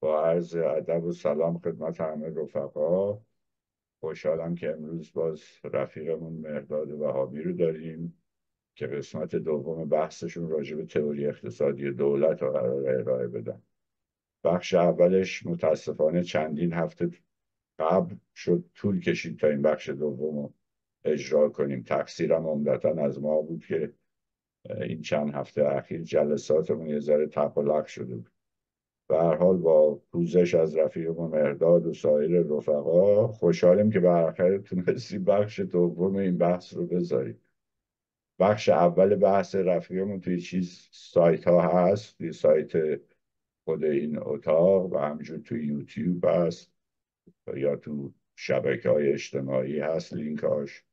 با عرض ادب و سلام خدمت همه رفقا. خوشحالم که امروز باز رفیقمون مرداد وهابی رو داریم که قسمت دوم بحثشون راجع به تئوری اقتصادی دولت رو قرار ارائه بدن. بخش اولش متاسفانه چندین هفته قبل شد طول کشید تا این بخش دوم رو اجرا کنیم. تقصیرم عمدتا از ما بود که این چند هفته اخیر جلساتمون یه ذره تقلق شده بود. به هر حال با پوزش از رفیق مرداد و سایر رفقا خوشحالیم که بالاخره تونستی بخش دوم این بحث رو بذاریم. بخش اول بحث رفیقمون توی چیز سایت ها هست توی سایت خود این اتاق و همجور توی یوتیوب هست یا تو شبکه های اجتماعی هست لینکاش.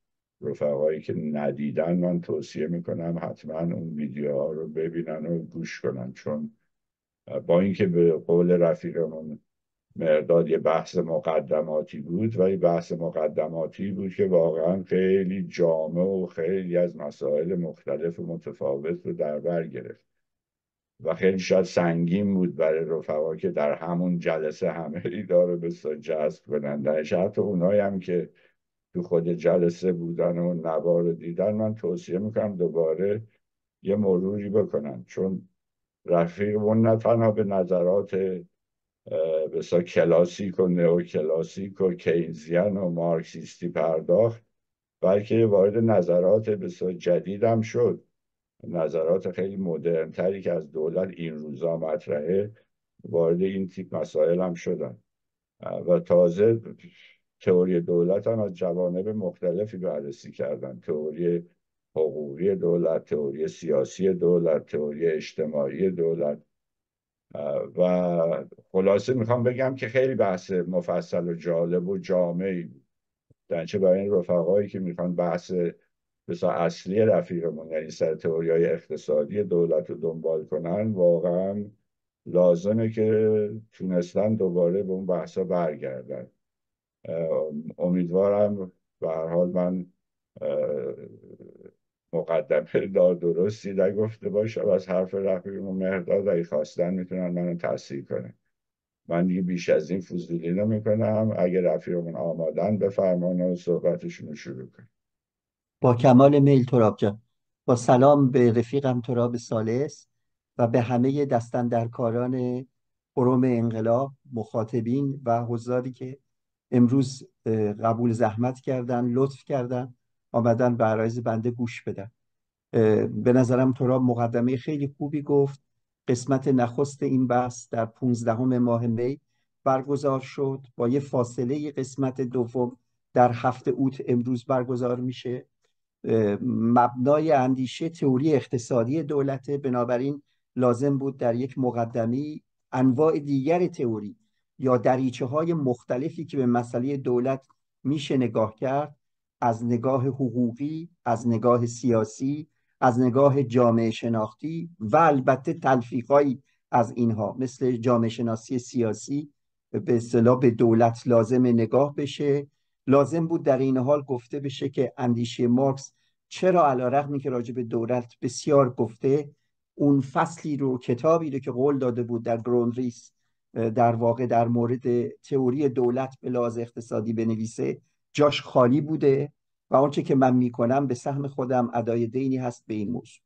رفقایی که ندیدن من توصیه می‌کنم حتما اون ویدیوها رو ببینن و گوش کنن چون با اینکه به قول رفیقمون مرداد یه بحث مقدماتی بود ولی بحث مقدماتی بود که واقعا خیلی جامع و خیلی از مسائل مختلف و متفاوت رو در بر گرفت. و خیلی شاید سنگین بود برای رفقا که در همون جلسه همه داره به جذب کنن حتی اونایی هم که تو خود جلسه بودن و نوار دیدن من توصیه می‌کنم دوباره یه مروری بکنن. چون رفیقمون نه تنها به نظرات بسا کلاسیک و نئو کلاسیک و کینزیان و مارکسیستی پرداخت بلکه وارد نظرات بسا جدید هم شد. نظرات خیلی مدرن تری که از دولت این روزا مطرحه وارد این تیپ مسائل هم شدن و تازه تئوری دولت هم از جوانب مختلفی بررسی کردن. تئوری حقوقی دولت تئوری سیاسی دولت تئوری اجتماعی دولت. و خلاصه می‌خوام بگم که خیلی بحث مفصل و جالب و جامعی بود. چه برای این رفقایی که می‌خوان بحث بسا اصلی رفیقمون یعنی سر تئوری های اقتصادی دولت رو دنبال کنن واقعا لازمه که تونستن دوباره به اون بحثا برگردن. امیدوارم به هر حال من مقدمه دار درستی نگفته باشم از حرف رفیقمون مهرداد اگه خواستن می‌تونن منو تحصیل کنه من دیگه بیش از این فضولی نمی‌کنم. اگه رفیقمون آمادن بفرمان و صحبتشون رو شروع کنم با کمال میل تراب جان. با سلام به رفیقم تراب سالس و به همه دستن در کاران قروم انقلاب مخاطبین و حضاری که امروز قبول زحمت کردن لطف کردن. آمدن به عرایز بنده گوش بدن. به نظرم تراب مقدمه خیلی خوبی گفت. قسمت نخست این بحث در 15 ماه می برگزار شد. با یه فاصله قسمت دوم در هفته اوت امروز برگزار میشه. مبنای اندیشه تئوری اقتصادی دولته بنابراین لازم بود در یک مقدمی انواع دیگر تئوری یا دریچه های مختلفی که به مسئله دولت میشه نگاه کرد از نگاه حقوقی از نگاه سیاسی از نگاه جامعه شناختی و البته تلفیقهایی از اینها مثل جامعه شناسی سیاسی به اصطلاح به دولت لازم نگاه بشه. لازم بود در این حال گفته بشه که اندیشه مارکس چرا علا رقمی که راجع به دولت بسیار گفته اون فصلی رو کتابی رو که قول داده بود در گرونریس در واقع در مورد تئوری دولت به لحاظ اقتصادی بنویسه جاش خالی بوده و آنچه که من می‌کنم به سهم خودم ادای دینی هست به این موضوع.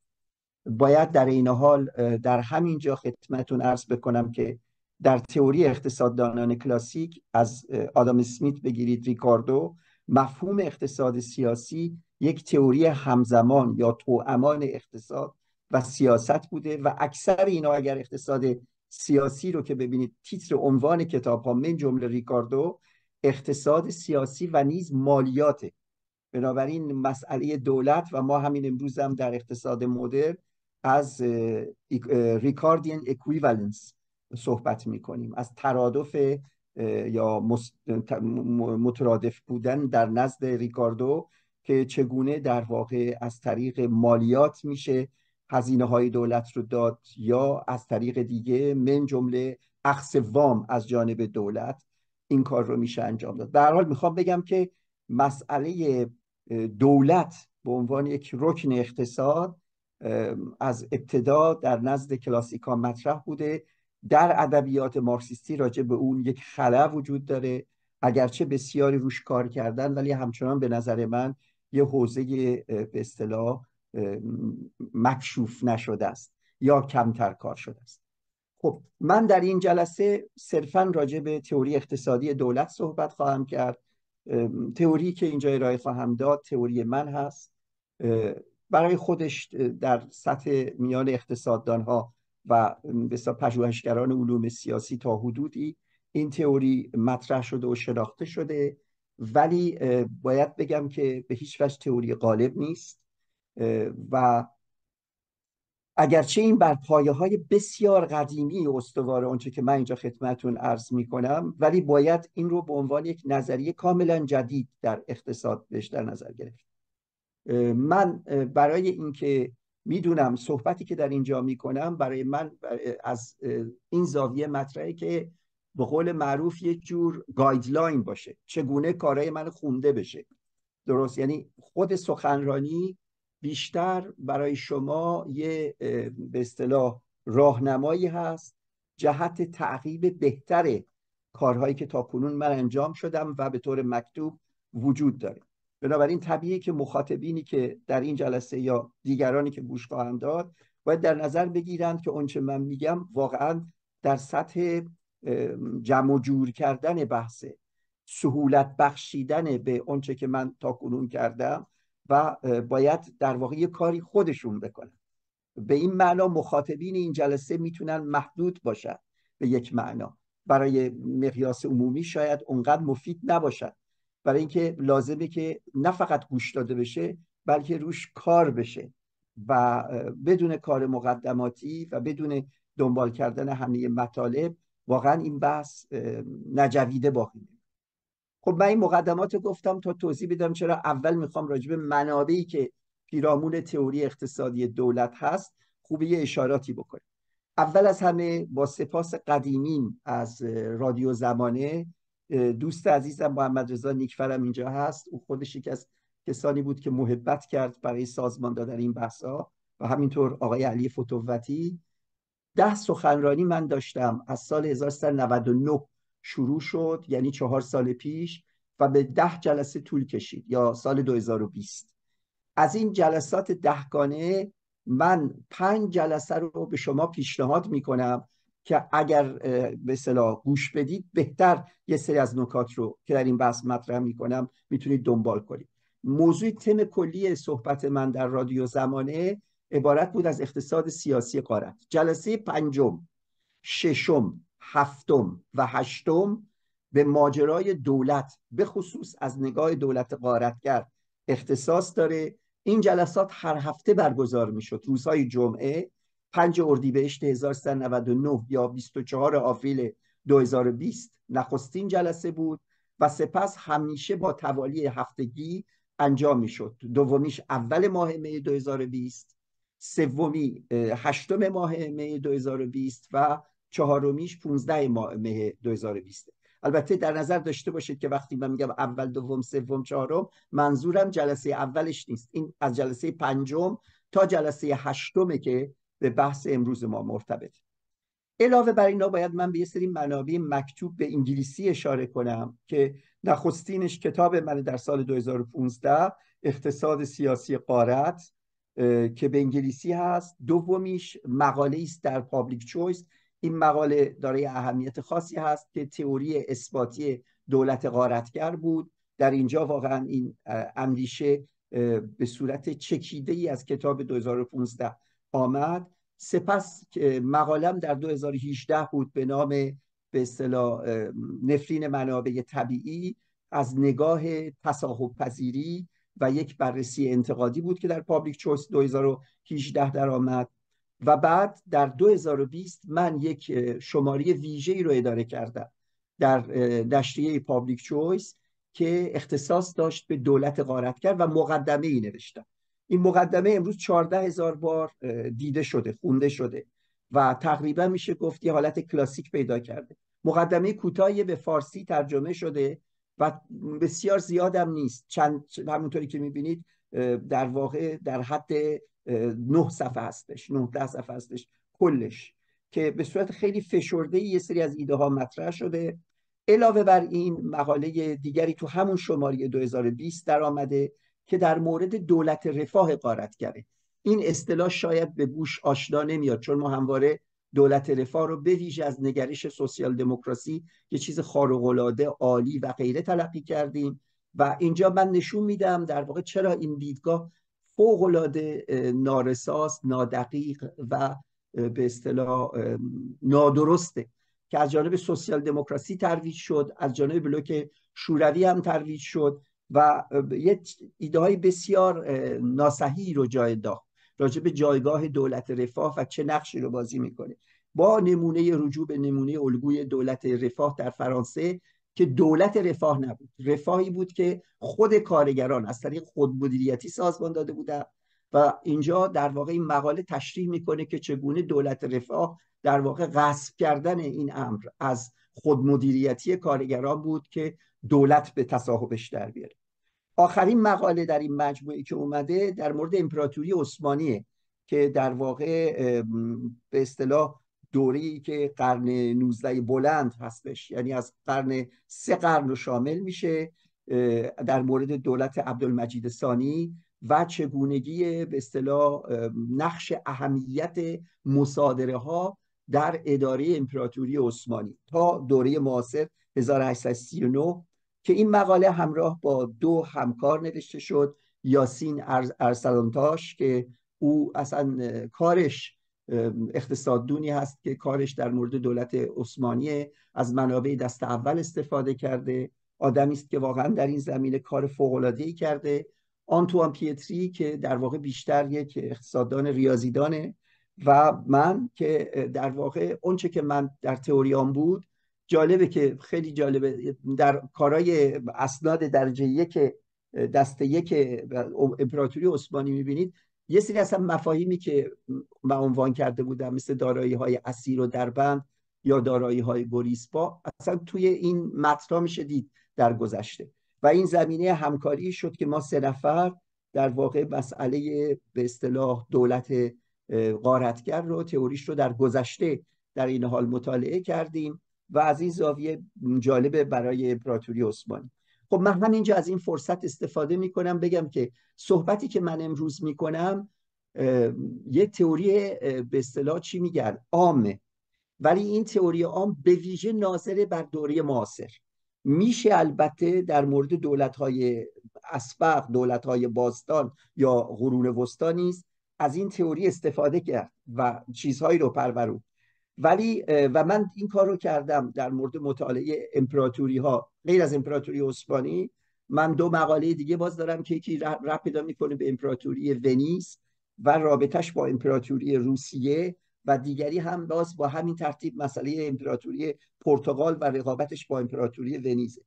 باید در این حال در همین جا خدمتون عرض بکنم که در تئوری اقتصاددانان کلاسیک از آدام اسمیت بگیرید ریکاردو مفهوم اقتصاد سیاسی یک تئوری همزمان یا توامان اقتصاد و سیاست بوده و اکثر اینا اگر اقتصاد سیاسی رو که ببینید تیتر عنوان کتاب ها من جمله ریکاردو اقتصاد سیاسی و نیز مالیاته. بنابراین مسئله دولت و ما همین امروز هم در اقتصاد مدر از ریکاردین اکویولنس صحبت می کنیم از ترادف یا مترادف بودن در نزد ریکاردو که چگونه در واقع از طریق مالیات میشه هزینه های دولت رو داد یا از طریق دیگه من جمله اخص وام از جانب دولت این کار رو میشه انجام داد. در حال می‌خوام بگم که مسئله دولت به عنوان یک رکن اقتصاد از ابتدا در نزد کلاسیکا مطرح بوده. در ادبیات مارکسیستی راجع به اون یک خلا وجود داره. اگرچه بسیاری روش کار کردن ولی همچنان به نظر من یه حوزه به اصطلاح مکشوف نشده است یا کمتر کار شده است. خب من در این جلسه صرفا راجع به تئوری اقتصادی دولت صحبت خواهم کرد. تئوری که اینجا ارائه خواهم داد تئوری من هست. برای خودش در سطح میان اقتصاددان ها و بسیار پژوهشگران علوم سیاسی تا حدودی این تئوری مطرح شده و شناخته شده. ولی باید بگم که به هیچ وجه تئوری غالب نیست. و اگرچه این بر پایه های بسیار قدیمی استوار آنچه که من اینجا خدمتون عرض می کنم ولی باید این رو به عنوان یک نظریه کاملا جدید در اقتصاد بهش در نظر گرفت. من برای اینکه می‌دونم صحبتی که در اینجا می‌کنم برای من از این زاویه مطرحه که به قول معروف یک جور گایدلاین باشه. چگونه کارهای من خونده بشه. درست؟ یعنی خود سخنرانی بیشتر برای شما یه به اصطلاح راهنمایی هست جهت تعقیب بهتر کارهایی که تا کنون من انجام شدم و به طور مکتوب وجود داره. بنابراین طبیعی که مخاطبینی که در این جلسه یا دیگرانی که گوش خواهند داد باید در نظر بگیرند که اونچه من میگم واقعا در سطح جمع و جور کردن بحثه سهولت بخشیدن به اونچه که من تا کنون کردم و باید در واقع یه کاری خودشون بکنن. به این معنا مخاطبین این جلسه می‌تونن محدود باشن به یک معنا. برای مقیاس عمومی شاید اونقدر مفید نباشد برای اینکه لازمه که نه فقط گوش داده بشه بلکه روش کار بشه و بدون کار مقدماتی و بدون دنبال کردن همه مطالب واقعا این بحث نجویده باقی خب من این مقدمات گفتم تا توضیح بدم چرا اول می‌خوام راجع منابعی که پیرامون تئوری اقتصادی دولت هست خوبه یه اشاراتی بکنیم. اول از همه با سپاس قدیمین از رادیو زمانه دوست عزیزم محمد رضا نیکفرم اینجا هست. او خودش یکی از کسانی بود که محبت کرد برای سازمان دادن این بحثا و همینطور آقای علی فتووتی. ده سخنرانی من داشتم از سال 1399 شروع شد یعنی چهار سال پیش و به ده جلسه طول کشید یا سال 2020 از این جلسات دهگانه من پنج جلسه رو به شما پیشنهاد می‌کنم که اگر به صلاح گوش بدید بهتر یه سری از نکات رو که در این بحث مطرح می‌کنم می‌تونید دنبال کنید. موضوع تم کلی صحبت من در رادیو زمانه عبارت بود از اقتصاد سیاسی قارت جلسه پنجم ششم. هفتم و هشتم به ماجرای دولت به خصوص از نگاه دولت قارتگر اختصاص داره. این جلسات هر هفته برگزار می‌شد. روزهای جمعه پنج اردیبهشت 1399 یا 24 آوریل 2020 نخستین جلسه بود و سپس همیشه با توالی هفتگی انجام می‌شد. دومیش اول ماه می 2020 سومی هشتم ماه می 2020 و چهارمیش 15 ماه مه 2020 البته در نظر داشته باشید که وقتی من میگم اول دوم سوم چهارم منظورم جلسه اولش نیست. این از جلسه پنجم تا جلسه هشتمه که به بحث امروز ما مرتبط. علاوه بر اینا باید من به یه سری منابع مکتوب به انگلیسی اشاره کنم که نخستینش کتاب من در سال 2015 اقتصاد سیاسی قارت که به انگلیسی هست. دومیش مقاله است در پابلیک چویس این مقاله دارای اهمیت خاصی هست که تئوری اثباتی دولت غارتگر بود. در اینجا واقعا این اندیشه به صورت چکیده ای از کتاب 2015 آمد. سپس مقالم در 2018 بود به نام به اصطلاح نفرین منابع طبیعی از نگاه تصاحب پذیری و یک بررسی انتقادی بود که در پابلیک چویس 2018 در آمد. و بعد در 2020 من یک شماره ویژه‌ای رو اداره کردم در نشریه پابلیک چویس که اختصاص داشت به دولت غارتگر و مقدمه ای نوشتم. این مقدمه امروز 14 هزار بار دیده شده خونده شده و تقریبا میشه گفت یه حالت کلاسیک پیدا کرده. مقدمه کوتاهی به فارسی ترجمه شده و بسیار زیادم نیست. چند همونطوری که می‌بینید در واقع در حد نه صفحه هستش نه ده صفحه هستش کلش که به صورت خیلی فشرده یه سری از ایده ها مطرح شده. علاوه بر این مقاله دیگری تو همون شماره 2020 در آمده که در مورد دولت رفاه قارتگره این اصطلاح شاید به گوش آشنا نمیاد چون ما همواره دولت رفاه رو به ویژه از نگرش سوسیال دموکراسی یه چیز خارق العاده عالی و غیره تلقی کردیم. و اینجا من نشون میدم در واقع چرا این دیدگاه فوق العاده نارساس نادقیق و به اصطلاح نادرسته که از جانب سوسیال دموکراسی ترویج شد از جانب بلوک شوروی هم ترویج شد و یه ایده های بسیار ناسحی رو جای انداخت. راجع به جایگاه دولت رفاه و چه نقشی رو بازی می‌کنه. با نمونه رجوع به نمونه الگوی دولت رفاه در فرانسه که دولت رفاه نبود. رفاهی بود که خود کارگران از طریق خودمدیریتی سازمان داده و اینجا در واقع این مقاله تشریح می‌کنه که چگونه دولت رفاه در واقع غصب کردن این امر از خودمدیریتی کارگران بود که دولت به تصاحبش در بیاره. آخرین مقاله در این مجموعه که اومده در مورد امپراتوری عثمانیه که در واقع به اصطلاح دوری که قرن 19 بلند هستش. یعنی از قرن سه قرن رو شامل میشه در مورد دولت عبدالمجید ثانی و چگونگی به اصطلاح نقش اهمیت مصادره ها در اداره امپراتوری عثمانی تا دوره معاصر 1839 که این مقاله همراه با دو همکار نوشته شد یاسین ارسلانتاش که او اصلا کارش اقتصاددونی هست که کارش در مورد دولت عثمانی از منابع دست اول استفاده کرده. آدمی است که واقعا در این زمینه کار فوق ای کرده. آنتوان پیتری که در واقع بیشتر یک اقتصاددان ریاضیدانه. و من که در واقع اونچه که من در تئوریام بود جالبه که خیلی جالبه. در کارهای اسناد درجه یک دسته یک امپراتوری عثمانی می‌بینید یه سری اصلا مفاهیمی که من عنوان کرده بودم مثل دارایی های اسیر و دربند یا دارایی های گریسپا اصلا توی این متن میشه دید در گذشته. و این زمینه همکاری شد که ما سه نفر در واقع مسئله به اصطلاح دولت قارتگر رو تئوریش رو در گذشته در این حال مطالعه کردیم و از این زاویه جالبه برای امپراتوری عثمانی. خب من همینجا از این فرصت استفاده می‌کنم بگم که صحبتی که من امروز می‌کنم یه تئوری به اصطلاح چی میگن؟ عامه. ولی این تئوری عام به ویژه ناظر بر دوره معاصر. میشه البته در مورد دولت های اسبق دولت های باستان یا قرون وسطا نیست از این تئوری استفاده کرد و چیزهایی رو پرورود. ولی و من این کار رو کردم در مورد مطالعه امپراتوری ها غیر از امپراتوری عثمانی من دو مقاله دیگه باز دارم که یکی رب پیدا می‌کنه به امپراتوری ونیز و رابطش با امپراتوری روسیه و دیگری هم باز با همین ترتیب مسئله امپراتوری پرتغال و رقابتش با امپراتوری ونیزه.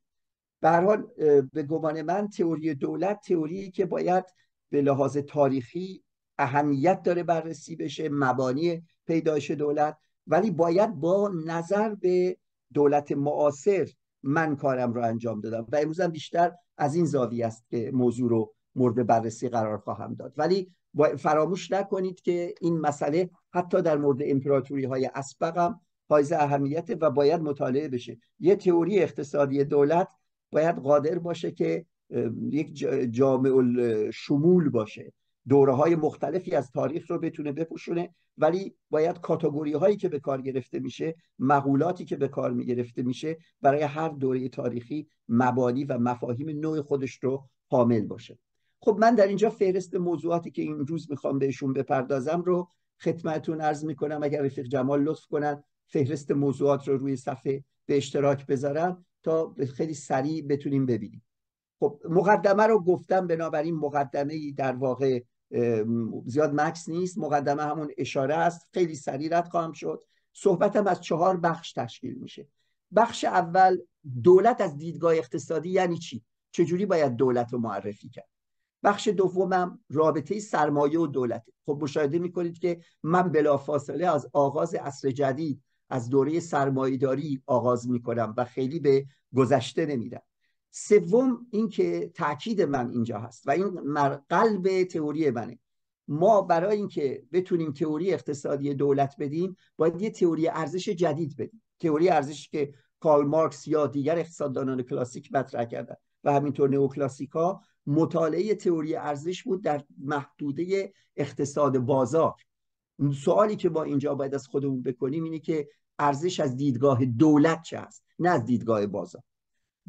به هر حال به گمان من تئوری دولت تئوری که باید به لحاظ تاریخی اهمیت داره بررسی بشه مبانی پیدایش دولت. ولی باید با نظر به دولت معاصر من کارم رو انجام دادم و امروز بیشتر از این زاویه است که موضوع رو مورد بررسی قرار خواهم داد. ولی فراموش نکنید که این مسئله حتی در مورد امپراتوری های اسبق هم حائز اهمیت و باید مطالعه بشه. یه تئوری اقتصادی دولت باید قادر باشه که یک جامع شمول باشه. دوره های مختلفی از تاریخ رو بتونه بپوشونه ولی باید کاتگوری هایی که به کار گرفته میشه مقولاتی که به کار می گرفته میشه برای هر دوره تاریخی مبانی و مفاهیم نوع خودش رو حامل باشه. خب من در اینجا فهرست موضوعاتی که این روز می‌خوام بهشون بپردازم رو خدمتون عرض می‌کنم. اگر رفیق جمال لطف کنن فهرست موضوعات رو روی صفحه به اشتراک بذارن تا خیلی سریع بتونیم ببینیم. خب مقدمه رو گفتم بنابراین مقدمه در واقع زیاد مکس نیست مقدمه همون اشاره است. خیلی سریع رد خواهم شد. صحبتم از چهار بخش تشکیل میشه. بخش اول دولت از دیدگاه اقتصادی یعنی چی؟ چجوری باید دولت رو معرفی کرد؟ بخش دومم رابطه سرمایه و دولت. خب مشاهده می‌کنید که من بلافاصله از آغاز عصر جدید از دوره سرمایهداری آغاز می‌کنم و خیلی به گذشته نمیرم. سوم اینکه تاکید من اینجا هست و این قلب تئوری منه. ما برای اینکه بتونیم تئوری اقتصادی دولت بدیم باید یه تئوری ارزش جدید بدیم. تئوری ارزش که کارل مارکس یا دیگر اقتصاددانان کلاسیک مطرح کردن و همینطور نئوکلاسیک ها مطالعه تئوری ارزش بود در محدوده اقتصاد بازار. سوالی که با اینجا باید از خودمون بکنیم اینه که ارزش از دیدگاه دولت چه است؟ نه از دیدگاه بازار.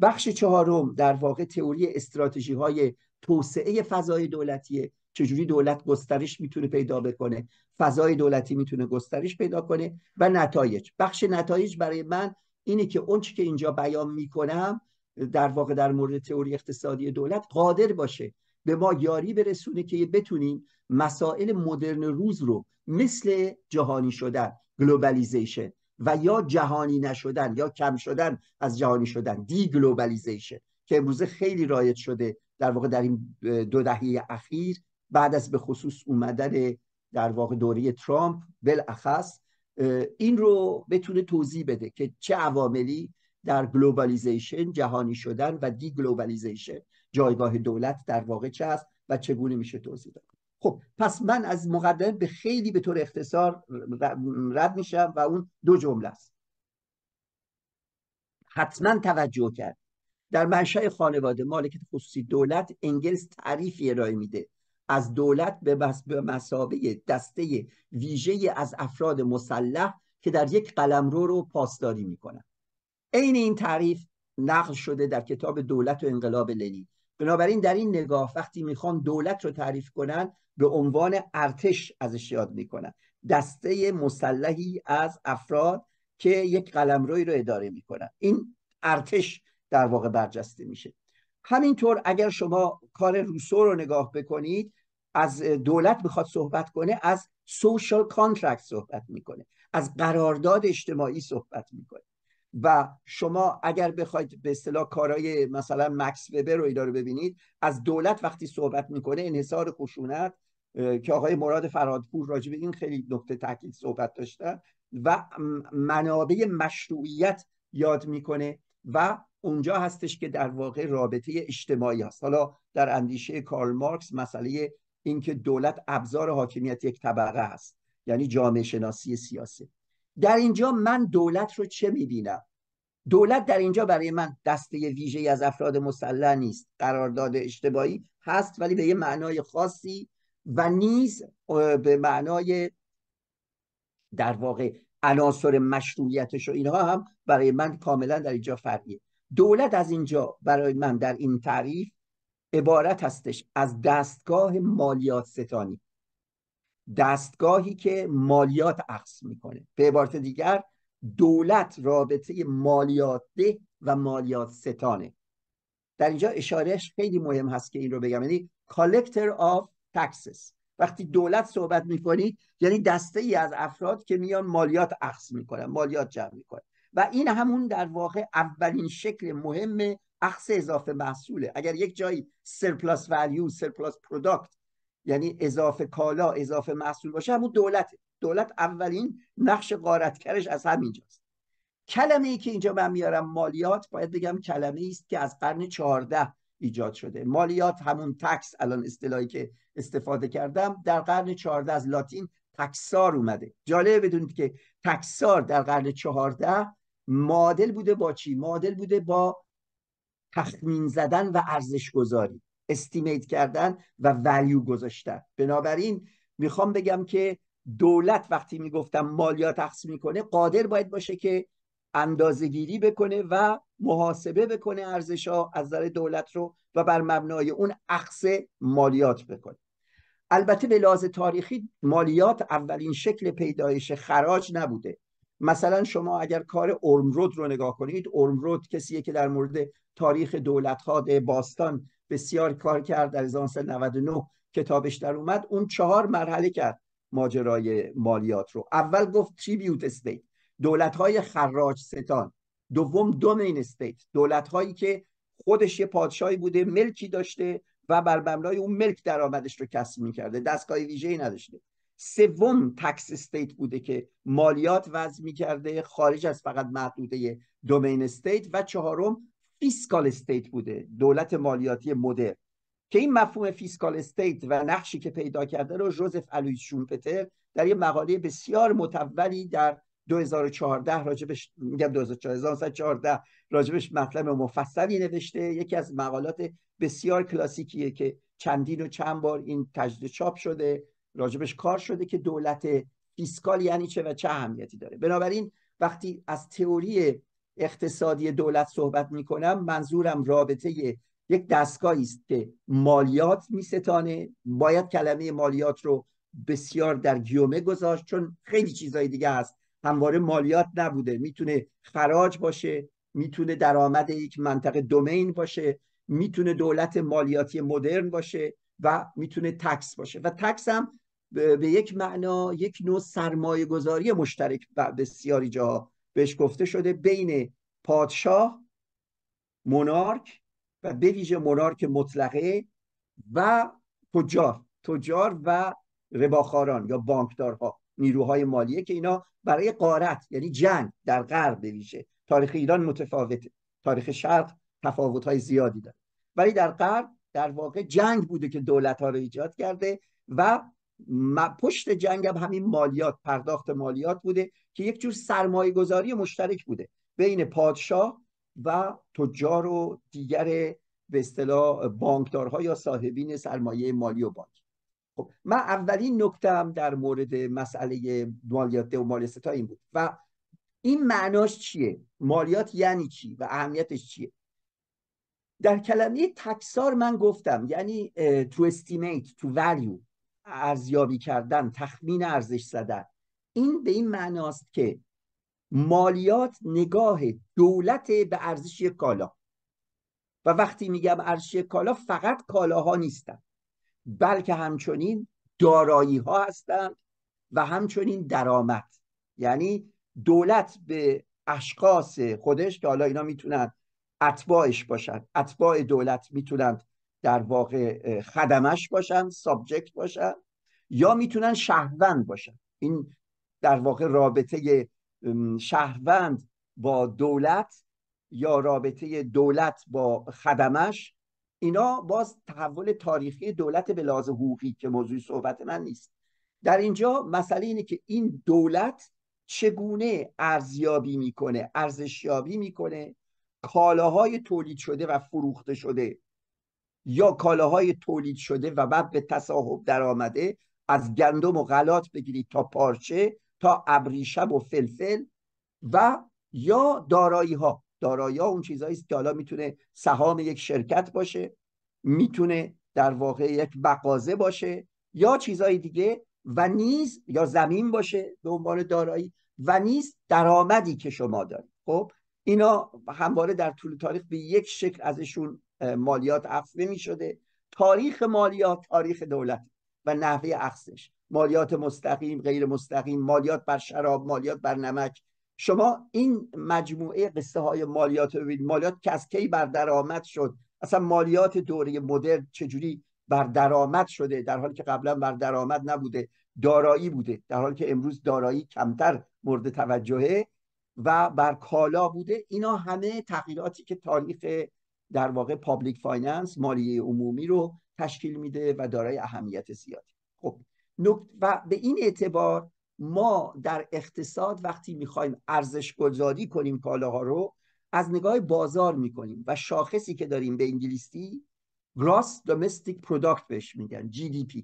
بخش چهارم در واقع تئوری استراتژی های توسعه فضای دولتیه چجوری دولت گسترش می‌تونه پیدا بکنه فضای دولتی می‌تونه گسترش پیدا کنه و نتایج. بخش نتایج برای من اینه که اون که اینجا بیان می‌کنم در واقع در مورد تئوری اقتصادی دولت قادر باشه به ما یاری برسونه که بتونیم مسائل مدرن روز رو مثل جهانی شدن globalization و یا جهانی نشدن یا کم شدن از جهانی شدن. deglobalization که امروزه خیلی رایج شده در واقع در این دو دهه اخیر بعد از به خصوص اومدن در واقع دوره ترامپ بالاخص این رو بتونه توضیح بده که چه عواملی در globalization جهانی شدن و deglobalization جایگاه دولت در واقع چه است و چگونه میشه توضیح داد. خب پس من از مقدمه به خیلی به طور اختصار رد میشم و اون دو جمله است. حتما توجه کرد. در منشأ خانواده مالکت خصوصی دولت انگلس تعریفی ارائه میده. از دولت به مسابه دسته ویژه از افراد مسلح که در یک قلمرو رو پاسداری می‌کنن. عین این تعریف نقل شده در کتاب دولت و انقلاب لنین. بنابراین در این نگاه وقتی می‌خوان دولت رو تعریف کنن به عنوان ارتش ازش یاد می‌کنن. دسته مسلحی از افراد که یک قلمروی رو اداره می‌کنن. این ارتش در واقع برجسته میشه. همینطور اگر شما کار روسو رو نگاه بکنید از دولت می‌خواد صحبت کنه از social contract صحبت می‌کنه. از قرارداد اجتماعی صحبت می‌کنه. و شما اگر بخواید به اصطلاح کارهای مثلا مکس وبر رو اینا رو ببینید از دولت وقتی صحبت می‌کنه انحصار خشونت که آقای مراد فرادپور راجع به این خیلی نقطه تاکید صحبت داشتن و منابع مشروعیت یاد می‌کنه و اونجا هستش که در واقع رابطه اجتماعی هست. حالا در اندیشه کارل مارکس مسئله اینکه دولت ابزار حاکمیت یک طبقه است یعنی جامعه شناسی سیاسی. در اینجا من دولت رو چه می‌بینم؟ دولت در اینجا برای من دسته ویژه از افراد مسلح نیست. قرارداد اجتماعی هست ولی به یه معنای خاصی و نیز به معنای در واقع عناصر مشروعیتش و اینها هم برای من کاملا در اینجا فرقیه. دولت از اینجا برای من در این تعریف عبارت هستش از دستگاه مالیات ستانی دستگاهی که مالیات اخذ می‌کنه. به عبارت دیگر دولت رابطه مالیات ده و مالیات ستانه. در اینجا اشارهش خیلی مهم هست که این رو بگم. یعنی collector of taxes. وقتی دولت صحبت می‌کنید یعنی دسته ای از افراد که میان مالیات اخذ می‌کنن مالیات جمع می‌کنن. و این همون در واقع اولین شکل مهم اخذ اضافه محصوله. اگر یک جایی surplus value surplus product یعنی اضافه کالا اضافه محصول باشه همون دولت دولت اولین نقش غارتگرش از همینجاست. کلمه ای که اینجا من میارم مالیات باید بگم کلمه است که از قرن چهارده ایجاد شده. مالیات همون تکس الان اصطلاحی که استفاده کردم در قرن چهارده از لاتین تکسار اومده. جالبه بدونید که تکسار در قرن چهارده معادل بوده با چی؟ معادل بوده با تخمین زدن و ارزش گذاری استیمیت کردن و ولیو گذاشتن. بنابراین می‌خوام بگم که دولت وقتی می‌گفتم مالیات تقسیم می‌کنه قادر باید باشه که اندازه گیری بکنه و محاسبه بکنه ارزش ها از نظر دولت رو و بر مبنای اون اخص مالیات بکنه. البته به لحاظ تاریخی مالیات اولین شکل پیدایش خراج نبوده. مثلا شما اگر کار اورمرود رو نگاه کنید اورمرود کسیه که در مورد تاریخ دولت ها باستان بسیار کار کرد در 1999 کتابش در اومد. اون چهار مرحله کرد ماجرای مالیات رو. اول گفت tribute state دولت های خراج ستان. دوم domain state دولت هایی که خودش یه پادشاهی بوده ملکی داشته و بر مبنای اون ملک درآمدش رو کسب می‌کرده. دستگاه ویژه‌ای نداشته. سوم tax state بوده که مالیات وضع می‌کرده خارج از فقط محدوده domain state و چهارم fiscal state بوده دولت مالیاتی مدرن که این مفهوم fiscal state و نقشی که پیدا کرده رو جوزف الویز شومپتر در یه مقاله بسیار مطولی در 2014 راجبش میگم 2014 راجبش مطلب مفصلی نوشته. یکی از مقالات بسیار کلاسیکیه که چندین و چند بار این تجدید چاپ شده راجبش کار شده که دولت fiscal یعنی چه و چه اهمیتی داره. بنابراین وقتی از تئوری اقتصادی دولت صحبت می‌کنم منظورم رابطه یک دستگاهی است که مالیات میستانه. باید کلمه مالیات رو بسیار در گیومه گذاشت چون خیلی چیزهای دیگه هست. همواره مالیات نبوده. می‌تونه خراج باشه می‌تونه درآمد یک منطقه دومین باشه می‌تونه دولت مالیاتی مدرن باشه و می‌تونه تکس باشه. و تکس هم به یک معنا یک نوع سرمایه گذاری مشترک بسیاری جا بهش گفته شده بین پادشاه مونارک و به ویژه مونارک مطلقه و تجار تجار و رباخاران یا بانکدارها نیروهای مالیه که اینا برای قارت یعنی جنگ در غرب بویژه تاریخ ایران متفاوته. تاریخ شرق تفاوت‌های زیادی داره. ولی در غرب در واقع جنگ بوده که دولت ها رو ایجاد کرده و پشت جنگ هم همین مالیات پرداخت مالیات بوده که یک جور سرمایه گذاری مشترک بوده بین پادشاه و تجار و دیگر به اصطلاح بانکدارها یا صاحبین سرمایه مالی و بانک. خب من اولین نکتم در مورد مسئله مالیات و مالیات این بود و این معناش چیه؟ مالیات یعنی چی و اهمیتش چیه؟ در کلمه تکسار من گفتم یعنی تو استیمیت تو ولیو ارزیابی کردن تخمین ارزش زدن. این به این معناست که مالیات نگاه دولت به ارزش کالا. و وقتی میگم ارزش کالا فقط کالاها نیستن بلکه همچنین دارایی ها هستند و همچنین درآمد. یعنی دولت به اشخاص خودش که حالا اینا می‌تونن اتباعش باشن اتباع دولت می‌تونن در واقع خدمش باشن سابجکت باشن یا می‌تونن شهروند باشن. این در واقع رابطه شهروند با دولت یا رابطه دولت با خدمش اینا باز تحول تاریخی دولت به لحاظ حقوقی که موضوع صحبت من نیست. در اینجا مسئله اینه که این دولت چگونه ارزیابی می‌کنه ارزشیابی می‌کنه کالاهای تولید شده و فروخته شده. یا کالاهای تولید شده و بعد به تصاحب در آمده از گندم و غلات بگیرید تا پارچه تا ابریشم و فلفل و یا دارایی ها دارایی ها اون چیزهایی که حالا می‌تونه سهام یک شرکت باشه می‌تونه در واقع یک مغازه باشه یا چیزهای دیگه و نیز یا زمین باشه به عنوان دارایی و نیز درآمدی که شما دارید. خب اینا همواره در طول تاریخ به یک شکل ازشون مالیات اخذ نمی شده تاریخ مالیات تاریخ دولت و نحوه اخذش. مالیات مستقیم غیر مستقیم مالیات بر شراب مالیات بر نمک. شما این مجموعه قصه های مالیات ببینید. مالیات که از کی بر درآمد شد؟ اصلا مالیات دوره مدرن چجوری بر درآمد شده؟ در حالی که قبلا بر درآمد نبوده دارایی بوده. در حالی که امروز دارایی کمتر مورد توجهه و بر کالا بوده. اینا همه تغییراتی که تاریخ در واقع public finance مالیه عمومی رو تشکیل میده و دارای اهمیت زیادی. خب و به این اعتبار ما در اقتصاد وقتی می‌خوایم ارزش گذاری کنیم کالاها رو از نگاه بازار می‌کنیم و شاخصی که داریم به انگلیسی Gross Domestic Product بهش میگن GDP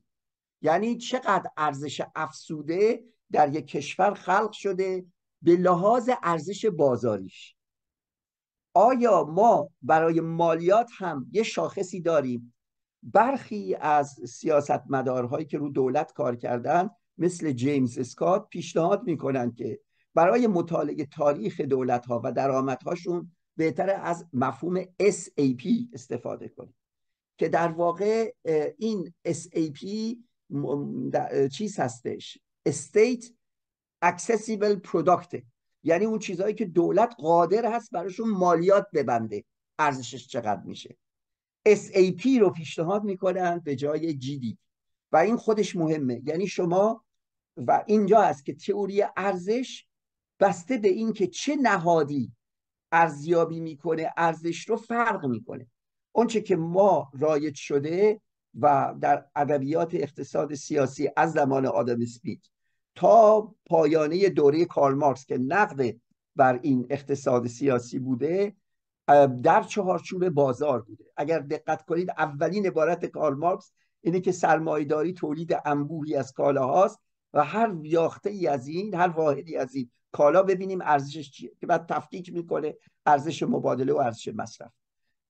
یعنی چقدر ارزش افسوده در یک کشور خلق شده به لحاظ ارزش بازاریش. آیا ما برای مالیات هم یه شاخصی داریم؟ برخی از سیاستمدارهایی که رو دولت کار کردن مثل جیمز اسکات پیشنهاد می‌کنن که برای مطالعه تاریخ دولت ها و درآمدهاشون بهتر از مفهوم SAP استفاده کنیم. که در واقع این SAP چیز هستش؟ State Accessible Product. یعنی اون چیزهایی که دولت قادر هست براشون مالیات ببنده. ارزشش چقدر میشه. SAP رو پیشنهاد می‌کنن به جای GDP و این خودش مهمه. یعنی شما و اینجا است که تئوری ارزش بسته به این که چه نهادی ارزیابی می‌کنه ارزش رو فرق می‌کنه. اونچه که ما رایج شده و در ادبیات اقتصاد سیاسی از زمان آدم اسمیت تا پایانه دوره کارل مارکس که نقد بر این اقتصاد سیاسی بوده در چهارچوب بازار بوده. اگر دقت کنید اولین عبارت کارل مارکس اینه که سرمایهداری تولید انبوهی از کالاهاست و هر یاخته ای از این هر واحدی از این کالا ببینیم ارزشش چیه که بعد تفکیک می‌کنه ارزش مبادله و ارزش مصرف.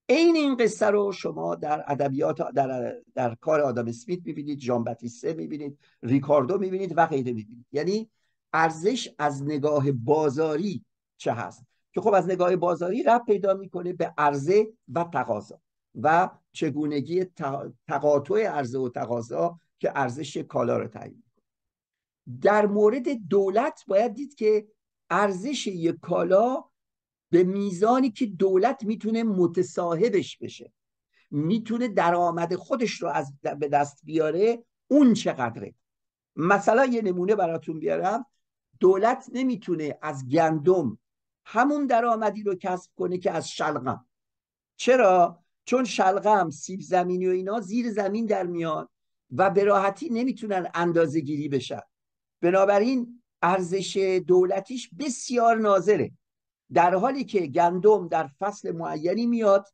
عین این قصه رو شما در ادبیات در, در کار آدم اسمیت می‌بینید جان باتیسته می‌بینید ریکاردو می‌بینید و غیره می‌بینید. یعنی ارزش از نگاه بازاری چه هست؟ که خب از نگاه بازاری رب پیدا می‌کنه به عرضه و تقاضا و چگونگی تقاطع عرضه و تقاضا که ارزش کالا رو تعیین در مورد دولت باید دید که ارزش یک کالا به میزانی که دولت می‌تونه متصاحبش بشه. می‌تونه درآمد خودش رو از به دست بیاره اون چقدره. مثلا یه نمونه براتون بیارم. دولت نمی‌تونه از گندم همون درآمدی رو کسب کنه که از شلغم. چرا؟ چون شلغم سیب زمینی و اینا زیر زمین در میان و به راحتی نمی‌تونن اندازه گیری بشن. بنابراین ارزش دولتیش بسیار نازله در حالی که گندم در فصل معینی میاد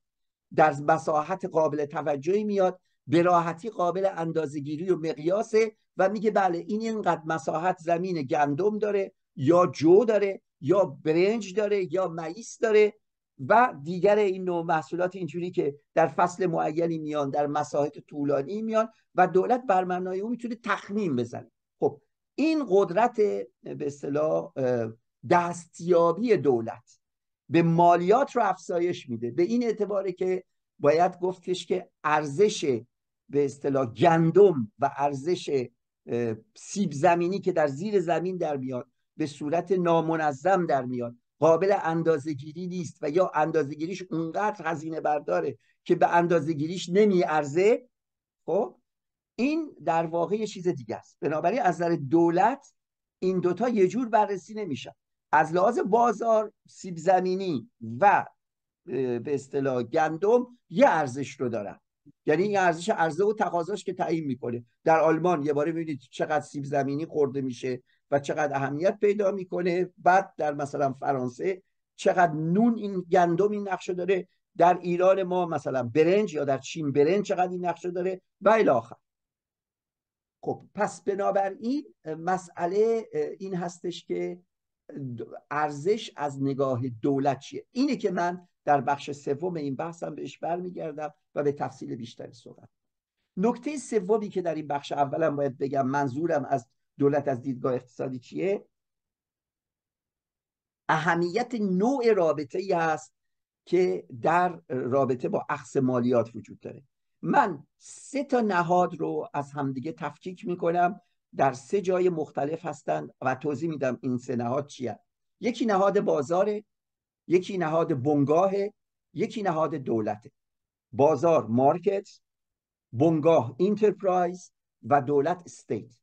در مساحت قابل توجهی میاد به راحتی قابل اندازهگیری و مقیاسه و میگه بله این اینقدر مساحت زمین گندم داره یا جو داره یا برنج داره یا مئیس داره و دیگر این نوع محصولات اینجوری که در فصل معینی میان در مساحت طولانی میان و دولت بر اون می‌تونه تخمین بزنه. خب این قدرت به اصطلاح دستیابی دولت. به مالیات رو افزایش میده. به این اعتباره که باید گفتش که ارزش به اصطلاح گندم و ارزش سیب زمینی که در زیر زمین در میاد به صورت نامنظم در میاد قابل اندازهگیری نیست و یا اندازهگیریش اونقدر هزینه برداره که به اندازهگیریش نمیارزه. خب این در واقع یه چیز دیگه است. بنابراین از نظر دولت این دوتا یه جور بررسی نمیشن. از لحاظ بازار سیب زمینی و به اصطلاح گندم یه ارزش رو دارن. یعنی این ارزش عرضه و تقاضاش که تعیین می‌کنه. در آلمان یه باره می‌بینید چقدر سیب زمینی خورده میشه و چقدر اهمیت پیدا می‌کنه. بعد در مثلا فرانسه چقدر نون این گندم این نقشه داره. در ایران ما مثلا برنج یا در چین برنج چقدر این نقشه داره و الاخر خب پس بنابراین مسئله این هستش که ارزش از نگاه دولت چیه؟ اینه که من در بخش سوم این بحثم بهش برمیگردم و به تفصیل بیشتری صحبت نکته سومی که در این بخش اولم باید بگم منظورم از دولت از دیدگاه اقتصادی چیه؟ اهمیت نوع رابطه ای هست که در رابطه با اخص مالیات وجود داره. من سه تا نهاد رو از همدیگه تفکیک می‌کنم در سه جای مختلف هستند و توضیح میدم این سه نهاد چیه یکی نهاد بازاره یکی نهاد بنگاه یکی نهاد دولته. بازار market بنگاه enterprise و دولت state.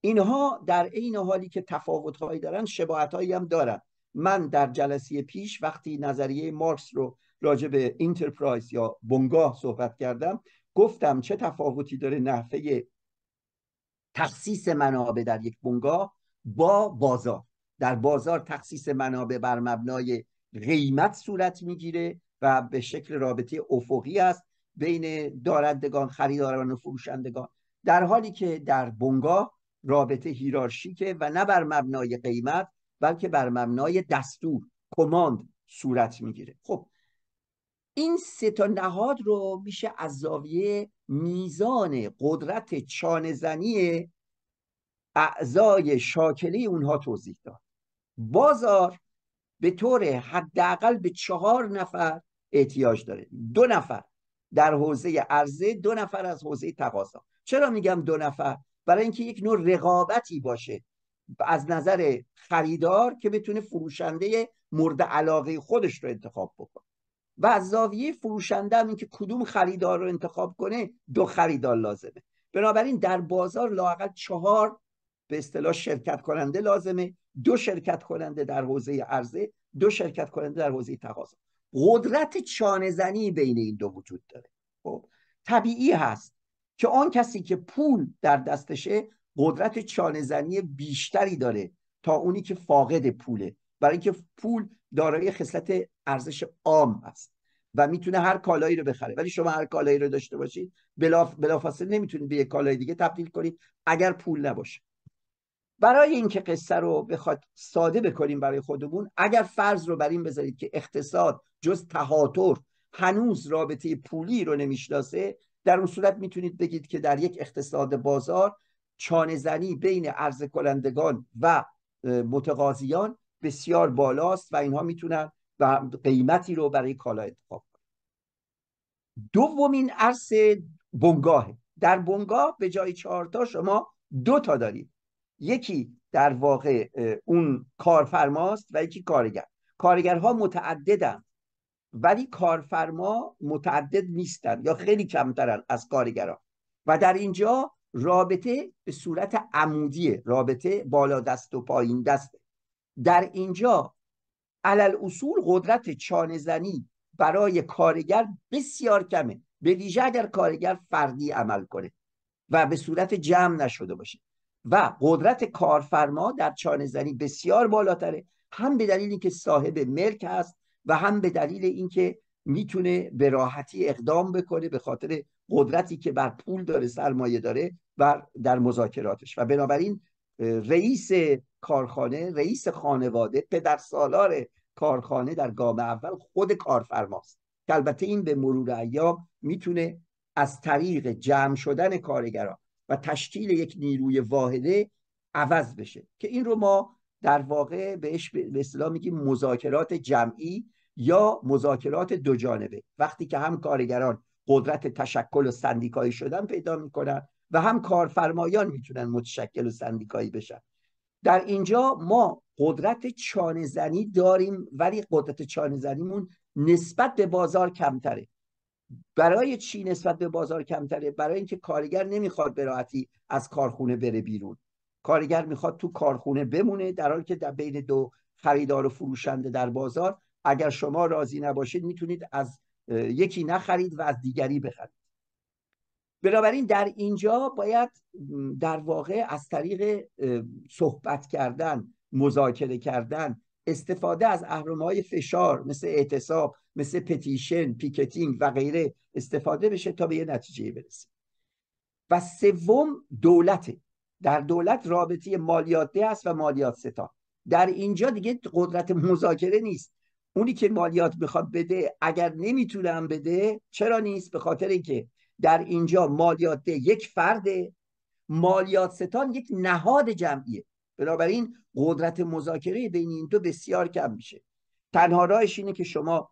اینها در عین حالی که تفاوتهایی دارن شباهتهایی هم دارن. من در جلسه پیش وقتی نظریه مارکس رو راجع به enterprise یا بنگاه صحبت کردم گفتم چه تفاوتی داره نحوه تخصیص منابع در یک بنگاه با بازار. در بازار تخصیص منابع بر مبنای قیمت صورت می‌گیره و به شکل رابطه افقی است بین دارندگان خریداران و فروشندگان. در حالی که در بنگاه رابطه هیرارشیکه و نه بر مبنای قیمت بلکه بر مبنای دستور کماند صورت می‌گیره. خب این سه تا نهاد رو میشه از زاویه میزان قدرت چانهزنی اعضای شاکله اونها توضیح داد. بازار به طور حداقل به چهار نفر احتیاج داره. دو نفر در حوزه عرضه دو نفر از حوزه تقاضا. چرا میگم دو نفر؟ برای اینکه یک نوع رقابتی باشه از نظر خریدار که بتونه فروشنده مورد علاقه خودش رو انتخاب بکنه. و از زاویه فروشنده هم اینکه کدوم خریدار رو انتخاب کنه دو خریدار لازمه. بنابراین در بازار لاقل چهار به اصطلاح شرکت کننده لازمه دو شرکت کننده در حوزه عرضه دو شرکت کننده در حوزه تقاضا. قدرت چانه بین این دو وجود داره. خب طبیعی هست که آن کسی که پول در دستشه قدرت چانه بیشتری داره تا اونی که فاقد پوله. برای اینکه پول دارای خصلت ارزش عام است و می‌تونه هر کالایی رو بخره. ولی شما هر کالایی رو داشته باشید بلافاصله نمی‌تونید به یک کالای دیگه تبدیل کنید اگر پول نباشه. برای اینکه قصه رو بخواد ساده بکنیم برای خودمون اگر فرض رو بر این بذارید که اقتصاد جز تهاتر هنوز رابطه پولی رو نمی‌شناسه در اون صورت می‌تونید بگید که در یک اقتصاد بازار چانه زنی بین عرضه کنندگان و متقاضیان بسیار بالاست و اینها می‌تونن و قیمتی رو برای کالا انتخاب کنن دومین عرص بنگاهه در بنگاه به جای چهارتا شما دو تا دارید. یکی در واقع اون کارفرماست و یکی کارگر. کارگرها متعددن ولی کارفرما متعدد نیستن یا خیلی کمترن از کارگران و در اینجا رابطه به صورت عمودیه. رابطه بالا دست و پایین دسته. در اینجا علل اصول قدرت چانه برای کارگر بسیار کمه. به ویژه اگر کارگر فردی عمل کنه و به صورت جمع نشده باشه و قدرت کارفرما در چانه زنی بسیار بالاتره هم به دلیل اینکه صاحب ملک هست و هم به دلیل اینکه می‌تونه به راحتی اقدام بکنه به خاطر قدرتی که بر پول داره سرمایه داره و در مذاکراتش. و بنابراین رئیس کارخانه رئیس خانواده پدر سالار کارخانه در گام اول خود کارفرماست. که البته این به مرور ایام می‌تونه از طریق جمع شدن کارگران و تشکیل یک نیروی واحده عوض بشه که این رو ما در واقع بهش به اصطلاح میگیم مذاکرات جمعی یا مذاکرات دو جانبه وقتی که هم کارگران قدرت تشکل و سندیکایی شدن پیدا می‌کنن و هم کارفرمایان می‌تونن متشکل و سندیکایی بشن. در اینجا ما قدرت چانه زنی داریم ولی قدرت چانه زنیمون نسبت به بازار کمتره. برای چی نسبت به بازار کمتره؟ برای اینکه کارگر نمی‌خواد به راحتی از کارخونه بره بیرون. کارگر می‌خواد تو کارخونه بمونه در حالی که در بین دو خریدار و فروشنده در بازار اگر شما راضی نباشید می‌تونید از یکی نخرید و از دیگری بخرید. بنابراین در اینجا باید در واقع از طریق صحبت کردن مذاکره کردن استفاده از های فشار مثل اعتصاب مثل petition picketing و غیره استفاده بشه تا به یه نتیجه برسیم و سوم دولته. در دولت رابطه مالیات ده است و مالیات ستان در اینجا دیگه قدرت مذاکره نیست. اونی که مالیات بخواد بده اگر نمی‌تونم بده چرا نیست؟ به خاطر اینکه در اینجا مالیات یک فرده مالیات ستان یک نهاد جمعیه. بنابراین قدرت مذاکره بین این دو بسیار کم میشه. تنها راهش اینه که شما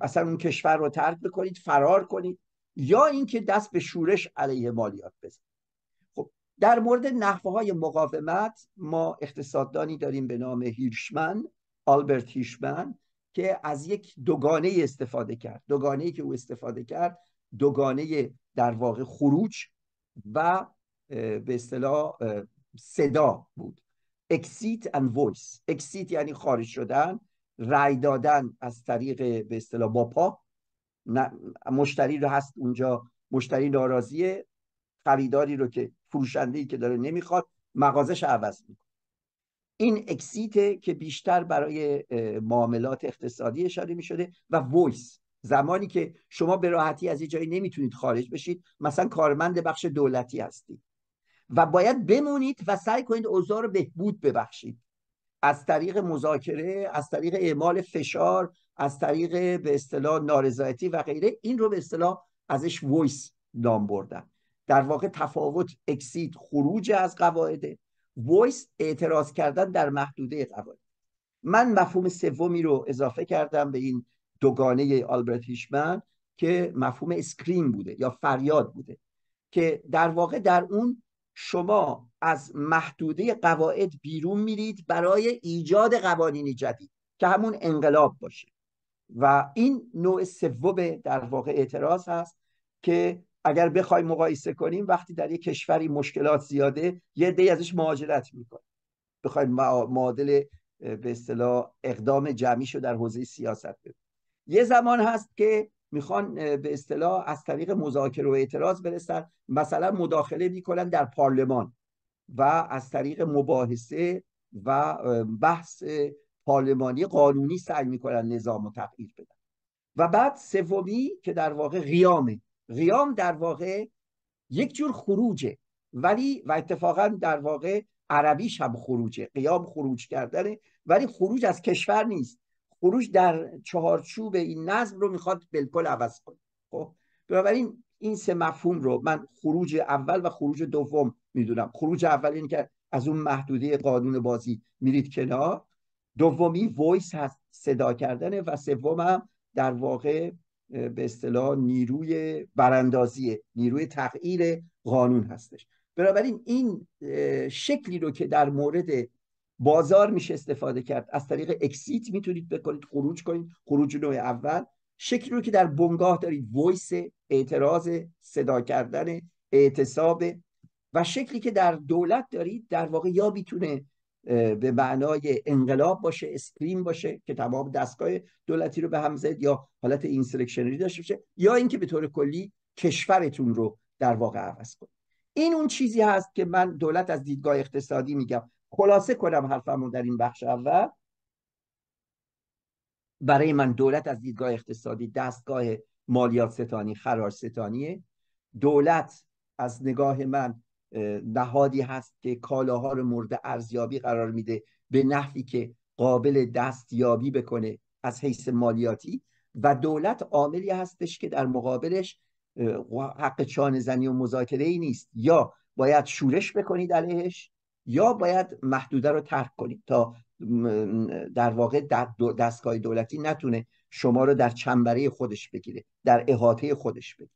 اصلا اون کشور رو ترک بکنید فرار کنید یا اینکه دست به شورش علیه مالیات بزنید. خب در مورد نحوه های مقاومت ما اقتصاددانی داریم به نام هیرشمن آلبرت هیرشمن که از یک دوگانه استفاده کرد. دوگانه که او استفاده کرد دوگانه در واقع خروج و به اصطلاح صدا بود. exit and voice. exit یعنی خارج شدن رای دادن از طریق به اصطلاح با پا. مشتری رو هست اونجا مشتری ناراضیه خریداری رو که فروشنده ای که داره نمی‌خواد مغازش عوض می‌کنه. این exit که بیشتر برای معاملات اقتصادی اشاره می شده و voice زمانی که شما به راحتی از یه جایی نمی‌تونید خارج بشید مثلا کارمند بخش دولتی هستید. و باید بمونید و سعی کنید اوضاع رو بهبود ببخشید. از طریق مذاکره از طریق اعمال فشار از طریق به اصطلاح نارضایتی و غیره این رو به اصطلاح ازش voice نام بردن. در واقع تفاوت exit خروج از قواعده voice اعتراض کردن در محدوده قواعد. من مفهوم سومی رو اضافه کردم به این دوگانه آلبرت هیرشمن که مفهوم scream بوده یا فریاد بوده که در واقع در اون شما از محدوده قواعد بیرون میرید برای ایجاد قوانین جدید که همون انقلاب باشه. و این نوع سوم در واقع اعتراض هست که اگر بخوایم مقایسه کنیم وقتی در یک کشوری مشکلات زیاده یه دی ازش مهاجرت می‌کنه. بخوایم معادل به اصطلاح اقدام جمعی شو در حوزه سیاست ببینیم یه زمان هست که می‌خوان به اصطلاح از طریق مذاکره و اعتراض برسن. مثلا مداخله می‌کنن در پارلمان و از طریق مباحثه و بحث پارلمانی قانونی سعی می‌کنن نظام و تغییر بدن. و بعد سومی که در واقع قیامه. قیام در واقع یک جور خروجه. ولی و اتفاقا در واقع عربیش هم خروجه. قیام خروج کردنه. ولی خروج از کشور نیست. خروج در چهارچوب این نظم رو می‌خواد بالکل عوض کنه. خب بنابراین این سه مفهوم رو من خروج اول و خروج دوم می‌دونم. خروج اول این که از اون محدوده قانون بازی میرید کنار. دومی وایس هست صدا کردنه و سوم هم در واقع به اصطلاح نیروی براندازیه نیروی تغییر قانون هستش. بنابراین این شکلی رو که در مورد بازار میشه استفاده کرد. از طریق exit می‌تونید بکنید خروج کنید. خروج نوع اول. شکلی رو که در بنگاه دارید voice اعتراض صدا کردن اعتصاب. و شکلی که در دولت دارید در واقع یا می‌تونه به معنای انقلاب باشه scream باشه که تمام دستگاه دولتی رو به هم زد یا حالت insurrectionary داشته باشه یا اینکه به طور کلی کشورتون رو در واقع عوض کنید. این اون چیزی هست که من دولت از دیدگاه اقتصادی میگم. خلاصه کنم حرفمو در این بخش اول. برای من دولت از دیدگاه اقتصادی دستگاه مالیات ستانی خراج ستانیه. دولت از نگاه من نهادی هست که کالاها رو مورد ارزیابی قرار میده به نحوی که قابل دستیابی بکنه از حیث مالیاتی و دولت عاملی هستش که در مقابلش حق چانه زنی و مذاکره ای نیست. یا باید شورش بکنید علیهش یا باید محدوده رو ترک کنید تا در واقع دستگاه دولتی نتونه شما رو در چنبره خودش بگیره در احاطه خودش بگیره.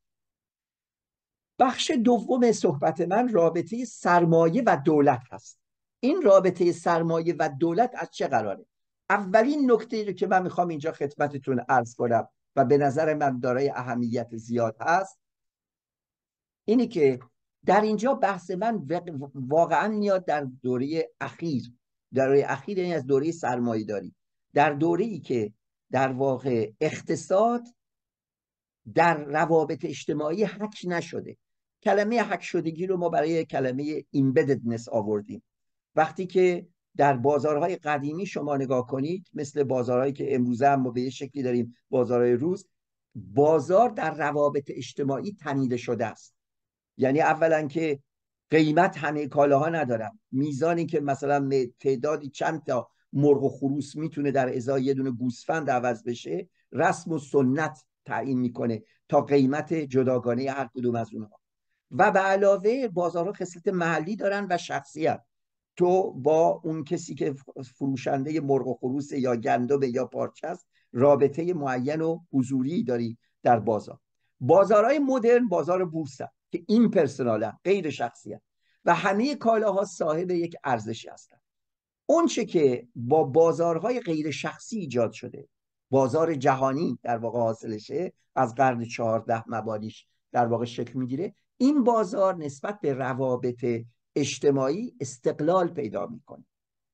بخش دوم صحبت من رابطه سرمایه و دولت هست. این رابطه سرمایه و دولت از چه قراره؟ اولین نکته رو که من می‌خوام اینجا خدمتتون عرض کنم و به نظر من دارای اهمیت زیاد هست اینی که در اینجا بحث من واقعا میاد در دوره اخیر. دوره اخیر یعنی از دوره سرمایه داری در دوره ای که در واقع اقتصاد در روابط اجتماعی حک نشده. کلمه حک شدگی رو ما برای کلمه ایمبددنس آوردیم. وقتی که در بازارهای قدیمی شما نگاه کنید مثل بازارهایی که امروزه هم ما به شکلی داریم بازارهای روز بازار در روابط اجتماعی تنیده شده است. یعنی اولا که قیمت همه کالاها ندارم. میزانی که مثلا تعدادی چند تا مرغ و خروس می‌تونه در ازای یه دونه گوسفند عوض بشه رسم و سنت تعیین می‌کنه تا قیمت جداگانه هر کدوم از اونها. و به علاوه بازارها خصلت محلی دارن و شخصیت تو با اون کسی که فروشنده مرغ و خروس یا گندم یا پارچه است رابطه معین و حضوری داری در بازار. بازارهای مدرن بازار بورس که این پرسنال غیر شخصیت و همه کالاها صاحب یک ارزشی هستند اون چه که با بازارهای غیر شخصی ایجاد شده. بازار جهانی در واقع حاصلشه از قرن چهارده مبادیش در واقع شکل می‌گیره. این بازار نسبت به روابط اجتماعی استقلال پیدا می‌کنه.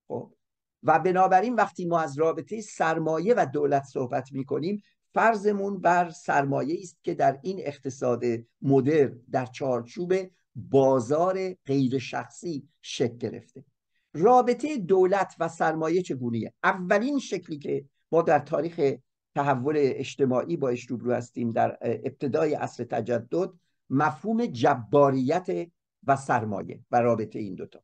خب؟ و بنابراین وقتی ما از رابطه سرمایه و دولت صحبت می‌کنیم فرضمون بر سرمایه است که در این اقتصاد مدر در چارچوب بازار غیر شخصی شکل گرفته. رابطه دولت و سرمایه چگونیه؟ اولین شکلی که ما در تاریخ تحول اجتماعی با روبرو هستیم در ابتدای عصر تجدد مفهوم جباریت و سرمایه و رابطه این دوتا.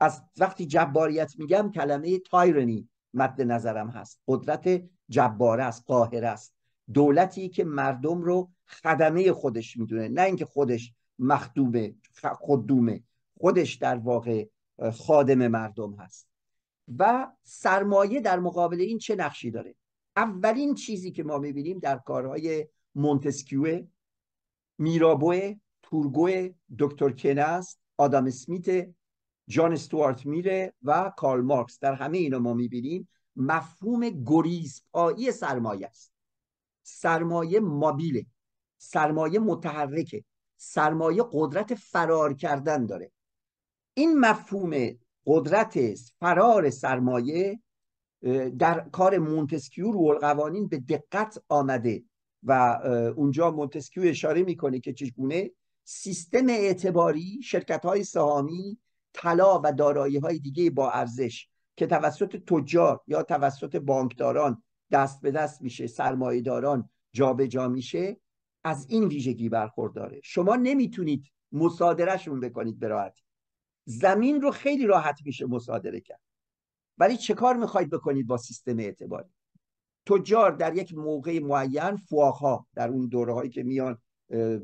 از وقتی جباریت میگم کلمه تایرنی مد نظرم هست. قدرت جباره است قاهره است. دولتی که مردم رو خدمه خودش می‌دونه نه اینکه خودش مخدومه خوددومه. خودش در واقع خادم مردم هست. و سرمایه در مقابل این چه نقشی داره؟ اولین چیزی که ما می‌بینیم در کارهای مونتسکیوه میرابوه تورگوه دکتر کنست آدم اسمیت جان استوارت میله و کارل مارکس. در همه اینا ما می‌بینیم مفهوم گریزپایی سرمایه است. سرمایه mobile ه سرمایه متحرکه سرمایه قدرت فرار کردن داره. این مفهوم قدرت فرار سرمایه در کار مونتسکیو روح قوانین به دقت آمده و اونجا مونتسکیو اشاره می‌کنه که چگونه سیستم اعتباری شرکت های سهامی طلا و دارایی های دیگه با ارزش که توسط تجار یا توسط بانکداران دست به دست میشه سرمایه داران جابجا جا میشه از این ویژگی برخورداره. شما نمی‌تونید مصادرهشون بکنید به راحتی. زمین رو خیلی راحت میشه مصادره کرد. ولی چه کار می‌خواید بکنید با سیستم اعتباری؟ تجار در یک موقع معین فواها در اون دوره هایی که میان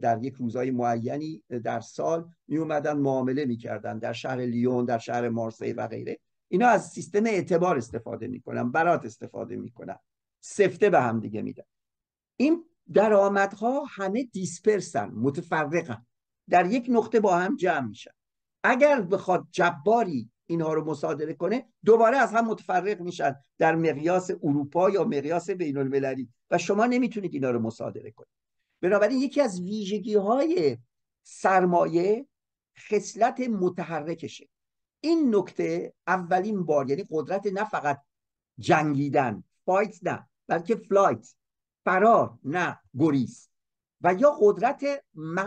در یک روزهای معینی در سال می اومدن معامله می‌کردن. در شهر لیون در شهر مارسی و غیره. اینا از سیستم اعتبار استفاده می‌کنن برات استفاده می‌کنن. سفته به هم دیگه میدن این درآمدها همه دیسپرسن متفرقن. در یک نقطه با هم جمع میشن. اگر بخواد جباری اینها رو مصادره کنه دوباره از هم متفرق میشن در مقیاس اروپا یا مقیاس بین المللی و شما نمی‌تونید اینا رو مصادره کنید. بنابراین یکی از ویژگی های سرمایه خصلت متحرکشه این نکته اولین بار یعنی قدرت نه فقط جنگیدن fight نه بلکه flight فرار نه گریز. و یا قدرت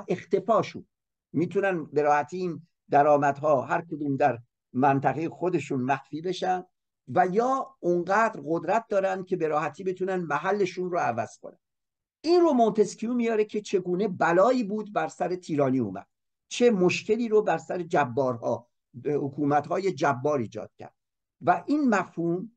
اختفاشون می‌تونن به راحتی این درآمدها هر کدوم در منطقه خودشون مخفی بشن و یا اونقدر قدرت دارن که به راحتی بتونن محلشون رو عوض کنن. این رو مونتسکیو میاره که چگونه بلایی بود بر سر tyranny اومد. چه مشکلی رو بر سر جبارها حکومتهای جبار ایجاد کرد. و این مفهوم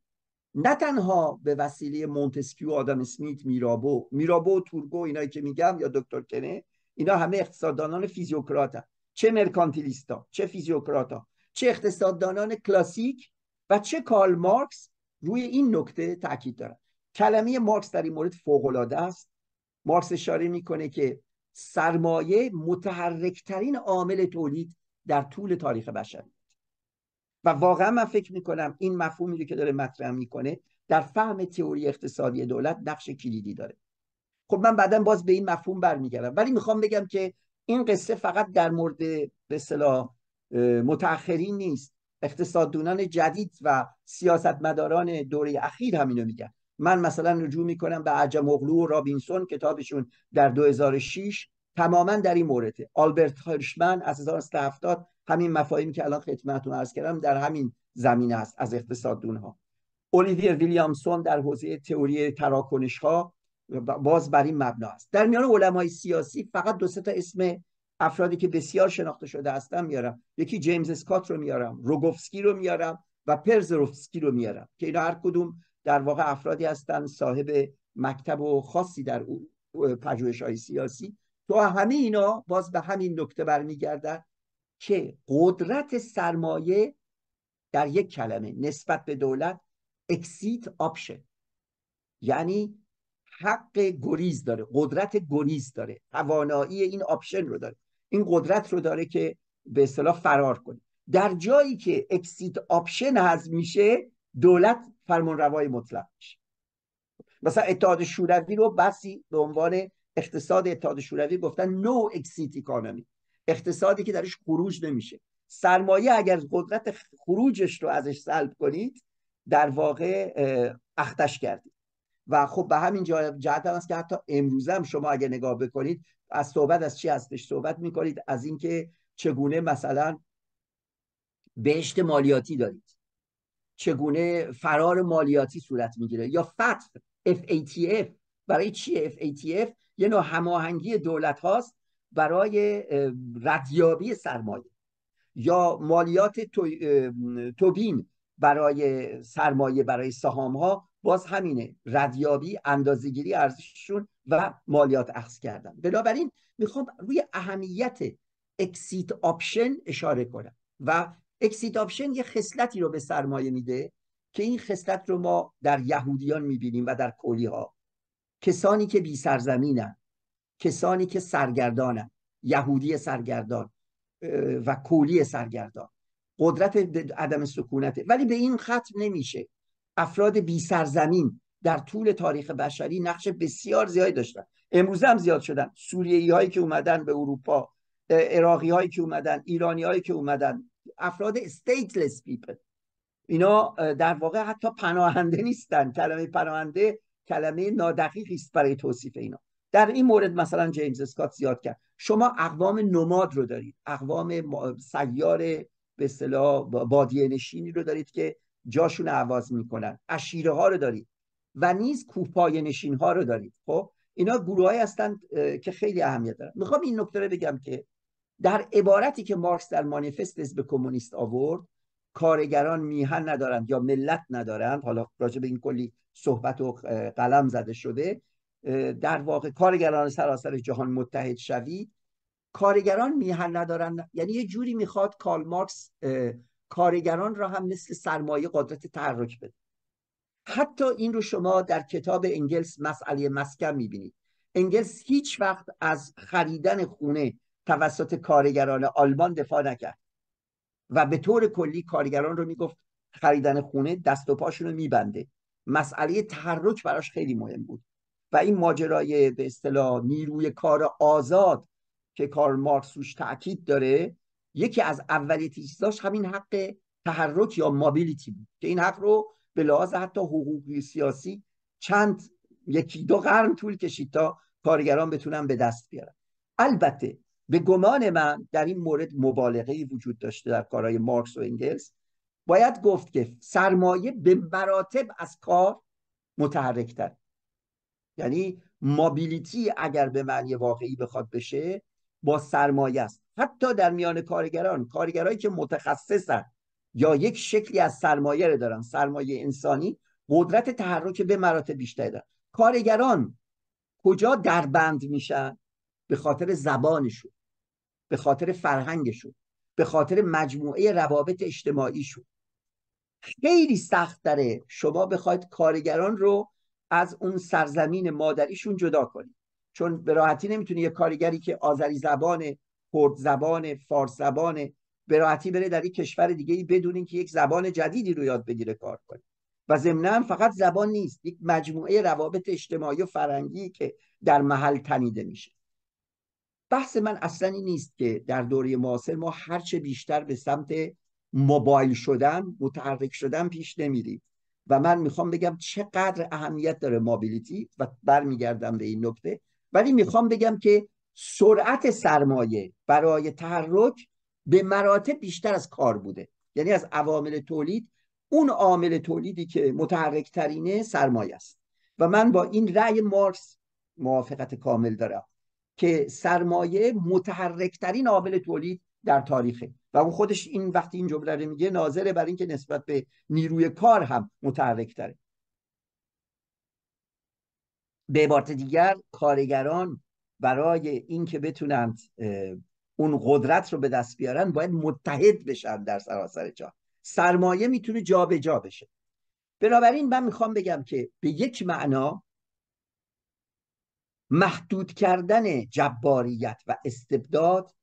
نه تنها به وسیله مونتسکیو آدم اسمیت میرابو میرابو و تورگو اینایی که میگم یا دکتر کنه اینا همه اقتصاددانان فیزیوکرات چه مرکانتیلیستا چه فیزیوکراتا چه اقتصاددانان کلاسیک و چه کارل مارکس روی این نکته تاکید دارن. کلمه مارکس در این مورد فوق العاده است. مارکس اشاره می‌کنه که سرمایه متحرکترین عامل تولید در طول تاریخ بشریت و واقعا من فکر می‌کنم این مفهومی رو که داره مطرح می‌کنه در فهم تئوری اقتصادی دولت نقش کلیدی داره. خب من بعدا باز به این مفهوم برمیگردم. ولی می‌خوام بگم که این قصه فقط در مورد به اصطلاح متأخرین نیست. اقتصاددونان جدید و سیاستمداران دوره اخیر همینو میگن. من مثلا رجوع می‌کنم به عجم اغلو و رابینسون کتابشون در 2006 تماما در این مورده آلبرت هرشمن از 1970 همین مفاهیمی که الان خدمتتون عرض کردم در همین زمینه است از اقتصاددون ها اولیویر ویلیامسون در حوزه تئوری تراکنش ها باز بر این مبنا است. در میان علمای سیاسی فقط دو تا اسم افرادی که بسیار شناخته شده هستن میارم. یکی جیمز اسکات رو میارم روگوفسکی رو میارم و پرزروفسکی رو میارم که اینا هر کدوم در واقع افرادی هستن صاحب مکتب و خاصی در پژوهش های سیاسی. تو همه اینا باز به همین نکته برمیگردن که قدرت سرمایه در یک کلمه نسبت به دولت exit option یعنی حق گریز داره قدرت گریز داره توانایی این option رو داره. این قدرت رو داره که به اصطلاح فرار کنه. در جایی که exit option هست میشه دولت فرمان روای مطلق میشه. مثلا اتحاد شوروی رو بسی به عنوان اقتصاد اتحاد شوروی گفتن no exit economy. اقتصادی که درش خروج نمیشه. سرمایه اگر قدرت خروجش رو ازش سلب کنید در واقع اختش کردید. و خب به همین جهت هم است که حتی امروزه هم شما اگر نگاه بکنید از صحبت از چی هستش صحبت می‌کنید؟ از اینکه چگونه مثلا بهشت مالیاتی دارید. چگونه فرار مالیاتی صورت می‌گیره. یا فتح FATF برای چی FATF یه نوع هماهنگی دولت هاست برای ردیابی سرمایه یا مالیات توبین برای سرمایه برای سهام ها باز همینه. ردیابی اندازهگیری ارزششون و مالیات اخذ کردن. بنابراین می‌خوام روی اهمیت exit option اشاره کنم و exit option یه خصلتی رو به سرمایه میده که این خصلت رو ما در یهودیان می‌بینیم و در کولی ها کسانی که بی سرزمینن کسانی که سرگردانن یهودی سرگردان و کولی سرگردان. قدرت عدم سکونته. ولی به این ختم نمیشه. افراد بی سرزمین در طول تاریخ بشری نقش بسیار زیادی داشتن. امروز هم زیاد شدن. سوریایی هایی که اومدن به اروپا عراقی هایی که اومدن ایرانی هایی که اومدن. افراد stateless people. اینا در واقع حتی پناهنده نیستن. کلمه پناهنده کلمه نادقیقی است برای توصیف اینا. در این مورد مثلا جیمز اسکات زیاد کرد. شما اقوام نماد رو دارید. اقوام سیار به اصطلاح بادیه نشینی رو دارید که جاشون عوض می‌کنن. اشیره ها رو دارید. و نیز کوپای نشین ها رو دارید. خب؟ اینا گروهایی هستند که خیلی اهمیت دارن. می‌خوام این نکته رو بگم که در عبارتی که مارکس در مانیفست به کمونیست آورد کارگران میهن ندارند یا ملت ندارند حالا راجع به این کلی صحبت و قلم زده شده در واقع کارگران سراسر جهان متحد شوید. کارگران میهن ندارند یعنی یه جوری می‌خواد کارل مارکس کارگران را هم مثل سرمایه قدرت تحرک بده. حتی این رو شما در کتاب انگلس مسئله مسکن می‌بینید. انگلس هیچ وقت از خریدن خونه توسط کارگران آلمان دفاع نکرد. و به طور کلی کارگران رو می‌گفت خریدن خونه دست و پاشون رو میبنده. مسئله تحرک براش خیلی مهم بود. و این ماجرای به اصطلاح نیروی کار آزاد که کار مارکس روش تاکید داره یکی از اولی چیزاش همین حق تحرک یا مابیلیتی بود که این حق رو به لحاظ حتی حقوقی سیاسی چند یکی دو قرن طول کشید تا کارگران بتونن به دست بیارن. البته به گمان من در این مورد مبالغه وجود داشته در کارهای مارکس و انگلس باید گفت که سرمایه به مراتب از کار متحرکتر. یعنی مابیلیتی اگر به معنی واقعی بخواد بشه با سرمایه است. حتی در میان کارگران کارگرایی که متخصصن یا یک شکلی از سرمایه رو دارن سرمایه انسانی قدرت تحرک به مراتب بیشتری دارن. کارگران کجا دربند میشن؟ به خاطر زبانشون به خاطر فرهنگشون به خاطر مجموعه روابط اجتماعیشون. خیلی سخت داره. شما بخواید کارگران رو از اون سرزمین مادریشون جدا کنید. چون به راحتی نمی‌تونه یه کارگری که آذری زبان کرد زبان فارس زبان به راحتی بره در یک کشور دیگه ای بدون که یک زبان جدیدی رو یاد بگیره کار کنه. و ضمنا فقط زبان نیست یک مجموعه روابط اجتماعی و فرنگی که در محل تنیده میشه. بحث من اصلا این نیست که در دوره معاصر ما هرچه بیشتر به سمت موبایل شدن متحرک شدن پیش نمیریم. و من می‌خوام بگم چقدر اهمیت داره مابیلیتی و برمیگردم به این نکته. ولی می‌خوام بگم که سرعت سرمایه برای تحرک به مراتب بیشتر از کار بوده. یعنی از عوامل تولید اون عامل تولیدی که متحرک ترینه سرمایه است. و من با این رأی مارکس موافقت کامل دارم. که سرمایه متحرکترین عامل تولید در تاریخه. و اون خودش این وقتی این جمله رو میگه ناظره بر اینکه نسبت به نیروی کار هم متحرکتره. به عبارت دیگر کارگران برای اینکه بتونند اون قدرت رو به دست بیارن باید متحد بشن در سراسر جا. سرمایه می‌تونه جابجا جا بشه. بنابراین من می‌خوام بگم که به یک معنا محدود کردن جباریت و استبداد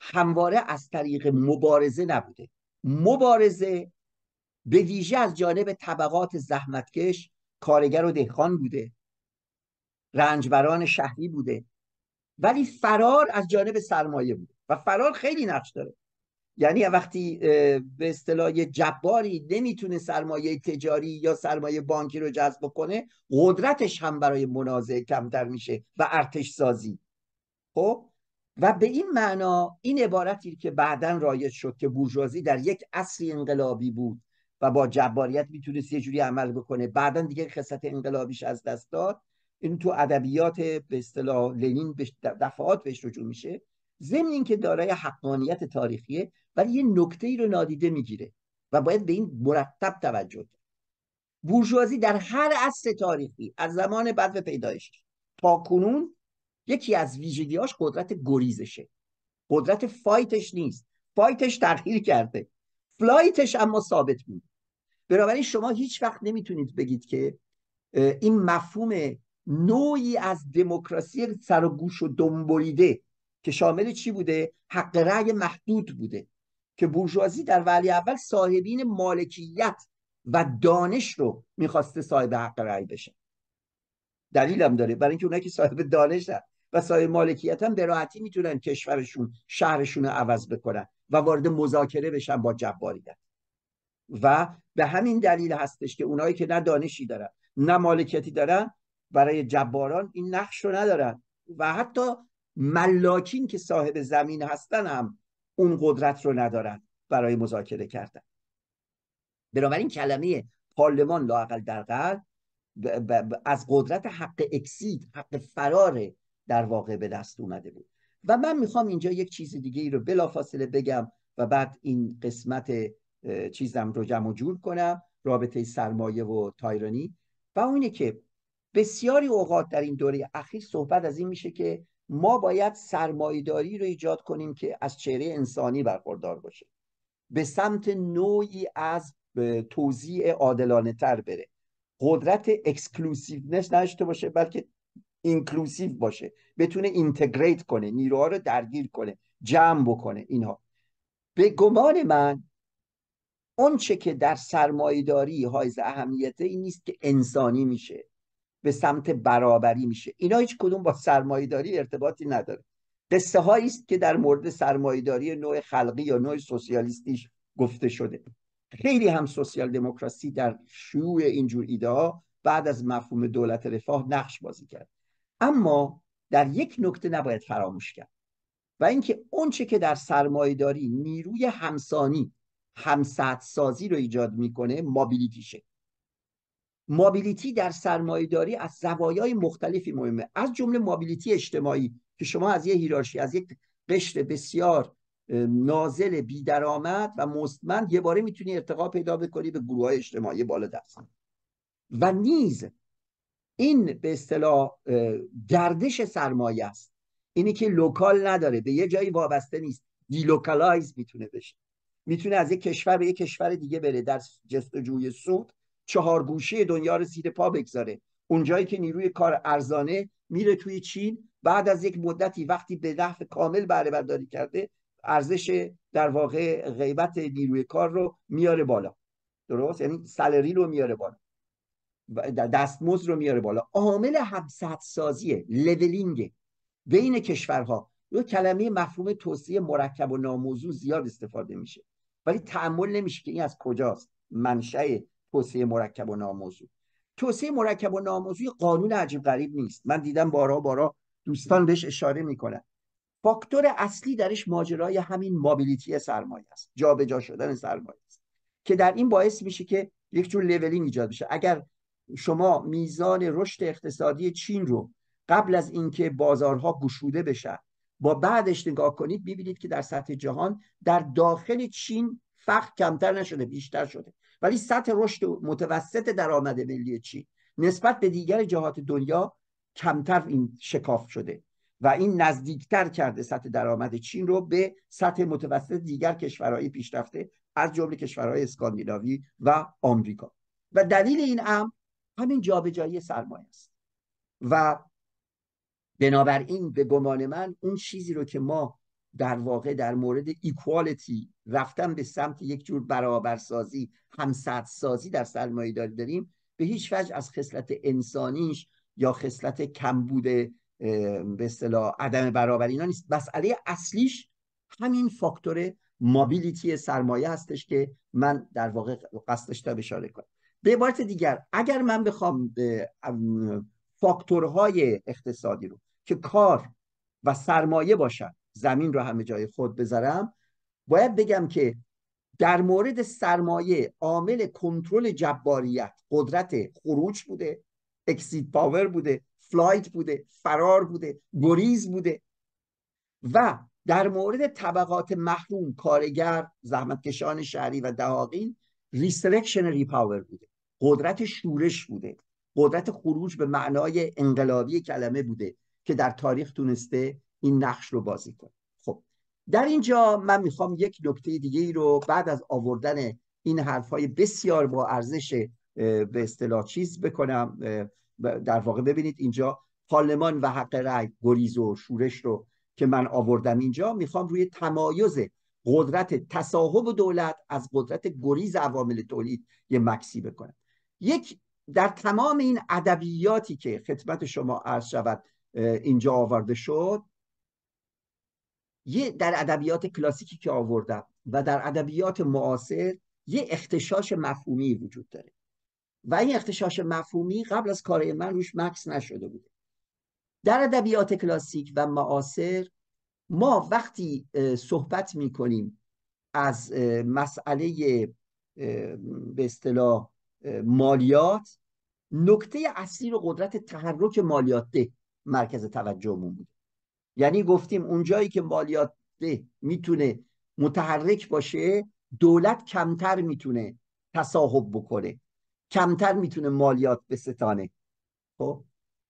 همواره از طریق مبارزه نبوده. مبارزه به ویژه از جانب طبقات زحمتکش کارگر و دهخان بوده. رنجبران شهری بوده. ولی فرار از جانب سرمایه بوده. و فرار خیلی نقش داره. یعنی وقتی به اصطلاح جباری نمی‌تونه سرمایه تجاری یا سرمایه بانکی رو جذب کنه قدرتش هم برای منازعه کمتر میشه و ارتش سازی. خب؟ و به این معنا این عبارتی که بعدا رایج شد که بورژوازی در یک عصری انقلابی بود و با جباریت می‌تونست یه جوری عمل بکنه. بعدا دیگه خصت انقلابیش از دست داد. این تو ادبیات به اصطلاح لنین دفعات بهش رجوع میشه. ضمن اینکه دارای حقانیت تاریخیه ولی یه نکته ای رو نادیده می‌گیره و باید به این مرتب توجه کرد بورژوازی در هر عصر تاریخی از زمان بدو پیدایش تا کنون یکی از ویژگیاش قدرت گریزشه. قدرت fight ش نیست. fight ش تغییر کرده. flight ش اما ثابت بود. بنابراین شما هیچ وقت نمی‌تونید بگید که این مفهوم نوعی از دموکراسی سر و گوش و دنبریده که شامل چی بوده؟ حق رأی محدود بوده. که بورژوازی در ولی اول صاحبین مالکیت و دانش رو می‌خواسته صاحب حق رأی بشه. دلیلم داره. برای اینکه اونایی که صاحب دانش و صاحب مالکیت هم به راحتی می‌تونن کشورشون شهرشون رو عوض بکنن و وارد مذاکره بشن با جباریت. و به همین دلیل هستش که اونایی که نه دانشی دارن نه مالکیتی دارن برای جباران این نقش رو ندارن. و حتی ملاکین که صاحب زمین هستن هم اون قدرت رو ندارن برای مذاکره کردن. بنابراین کلمه پارلمان لاقل در قلب از قدرت حق اکسید حق فرار در واقع به دست اومده بود. و من می‌خوام اینجا یک چیز دیگه ای رو بلافاصله بگم و بعد این قسمت چیزم رو جمع جور کنم رابطه سرمایه و tyranny. و اونه که بسیاری اوقات در این دوره اخیر صحبت از این میشه که ما باید سرمایهداری رو ایجاد کنیم که از چهره انسانی برخوردار باشه. به سمت نوعی از توزیع عادلانه تر بره. قدرت exclusiveness نداشته باشه بلکه inclusive باشه. بتونه اینتگریت کنه نیروها رو درگیر کنه جمع بکنه اینها. به گمان من اون چه که در سرمایداری های اهمیته این نیست که انسانی میشه. به سمت برابری میشه. اینا هیچ کدوم با سرمایداری ارتباطی نداره. قصه هایی است که در مورد سرمایداری نوع خلقی یا نوع سوسیالیستیش گفته شده. خیلی هم سوسیال دموکراسی در شیوع اینجور ایده ها بعد از مفهوم دولت رفاه نقش بازی کرد. اما در یک نکته نباید فراموش کرد. و اینکه اونچه که در سرمایهداری نیروی همسانی همسط سازی رو ایجاد می‌کنه مابیلیتیشه مابیلیتی در سرمایهداری از زوایای مختلفی مهمه. از جمله مابیلیتی اجتماعی که شما از یه هیرارشی از یک قشر بسیار نازل بیدرآمد و مستمند یه باره می‌تونی ارتقا پیدا بکنی به گروه های اجتماعی بالا دست و نیز این به اصطلاح گردش سرمایه است. اینی که local نداره به یه جایی وابسته نیست. delocalize می‌تونه بشه. می‌تونه از یک کشور به یک کشور دیگه بره. در جستجوی سود چهار گوشه دنیا رو زیر پا بگذاره. اونجایی که نیروی کار ارزانه میره توی چین بعد از یک مدتی وقتی به نحو کامل بهره برداری کرده ارزش در واقع قیمت نیروی کار رو میاره بالا. درست؟ یعنی سالری رو میاره بالا. دستمزد رو میاره بالا. عامل همسط سازی لولینگ بین کشورها. یه کلمه مفهوم توصیه مرکب و ناموضوع زیاد استفاده میشه. ولی تعمل نمیشه که این از کجاست. منشأ توصیه مرکب و ناموضوع توصیه مرکب و ناموضوع قانون عجیب غریب نیست. من دیدم بارا بارا دوستان بهش اشاره می‌کنن. فاکتور اصلی درش ماجرای همین مابیلیتی سرمایه است. جابجا شدن سرمایه است. که در این باعث میشه که یک جور leveling ایجاد بشه. اگر شما میزان رشد اقتصادی چین رو قبل از اینکه بازارها گشوده بشن با بعدش نگاه کنید ببینید که در سطح جهان در داخل چین فقر کمتر نشده بیشتر شده. ولی سطح رشد متوسط درآمد ملی چین نسبت به دیگر جهات دنیا کمتر این شکاف شده و این نزدیکتر کرده سطح درآمد چین رو به سطح متوسط دیگر کشورهای پیشرفته از جمله کشورهای اسکاندیناوی و آمریکا. و دلیل این امر همین جابجایی سرمایه است. و بنابراین به گمان من اون چیزی رو که ما در واقع در مورد ایکوالتی رفتن به سمت یک جور برابرسازی همسط سازی در سرمایه داری داریم به هیچ وجه از خصلت انسانیش یا خصلت کمبود به اصطلاح عدم برابری اینا نیست. مسئله اصلیش همین فاکتور mobility سرمایه هستش که من در واقع قصد داشتم اشاره کنم. به عبارت دیگر اگر من بخوام فاکتورهای اقتصادی رو که کار و سرمایه باشن زمین رو همه جای خود بذارم. باید بگم که در مورد سرمایه عامل کنترل جباریت قدرت خروج بوده exit power بوده flight بوده فرار بوده گریز بوده. و در مورد طبقات محروم کارگر زحمتکشان شهری و دهاقین insurrection power بوده. قدرت شورش بوده. قدرت خروج به معنای انقلابی کلمه بوده که در تاریخ تونسته این نقش رو بازی کنه. خب در اینجا من می‌خوام یک نکته دیگه رو بعد از آوردن این حرفهای بسیار با ارزش به اصطلاح چیز بکنم در واقع ببینید اینجا پارلمان و حق رأی گریز و شورش رو که من آوردم اینجا می‌خوام روی تمایز قدرت تصاحب دولت از قدرت گریز عوامل تولید یه مکسی بکنم. یک در تمام این ادبیاتی که خدمت شما عرض شود اینجا آورده شد یه در ادبیات کلاسیکی که آوردم و در ادبیات معاصر یه اختشاش مفهومی وجود داره. و این اختشاش مفهومی قبل از کار من روش مکس نشده بوده. در ادبیات کلاسیک و معاصر ما وقتی صحبت می‌کنیم از مسئله به اصطلاح مالیات نکته اصلی رو قدرت تحرک مالیات ده مرکز توجهمون بود یعنی گفتیم اونجایی که مالیات ده می‌تونه متحرک باشه دولت کمتر می‌تونه تصاحب بکنه. کمتر می‌تونه مالیات بستانه. خب؟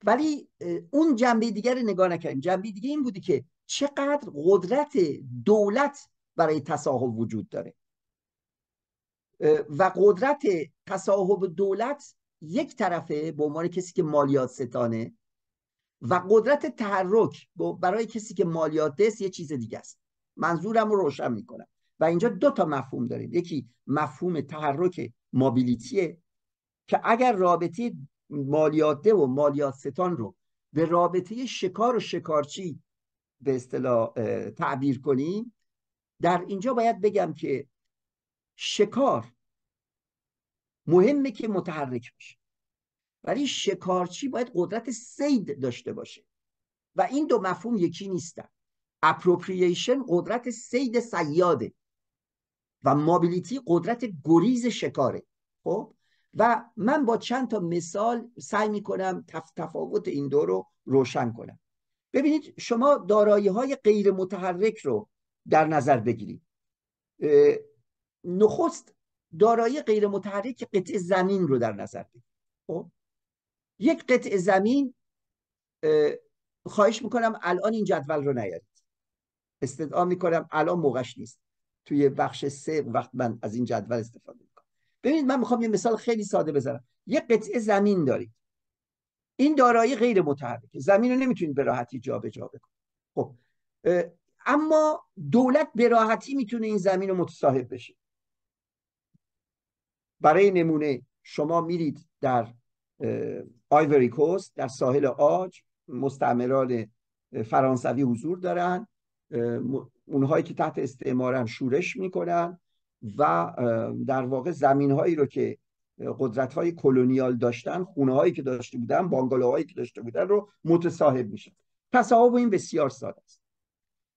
ولی اون جنبه دیگر رو نگاه نکردیم. جنبه دیگه این بودی که چقدر قدرت دولت برای تصاحب وجود داره. و قدرت تصاحب دولت یک طرفه به عنوان کسی که مالیات ستانه و قدرت تحرک برای کسی که مالیات دست یه چیز دیگه است. منظورم رو روشن می‌کنم. و اینجا دو تا مفهوم داریم. یکی مفهوم تحرک مابیلیتیه که اگر رابطه مالیاته و مالیات ستان رو به رابطه شکار و شکارچی به اصطلاح تعبیر کنیم در اینجا باید بگم که شکار مهمه که متحرک بشه. ولی شکارچی باید قدرت سید داشته باشه. و این دو مفهوم یکی نیستن. appropriation قدرت صید صیاده و mobility قدرت گریز شکاره. خب؟ و من با چند تا مثال سعی می‌کنم تف تفاوت این دو رو روشن کنم. ببینید شما دارایی های غیر متحرک رو در نظر بگیرید. نخست دارایی غیر متحرک قطعه زمین رو در نظر بگیرید. خب؟ یک قطع زمین خواهش می‌کنم الان این جدول رو نیارید. استدعا می‌کنم الان موقعش نیست. توی بخش سه وقت من از این جدول استفاده می‌کنم. ببینید من می‌خوام یه مثال خیلی ساده بزنم. یه قطعه زمین دارید. این دارایی غیر متحرکه. زمین رو نمی‌تونید به راحتی جابجا جا بکنید. خب اما دولت به راحتی می‌تونه این زمین رو متصاحب بشه. برای نمونه شما میرید در آیوری کوست در ساحل آج مستعمران فرانسوی حضور دارن اونهایی که تحت استعمارن شورش می‌کنن و در واقع زمین هایی رو که قدرت های کلونیال داشتن خونه هایی که داشته بودن بانگالوهایی که داشته بودن رو متصاحب میشن. تصاحب این بسیار ساده است.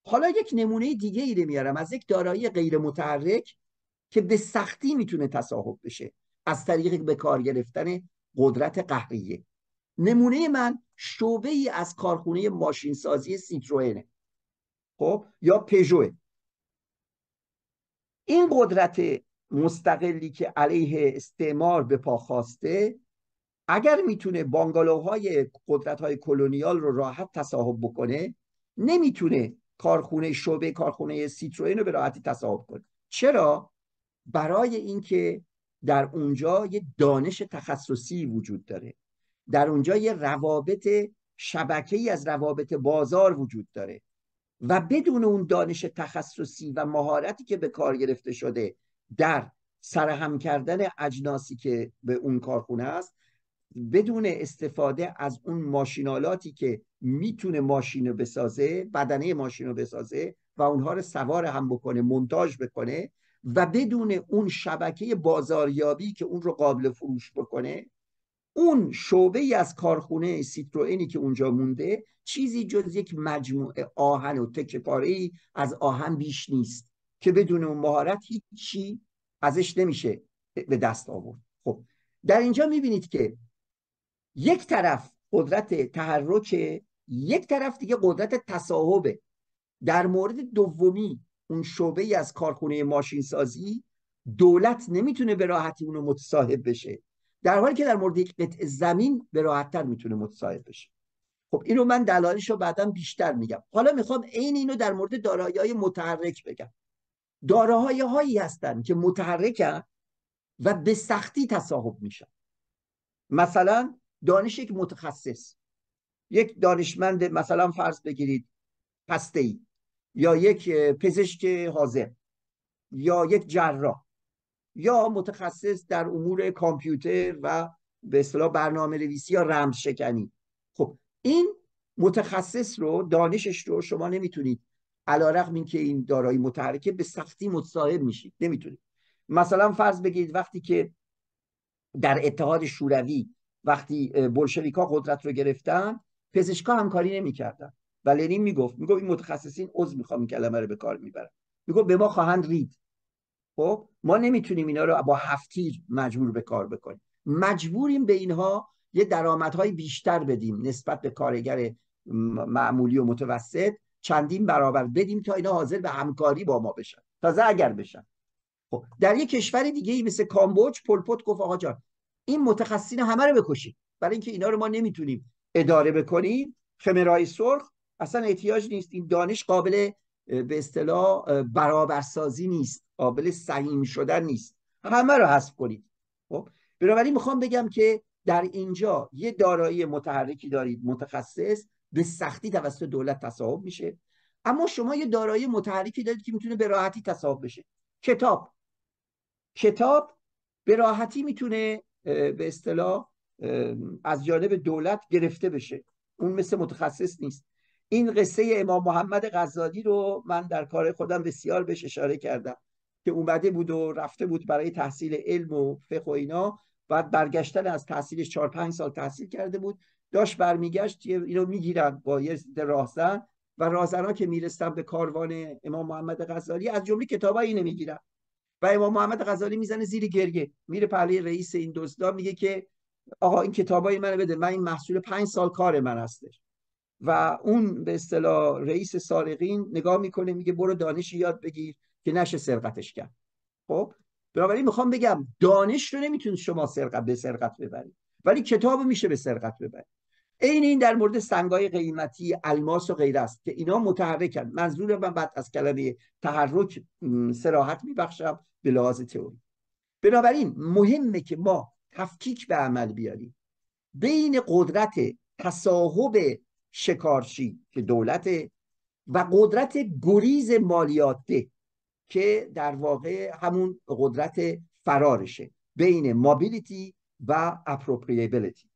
حالا یک نمونه دیگه ای رو میارم از یک دارایی غیر متحرک که به سختی می‌تونه تصاحب بشه. از طریق به کار گرفتن قدرت قهریه. نمونه من شعبه ای از کارخونه ماشینسازی سیتروئنه. خب؟ یا پژوه. این قدرت مستقلی که علیه استعمار به پا خواسته اگر می‌تونه بانگالوهای قدرت های کلونیال رو راحت تصاحب بکنه نمی‌تونه کارخونه شعبه کارخونه سیتروئن رو به راحتی تصاحب کنه. چرا؟ برای اینکه در اونجا یه دانش تخصصی وجود داره. در اونجا یه روابط شبکه ای از روابط بازار وجود داره. و بدون اون دانش تخصصی و مهارتی که به کار گرفته شده در سرهم کردن اجناسی که به اون کارخونه است بدون استفاده از اون ماشینالاتی که می‌تونه ماشین بسازه بدنه ماشین رو بسازه و اونها رو سوار هم بکنه منتاج بکنه و بدون اون شبکه بازاریابی که اون رو قابل فروش بکنه اون شعبه ای از کارخونه سیتروئنی که اونجا مونده چیزی جز یک مجموعه آهن و تکه پاره از آهن بیش نیست که بدون اون مهارت هیچی ازش نمیشه به دست آورد. خب در اینجا می‌بینید که یک طرف قدرت تحرک یک طرف دیگه قدرت تصاحبه. در مورد دومی اون شعبه ای از کارخونه ماشین سازی دولت نمی‌تونه به راحتی اونو متصاحب بشه. در حالی که در مورد یک قطع زمین به راحتتر می‌تونه متصاحب بشه. خب اینو من دلایلش رو بعدا بیشتر میگم. حالا می‌خوام عین اینو در مورد دارایی های متحرک بگم. دارایی هایی هستن که متحرکن و به سختی تصاحب میشن. مثلا دانش یک متخصص. یک دانشمند مثلا فرض بگیرید هسته ای یا یک پزشک حاضر یا یک جراح یا متخصص در امور کامپیوتر و به اصطلاح برنامه نویسی یا رمز شکنی خب این متخصص رو دانشش رو شما نمی‌تونید علا رقم این که این دارایی متحرکه به سختی متصاحب میشید. نمی‌تونید. مثلا فرض بگیرید وقتی که در اتحاد شوروی وقتی بلشویکا قدرت رو گرفتن پزشکا همکاری نمی‌کردن. و لنین می‌گفت می‌گفت این متخصصین عضو می‌خوام این کلمه رو به کار می‌برن. می‌گفت به ما خواهند رید. خب؟ ما نمی‌تونیم اینا رو با هفتیر مجبور به کار بکنیم. مجبوریم به اینها یه درآمدهای بیشتر بدیم نسبت به کارگر معمولی و متوسط چندین برابر بدیم تا اینا حاضر به همکاری با ما بشن. تازه اگر بشن. خب در یک کشور دیگه ای مثل کامبوج پلپوت گفت آقا جان این متخصصین همه رو بکشید. برای اینکه اینا رو ما نمی‌تونیم اداره بکنیم خمرای سرخ اصلا احتیاج نیست. این دانش قابل به اصطلاح برابرسازی نیست. قابل سهیم شدن نیست. همه رو حذف کنید. خب؟ بنابراین می‌خوام بگم که در اینجا یه دارایی متحرکی دارید متخصص به سختی توسط دولت تصاحب میشه. اما شما یه دارایی متحرکی دارید که می‌تونه به راحتی تصاحب بشه. کتاب. کتاب به راحتی می‌تونه به اصطلاح از جانب دولت گرفته بشه. اون مثل متخصص نیست. این قصه امام محمد غزالی رو من در کار خودم بسیار بهش اشاره کردم که اومده بود و رفته بود برای تحصیل علم و فقه و اینا. بعد برگشتن از تحصیلش چهار پنج سال تحصیل کرده بود. داشت برمیگشت اینو می‌گیرن با یه راهزن و راهزنها که میرستن به کاروان امام محمد غزالی از جمله کتابایی نمی‌گیرن و امام محمد غزالی می‌زنه زیر گریه. میره پهلوی رئیس این دزدا میگه که آقا این کتابای منو بده. من این محصول پنج سال کار من هستش. و اون به اصطلاح رئیس سارقین نگاه می‌کنه میگه برو دانشی یاد بگیر که نشه سرقتش کرد. خب؟ بنابراین می‌خوام بگم دانش رو نمی‌تونید شما سرقت به سرقت ببرید ولی کتاب میشه به سرقت ببرید. عین این در مورد سنگای قیمتی الماس و غیره است که اینا متحرکن. منظور من بعد از کلمه تحرک سراحت میبخشم به لحاظ تئوری. بنابراین مهمه که ما تفکیک به عمل بیاریم. بین قدرت تصاحب شکارچی که دولت و قدرت گریز مالیاته که در واقع همون قدرت فرارشه بین mobility و appropriability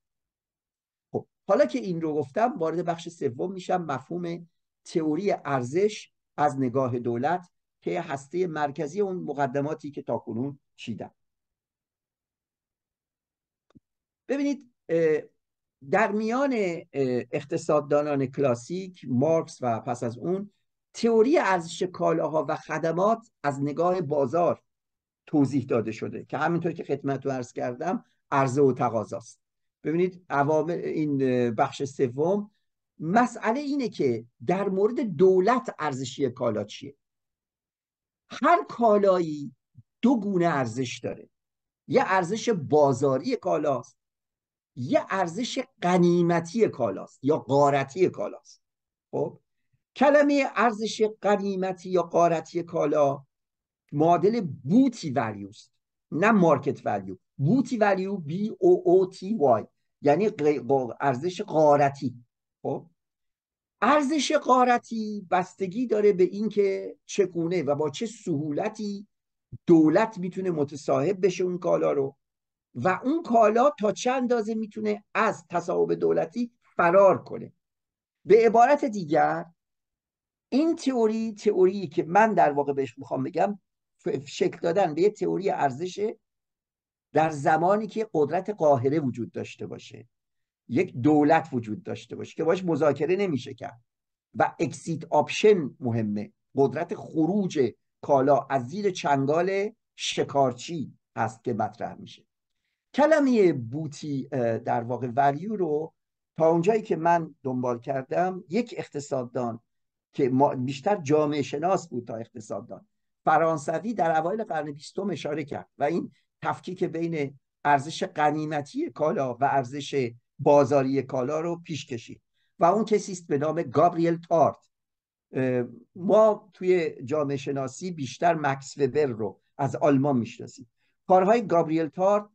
خب حالا که این رو گفتم وارد بخش سوم میشم. مفهوم تئوری ارزش از نگاه دولت که هسته مرکزی اون مقدماتی که تاکنون چیدم. ببینید در میان اقتصاددانان کلاسیک مارکس و پس از اون تئوری ارزش کالاها و خدمات از نگاه بازار توضیح داده شده که همینطور که خدمت رو عرض کردم عرضه و تقاضاست. ببینید عوامل این بخش سوم مسئله اینه که در مورد دولت ارزشی کالا چیه؟ هر کالایی دو گونه ارزش داره. یه ارزش بازاری کالاست یه ارزش قنیمتی کالاست یا قارتی کالاست. خب؟ کلمه ارزش قنیمتی یا قارتی کالا معادل بوتی ولیوست نه مارکت ولیو بوتی ولیو بی او او تی وای یعنی ارزش قارتی خب؟ ارزش قارتی بستگی داره به اینکه چگونه و با چه سهولتی دولت می‌تونه متصاحب بشه اون کالا رو. و اون کالا تا چند اندازه می‌تونه از تصاحب دولتی فرار کنه. به عبارت دیگر این تئوری تئوری که من در واقع بهش می‌خوام بگم شکل دادن به یه تئوری ارزش در زمانی که قدرت قاهره وجود داشته باشه. یک دولت وجود داشته باشه که باش مذاکره نمیشه کرد. و exit option مهمه. قدرت خروج کالا از زیر چنگال شکارچی هست که مطرح میشه. کلمه booty در واقع value رو تا اونجایی که من دنبال کردم یک اقتصاددان که بیشتر جامعه شناس بود تا اقتصاددان فرانسوی در اوایل قرن بیستم اشاره کرد و این تفکیک بین ارزش قنیمتی کالا و ارزش بازاری کالا رو پیش کشید و اون کسی است به نام گابریل تارت. ما توی جامعه شناسی بیشتر مکس وبر رو از آلمان می‌شناسیم. کارهای گابریل تارت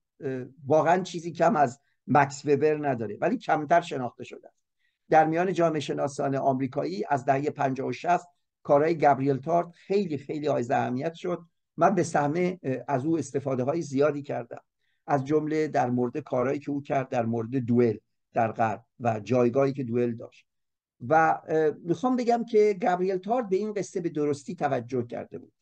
واقعا چیزی کم از مکس وبر نداره ولی کمتر شناخته شده است. در میان جامعه شناسان آمریکایی از دهه 50 و 60 کارهای گابریل تارت خیلی خیلی های اهمیت شد. من به سهمه از او استفاده های زیادی کردم. از جمله در مورد کارهایی که او کرد در مورد دوئل در غرب و جایگاهی که دوئل داشت. و می‌خوام بگم که گابریل تارت به این قصه به درستی توجه کرده بود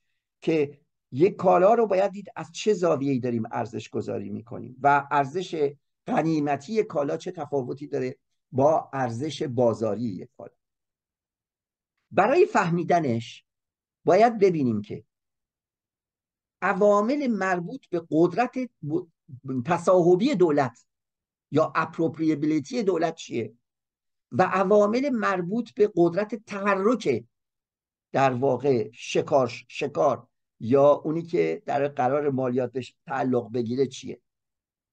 که یک کالا رو باید دید از چه زاویه‌ای داریم ارزش گذاری می‌کنیم و ارزش غنیمتی کالا چه تفاوتی داره با ارزش بازاری یک کالا. برای فهمیدنش باید ببینیم که عوامل مربوط به قدرت تصاحبی دولت یا اپروپریبیلیتی دولت چیه و عوامل مربوط به قدرت تحرک در واقع شکار شکار یا اونی که در قرار مالیات بهش تعلق بگیره چیه؟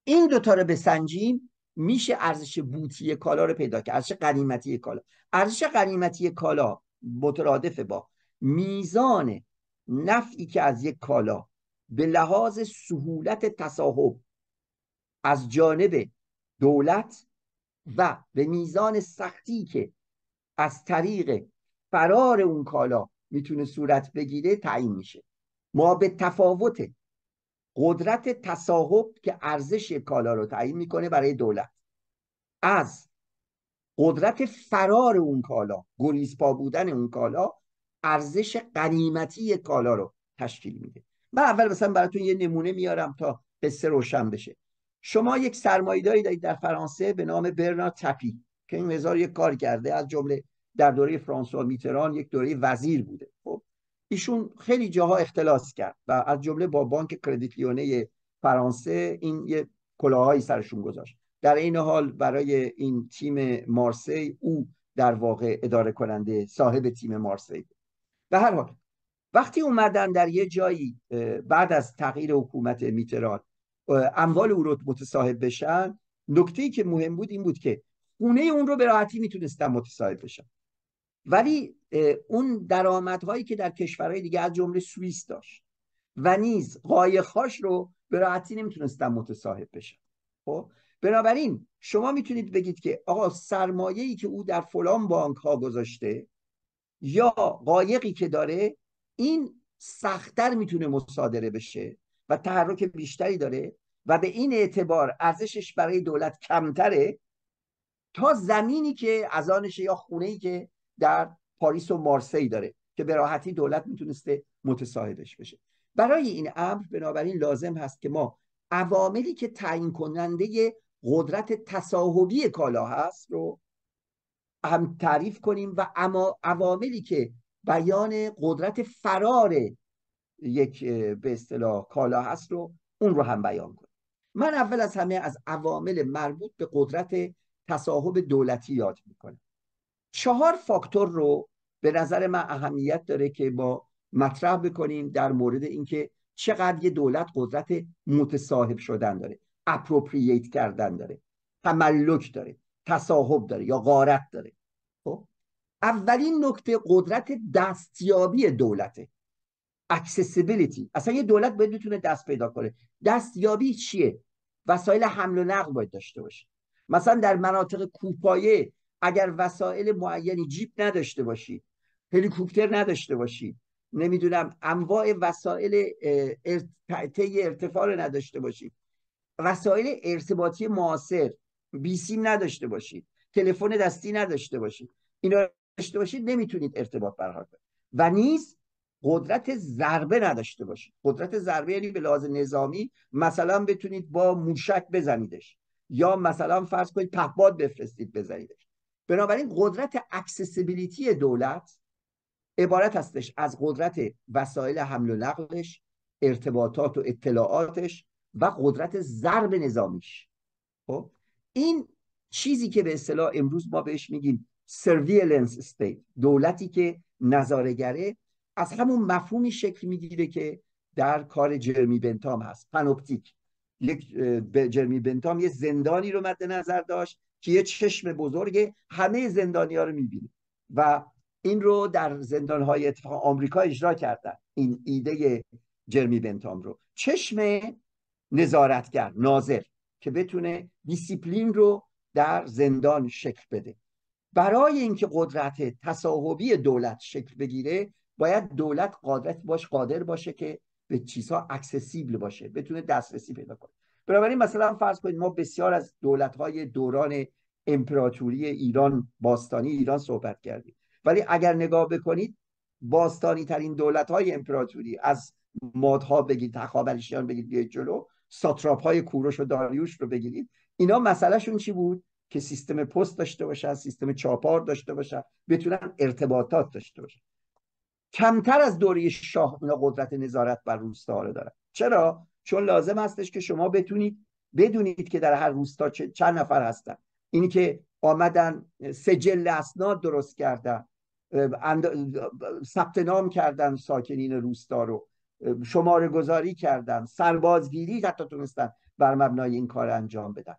این دوتا رو بسنجیم میشه ارزش بوتی کالا رو پیدا کرد. ارزش قنیمتی کالا. ارزش قنیمتی کالا مترادف با میزان نفعی که از یک کالا به لحاظ سهولت تصاحب از جانب دولت و به میزان سختی که از طریق فرار اون کالا می‌تونه صورت بگیره تعیین میشه. ما به تفاوت قدرت تصاحب که ارزش کالا رو تعیین می‌کنه برای دولت. از قدرت فرار اون کالا گریزپا بودن اون کالا ارزش قنیمتی کالا رو تشکیل میده. من اول مثلا براتون یه نمونه میارم تا قصه روشن بشه. شما یک سرمایه‌داری دارید در فرانسه به نام برنارد تپی که این هزار یک کار کرده از جمله در دوره فرانسوا میتران یک دوره وزیر بوده. خب؟ ایشون خیلی جاها اختلاس کرد و از جمله با بانک کردیت لیونه فرانسه این یه کلاهایی سرشون گذاشت. در این حال برای این تیم مارسی او در واقع اداره کننده صاحب تیم مارسی به هر حال وقتی اومدن در یه جایی بعد از تغییر حکومت میتران اموال او رو متصاحب بشن نکته که مهم بود این بود که خونه اون رو به راحتی می‌تونستن متصاحب بشن. ولی اون درآمدهایی که در کشورهای دیگه از جمله سوئیس داشت و نیز قایقهاش رو به راحتی نمی‌تونستن متصاحب بشن. خب؟ بنابراین شما می‌تونید بگید که آقا سرمایه ای که او در فلان بانک ها گذاشته یا قایقی که داره این سختتر می‌تونه مصادره بشه و تحرک بیشتری داره و به این اعتبار ارزشش برای دولت کمتره تا زمینی که از آنشه یا خونه ای که در پاریس و مارسی داره که به راحتی دولت می‌تونسته متصاحبش بشه. برای این امر بنابراین لازم هست که ما عواملی که تعیین کننده قدرت تصاحبی کالا هست رو هم تعریف کنیم و اما عواملی که بیان قدرت فرار یک به اصطلاح کالا هست رو اون رو هم بیان کنیم. من اول از همه از عوامل مربوط به قدرت تصاحب دولتی یاد می‌کنم. چهار فاکتور رو به نظر من اهمیت داره که با مطرح بکنیم در مورد اینکه چقدر یه دولت قدرت متصاحب شدن داره اپروپرییت کردن داره تملک داره تصاحب داره یا غارت داره. خب؟ اولین نکته قدرت دستیابی دولته. Accessibility. اصلا یه دولت باید بتونه دست پیدا کنه. دستیابی چیه؟ وسایل حمل و نقل باید داشته باشه. مثلا در مناطق کوپایه اگر وسایل معینی جیپ نداشته باشید هلیکوپتر نداشته باشید نمی‌دونم انواع وسایل طی ارتفاع رو نداشته باشید وسایل ارتباطی معاصر بیسیم نداشته باشید تلفن دستی نداشته باشید اینا داشته باشید نمی‌تونید ارتباط برقرار کنید و نیز قدرت ضربه نداشته باشید قدرت ضربه یعنی به لحاظ نظامی مثلا بتونید با موشک بزنیدش یا مثلا فرض کنید پهباد بفرستید بزنیدش. بنابراین قدرت accessibility دولت عبارت هستش از قدرت وسایل حمل و نقلش ارتباطات و اطلاعاتش و قدرت ضرب نظامیش. خب؟ این چیزی که به اصطلاح امروز ما بهش میگیم surveillance state دولتی که نظارگره از همون مفهومی شکل می‌گیره که در کار جرمی بنتام هست. پنوپتیک یک جرمی بنتام یه زندانی رو مد نظر داشت که یه چشم بزرگ همه زندانی ها رو می‌بینه. و این رو در زندان های ایالات آمریکا اجرا کردن. این ایده جرمی بنتام رو. چشم نظارتگر ناظر که بتونه دیسیپلین رو در زندان شکل بده. برای اینکه قدرت تصاحبی دولت شکل بگیره باید دولت قادر باش قادر باشه که به چیزها accessible باشه بتونه دسترسی پیدا کنه. بنابراین مثلا فرض کنید ما بسیار از دولت های دوران امپراتوری ایران باستانی ایران صحبت کردیم. ولی اگر نگاه بکنید باستانی ترین دولت های امپراتوری از مادها بگید تخابریشیان بگید بیاید جلو ساتراپ های کوروش و داریوش رو بگیرید. اینا مسئلهشون چی بود؟ که سیستم پست داشته باشن سیستم چاپار داشته باشن بتونن ارتباطات داشته باشن. کمتر از دوره شاه اینا قدرت نظارت بر روستا رو دارن. چرا؟ چون لازم هستش که شما بتونید بدونید که در هر روستا چند نفر هستن. اینی که آمدن سجل اسناد درست کردن ثبت نام کردن ساکنین روستا رو شماره گذاری کردن سربازگیری حتی تونستن بر مبنای این کار انجام بدن.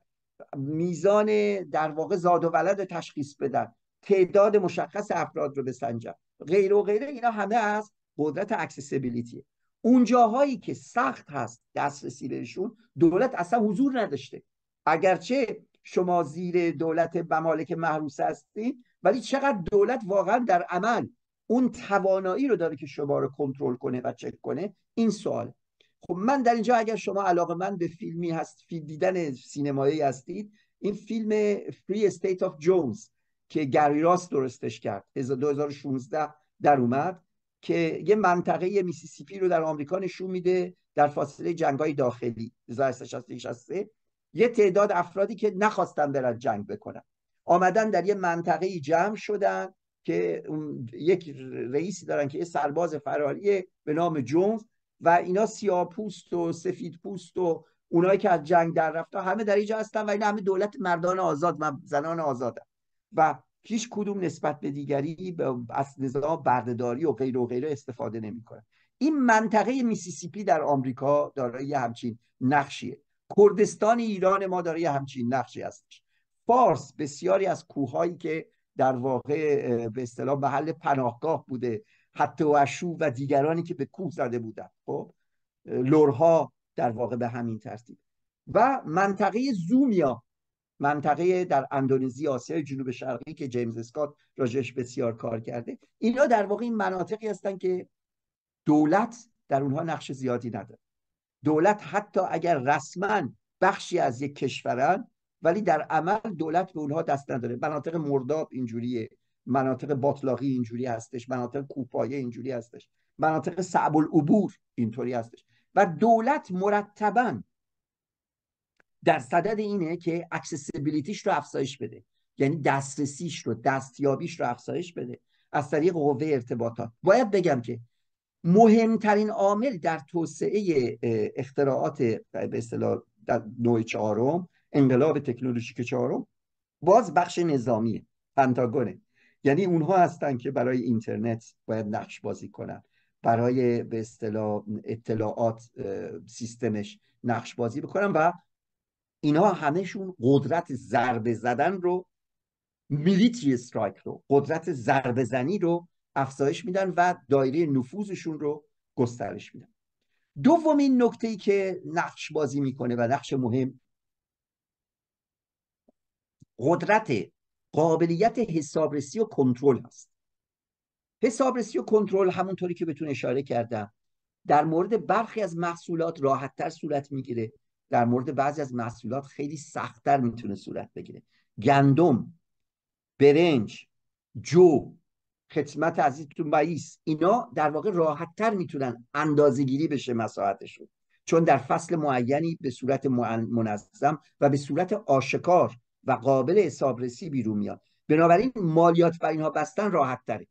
میزان در واقع زاد و ولد تشخیص بدن. تعداد مشخص افراد رو بسنجن. غیر و غیره اینا همه از قدرت accessibility اون جاهایی که سخت هست دسترسی بهشون دولت اصلا حضور نداشته. اگرچه شما زیر دولت ممالک محروسه هستید ولی چقدر دولت واقعا در عمل اون توانایی رو داره که شما رو کنترل کنه و چک کنه این سوال خب من در اینجا اگر شما علاقه‌مند به فیلمی هست فیلم دیدن سینمایی هستید این فیلم Free State of Jones که گری راس درستش کرد 2016 در اومد. که یه منطقه میسیسیپی رو در آمریکا نشون میده در فاصله جنگای داخلی 1863 یه تعداد افرادی که نخواستن برن جنگ بکنن. آمدن در یه منطقه جمع شدن که یک رئیسی دارن که یه سرباز فراریه به نام جونز و اینا سیاه پوست و سفید پوست و اونایی که از جنگ در رفتن همه در اینجا هستن و اینا همه دولت مردان آزاد و زنان آزادن. و هیچ کدوم نسبت به دیگری از نظام بردهداری و غیر و غیره استفاده نمی‌کنه. این منطقه میسیسیپی در آمریکا دارای همچین نقشیه. کردستان ایران ما دارای همچین نقشی هستش. فارس بسیاری از کوههایی که در واقع به اصطلاح محل پناهگاه بوده حتی اشو و دیگرانی که به کوه زده بودن. خب لورها در واقع به همین ترتیب. و منطقه زومیا منطقه در اندونزی آسیای جنوب شرقی که جیمز اسکات راجش بسیار کار کرده. اینا در واقع این مناطقی هستن که دولت در اونها نقش زیادی نداره. دولت حتی اگر رسما بخشی از یک کشورن ولی در عمل دولت به اونها دست نداره. مناطق مرداب اینجوریه مناطق باطلاقی اینجوری هستش مناطق کوپایه اینجوری هستش مناطق صعب العبور اینطوری هستش. و دولت مرتبا در صدد اینه که accessibility ش رو افزایش بده. یعنی دسترسیش رو دستیابیش رو افزایش بده. از طریق قوه ارتباطات. باید بگم که مهمترین عامل در توسعه اختراعات به اصطلاح در نوع چهارم انقلاب تکنولوژیک چهارم باز بخش نظامیه پنتاگونه. یعنی اونها هستن که برای اینترنت باید نقش بازی کنن. برای به اصطلاح اطلاعات سیستمش نقش بازی بکنن و اینها همهشون قدرت ضربه زدن رو میلیتری استرایک رو قدرت ضربه زنی رو افزایش میدن و دایره نفوذشون رو گسترش میدن. دومین نکته ای که نقش بازی می‌کنه و نقش مهم قدرت قابلیت حسابرسی و کنترل هست. حسابرسی و کنترل همونطوری که بهتون اشاره کردم در مورد برخی از محصولات راحتتر صورت می‌گیره. در مورد بعضی از محصولات خیلی سختتر می‌تونه صورت بگیره. گندم برنج جو خدمت عزیزتون مایس اینا در واقع راحتتر می‌تونن اندازه گیری بشه مساحتشون. چون در فصل معینی به صورت منظم و به صورت آشکار و قابل حسابرسی بیرون میاد. بنابراین مالیات بر اینها بستن راحت تره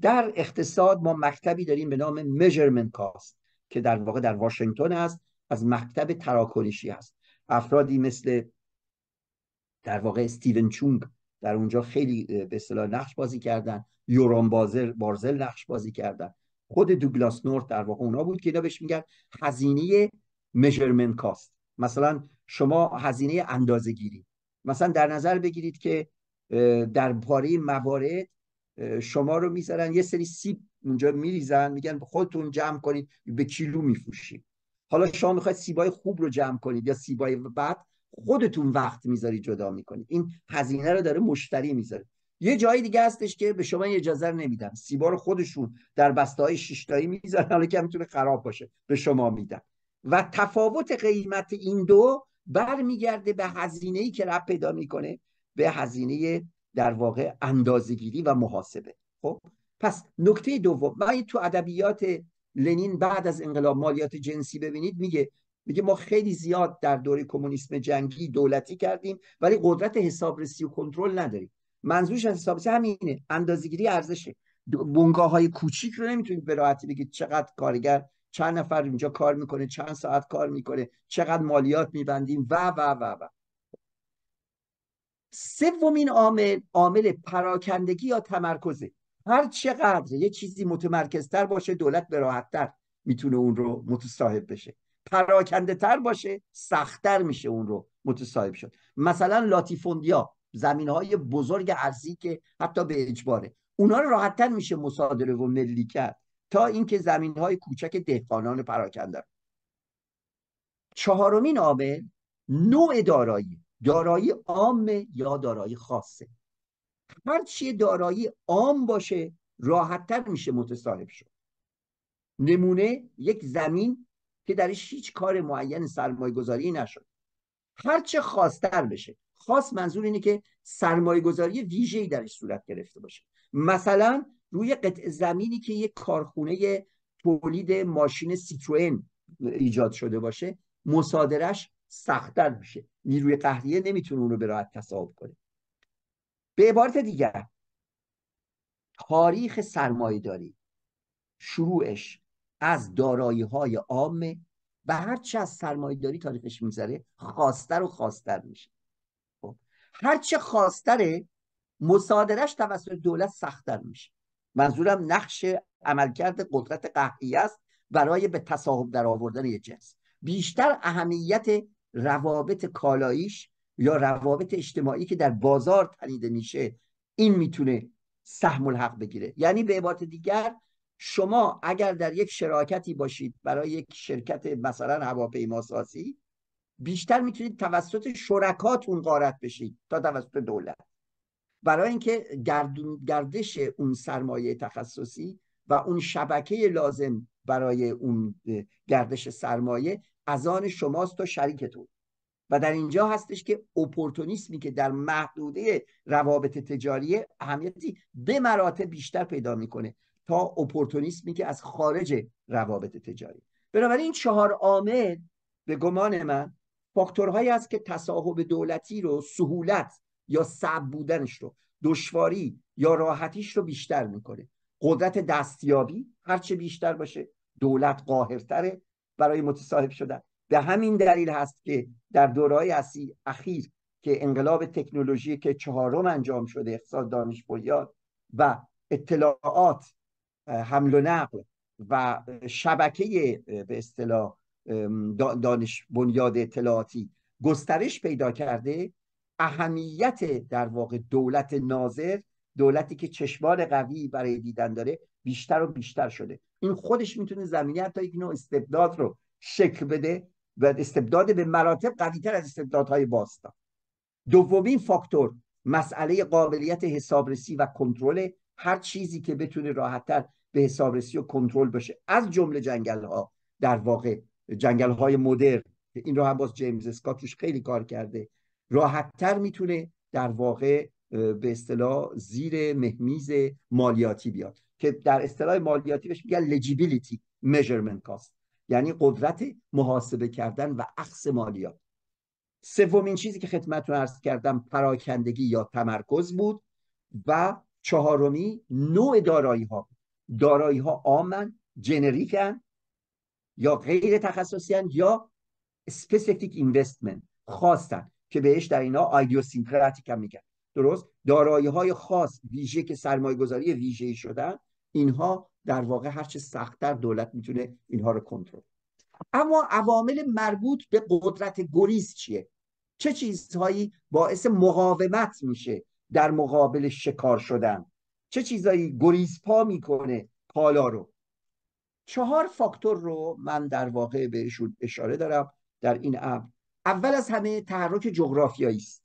در اقتصاد ما مکتبی داریم به نام measurement cost که در واقع در واشنگتن است از مکتب تراکنشی هست. افرادی مثل در واقع استیون چونگ در اونجا خیلی به اصطلاح نقش بازی کردن. یوران بازل بارزل نقش بازی کردن. خود دوگلاس نورت در واقع اونا بود که اینا بهش میگن هزینه measurement کاست مثلا شما هزینه اندازه گیری مثلا در نظر بگیرید که در پاره موارد شما رو می‌ذارن یه سری سیب اونجا میریزن میگن خودتون جمع کنید به کیلو میفروشیم حالا شما می‌خواید سیبای خوب رو جمع کنید یا سیبای بعد خودتون وقت می‌ذارید جدا می‌کنید. این هزینه رو داره مشتری می‌ذاره. یه جایی دیگه هستش که به شما اجازه رو نمیدن. سیبا رو خودشون در بسته های شیشتایی می‌ذارن حالا که می‌تونه خراب باشه به شما میدن. و تفاوت قیمت این دو برمیگرده به هزینه ای که رب پیدا می‌کنه به هزینه در واقع اندازگیری و محاسبه. خب؟ پس نکته دوم من تو ادبیات لنین بعد از انقلاب مالیات جنسی ببینید میگه میگه ما خیلی زیاد در دوره کمونیسم جنگی دولتی کردیم ولی قدرت حسابرسی و کنترل نداریم. منظورش از حسابرسی همینه اندازه‌گیری ارزشه. بنگاه های کوچیک رو نمی‌تونید به راحتی بگید چقدر کارگر چند نفر اینجا کار می‌کنه چند ساعت کار می‌کنه چقدر مالیات میبندیم و و و و. سومین عامل عامل پراکندگی یا تمرکزه. هر چقدر یه چیزی متمرکزتر باشه دولت به راحتتر می‌تونه اون رو متصاحب بشه. پراکنده تر باشه سختتر میشه اون رو متصاحب شد. مثلا لاتیفوندیا زمین های بزرگ ارزی که حتی به اجباره. اونا رو راحتتر میشه مصادره و ملی کرد تا اینکه زمین های کوچک دهقانان پراکنده. چهارمین عامل نوع دارایی. دارایی عام یا دارایی خاصه. هر چی دارایی عام باشه راحتتر میشه متصاحب شد. نمونه یک زمین که درش هیچ کار معین سرمایه گذاری نشد هرچه خاصتر بشه. خاص منظور اینه که سرمایه گذاری ویژه‌ای درش صورت گرفته باشه. مثلا روی قطع زمینی که یک کارخونه تولید ماشین سیتروئن ایجاد شده باشه مصادرش سختتر میشه. نیروی قهریه نمی‌تونه اونو به راحت تصاحب کنه. به عبارت دیگر تاریخ سرمایه داری شروعش از دارایی های عامه و هرچه از سرمایه داری تاریخش می‌ذاره خواستر و خواستر میشه خب. هرچه خواستره مصادرش توسط دولت سختتر میشه منظورم نقش عملکرد قدرت قهریه است برای به تصاحب در آوردن یه جنس بیشتر اهمیت روابط کالاییش یا روابط اجتماعی که در بازار تنیده میشه این می‌تونه سهم الحق بگیره. یعنی به عبارت دیگر شما اگر در یک شراکتی باشید برای یک شرکت مثلا هواپیما سازی بیشتر می‌تونید توسط شرکاتون غارت بشید تا توسط دولت. برای اینکه گردش اون سرمایه تخصصی و اون شبکه لازم برای اون گردش سرمایه از آن شماست تا شریکتون و در اینجا هستش که اپورتونیسمی که در محدوده روابط تجاری اهمیتی به مراتب بیشتر پیدا می‌کنه تا اپورتونیسمی که از خارج روابط تجاری. بنابراین این چهار عامل به گمان من فاکتورهایی است که تصاحب دولتی رو سهولت یا صعب بودنش رو دشواری یا راحتیش رو بیشتر می‌کنه. قدرت دستیابی هرچه بیشتر باشه دولت قاهرتره برای متصاحب شدن. به همین دلیل هست که در دورهای اخیر که انقلاب تکنولوژی که چهارم انجام شده اقتصاد دانش بنیاد و اطلاعات حمل و نقل و شبکه به اصطلاح دانش بنیاد اطلاعاتی گسترش پیدا کرده اهمیت در واقع دولت ناظر دولتی که چشمان قوی برای دیدن داره بیشتر و بیشتر شده. این خودش می‌تونه زمینه حتی یک نوع استبداد رو شکل بده و استبداد به مراتب قویتر از استبدادهای باستا دومین فاکتور مسئله قابلیت حسابرسی و کنترل هر چیزی که بتونه راحتتر به حسابرسی و کنترل باشه. از جمله جنگل ها در واقع جنگل های مدر این رو هم باز جیمز اسکات خیلی کار کرده. راحتتر می‌تونه در واقع به اصطلاح زیر مهمیز مالیاتی بیاد. که در اصطلاح مالیاتی بهش میگن لجیبیلیتی measurement cost. یعنی قدرت محاسبه کردن و عکس مالیات. سومین چیزی که خدمتتون عرض کردم پراکندگی یا تمرکز بود و چهارمی نوع دارایی ها دارایی ها آمن جنریکن یا غیر تخصصی یا specific investment خواستن که بهش در اینا آیدیوسینکراتیک هم میگن. درست؟ دارایی های خاص ویژه که سرمایه گذاری ویژه شدن اینها در واقع هرچه سختتر دولت می‌تونه اینها رو کنترل اما عوامل مربوط به قدرت گریز چیه؟ چه چیزهایی باعث مقاومت میشه در مقابل شکار شدن؟ چه چیزهایی گریز پا می‌کنه کالا رو؟ چهار فاکتور رو من در واقع بهشون اشاره دارم در این امر اول از همه تحرک جغرافیایی است.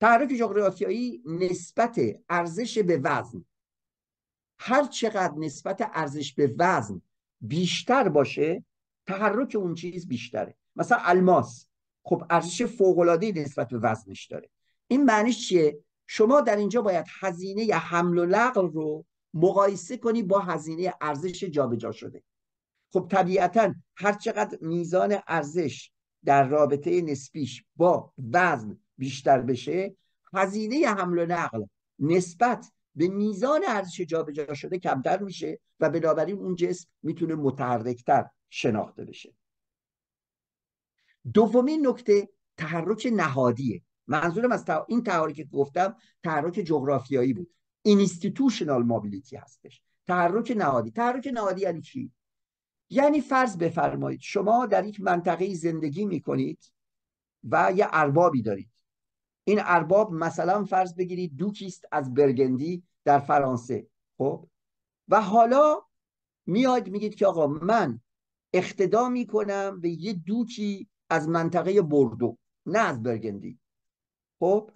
تحرک جغرافیایی نسبت ارزش به وزن. هر چقدر نسبت ارزش به وزن بیشتر باشه تحرک اون چیز بیشتره. مثلا الماس. خب ارزش فوق العاده نسبت به وزنش داره. این معنیش چیه؟ شما در اینجا باید هزینه یا حمل و نقل رو مقایسه کنی با هزینه ارزش جابجا شده. خب طبیعتا هر چقدر میزان ارزش در رابطه نسبیش با وزن بیشتر بشه هزینه حمل و نقل نسبت به میزان ارزش جابجا شده کمتر میشه و بنابراین اون جسم می‌تونه متحرکتر شناخته بشه. دومین نکته تحرک نهادیه. منظورم از این تحرک که گفتم تحرک جغرافیایی بود. اینستیتوشنال مابیلیتی هستش. تحرک نهادی. تحرک نهادی یعنی چی؟ یعنی فرض بفرمایید شما در یک منطقه زندگی می‌کنید و یه اربابی دارید. این ارباب مثلا فرض بگیرید دوکیست از برگندی در فرانسه خب؟ و حالا میاد میگید که آقا من اقتدا می‌کنم به یه دوکی از منطقه بردو نه از برگندی. خب؟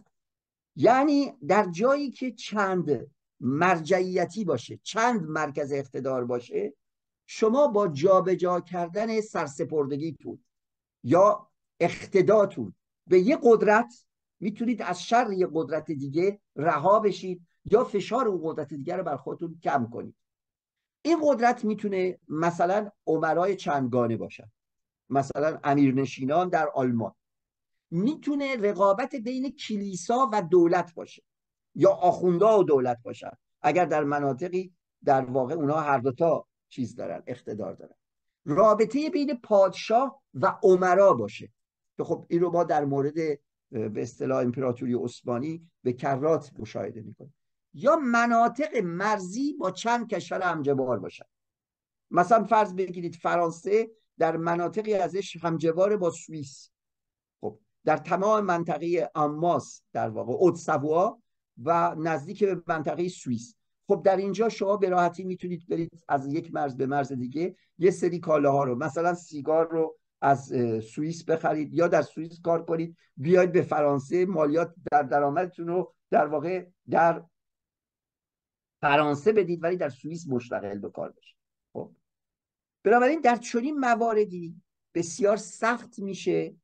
یعنی در جایی که چند مرجعیتی باشه چند مرکز اقتدار باشه شما با جابجا کردن سرسپردگیتون یا اقتداتون به یه قدرت می‌تونید از شر یه قدرت دیگه رها بشید یا فشار اون قدرت دیگه رو بر خودتون کم کنید. این قدرت می‌تونه مثلا عمرای چندگانه باشن مثلا امیرنشینان در آلمان. می‌تونه رقابت بین کلیسا و دولت باشه یا آخوندا و دولت باشن اگر در مناطقی در واقع اونها هر دوتا چیز دارن اقتدار دارن. رابطه بین پادشاه و عمرا باشه. که خب این رو ما در مورد به اصطلاح امپراتوری عثمانی به کرات مشاهده می‌کنیم یا مناطق مرزی با چند کشور همجوار باشن. مثلا فرض بگیرید فرانسه در مناطقی ازش همجوار با سوئیس. خب در تمام منطقه آماس در واقع اوتساوا و نزدیک به منطقه سوئیس. خب در اینجا شما به راحتی می‌تونید برید از یک مرز به مرز دیگه یه سری کالاها رو مثلا سیگار رو از سوئیس بخرید یا در سوئیس کار کنید بیاید به فرانسه مالیات در درآمدتون رو در واقع در فرانسه بدید ولی در سوئیس مشتغل به کار بشید خب. بنابراین در چنین مواردی بسیار سخت میشه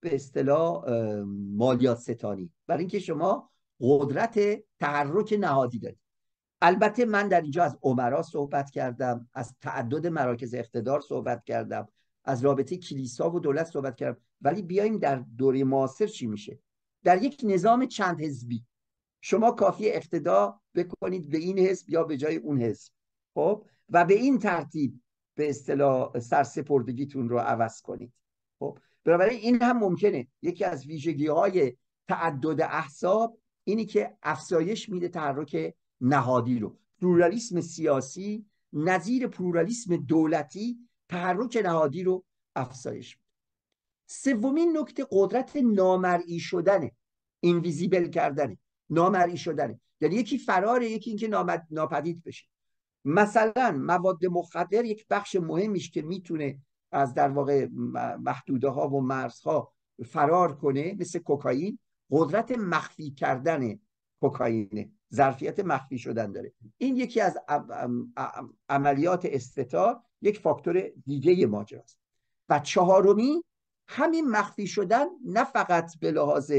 به اصطلاح مالیات ستانی. برای اینکه شما قدرت تحرک نهادی دارید. البته من در اینجا از عمرا صحبت کردم از تعدد مراکز اقتدار صحبت کردم. از رابطه کلیسا و دولت صحبت کردم. ولی بیایم در دوره معاصر چی میشه؟ در یک نظام چند حزبی. شما کافی اقتدا بکنید به این حزب یا به جای اون حزب. خب؟ و به این ترتیب به اصطلاح سرسپردگیتون رو عوض کنید. خب؟ بنابراین این هم ممکنه. یکی از ویژگی های تعدد احزاب اینی که افزایش میده تحرک نهادی رو. پلورالیسم سیاسی نظیر پلورالیسم دولتی تحرک نهادی رو افزایش میده. سومین نکته قدرت نامرئی شدنه. اینویزیبل کردنه. نامرئی شدنه. یعنی یکی فراره یکی اینکه ناپدید بشه. مثلا مواد مخدر یک بخش مهمیش که می‌تونه از در واقع محدوده ها و مرزها فرار کنه مثل کوکائین قدرت مخفی کردن کوکائینه. ظرفیت مخفی شدن داره. این یکی از عملیات استتار یک فاکتور دیگه ماجراست. و چهارمی همین مخفی شدن نه فقط به لحاظ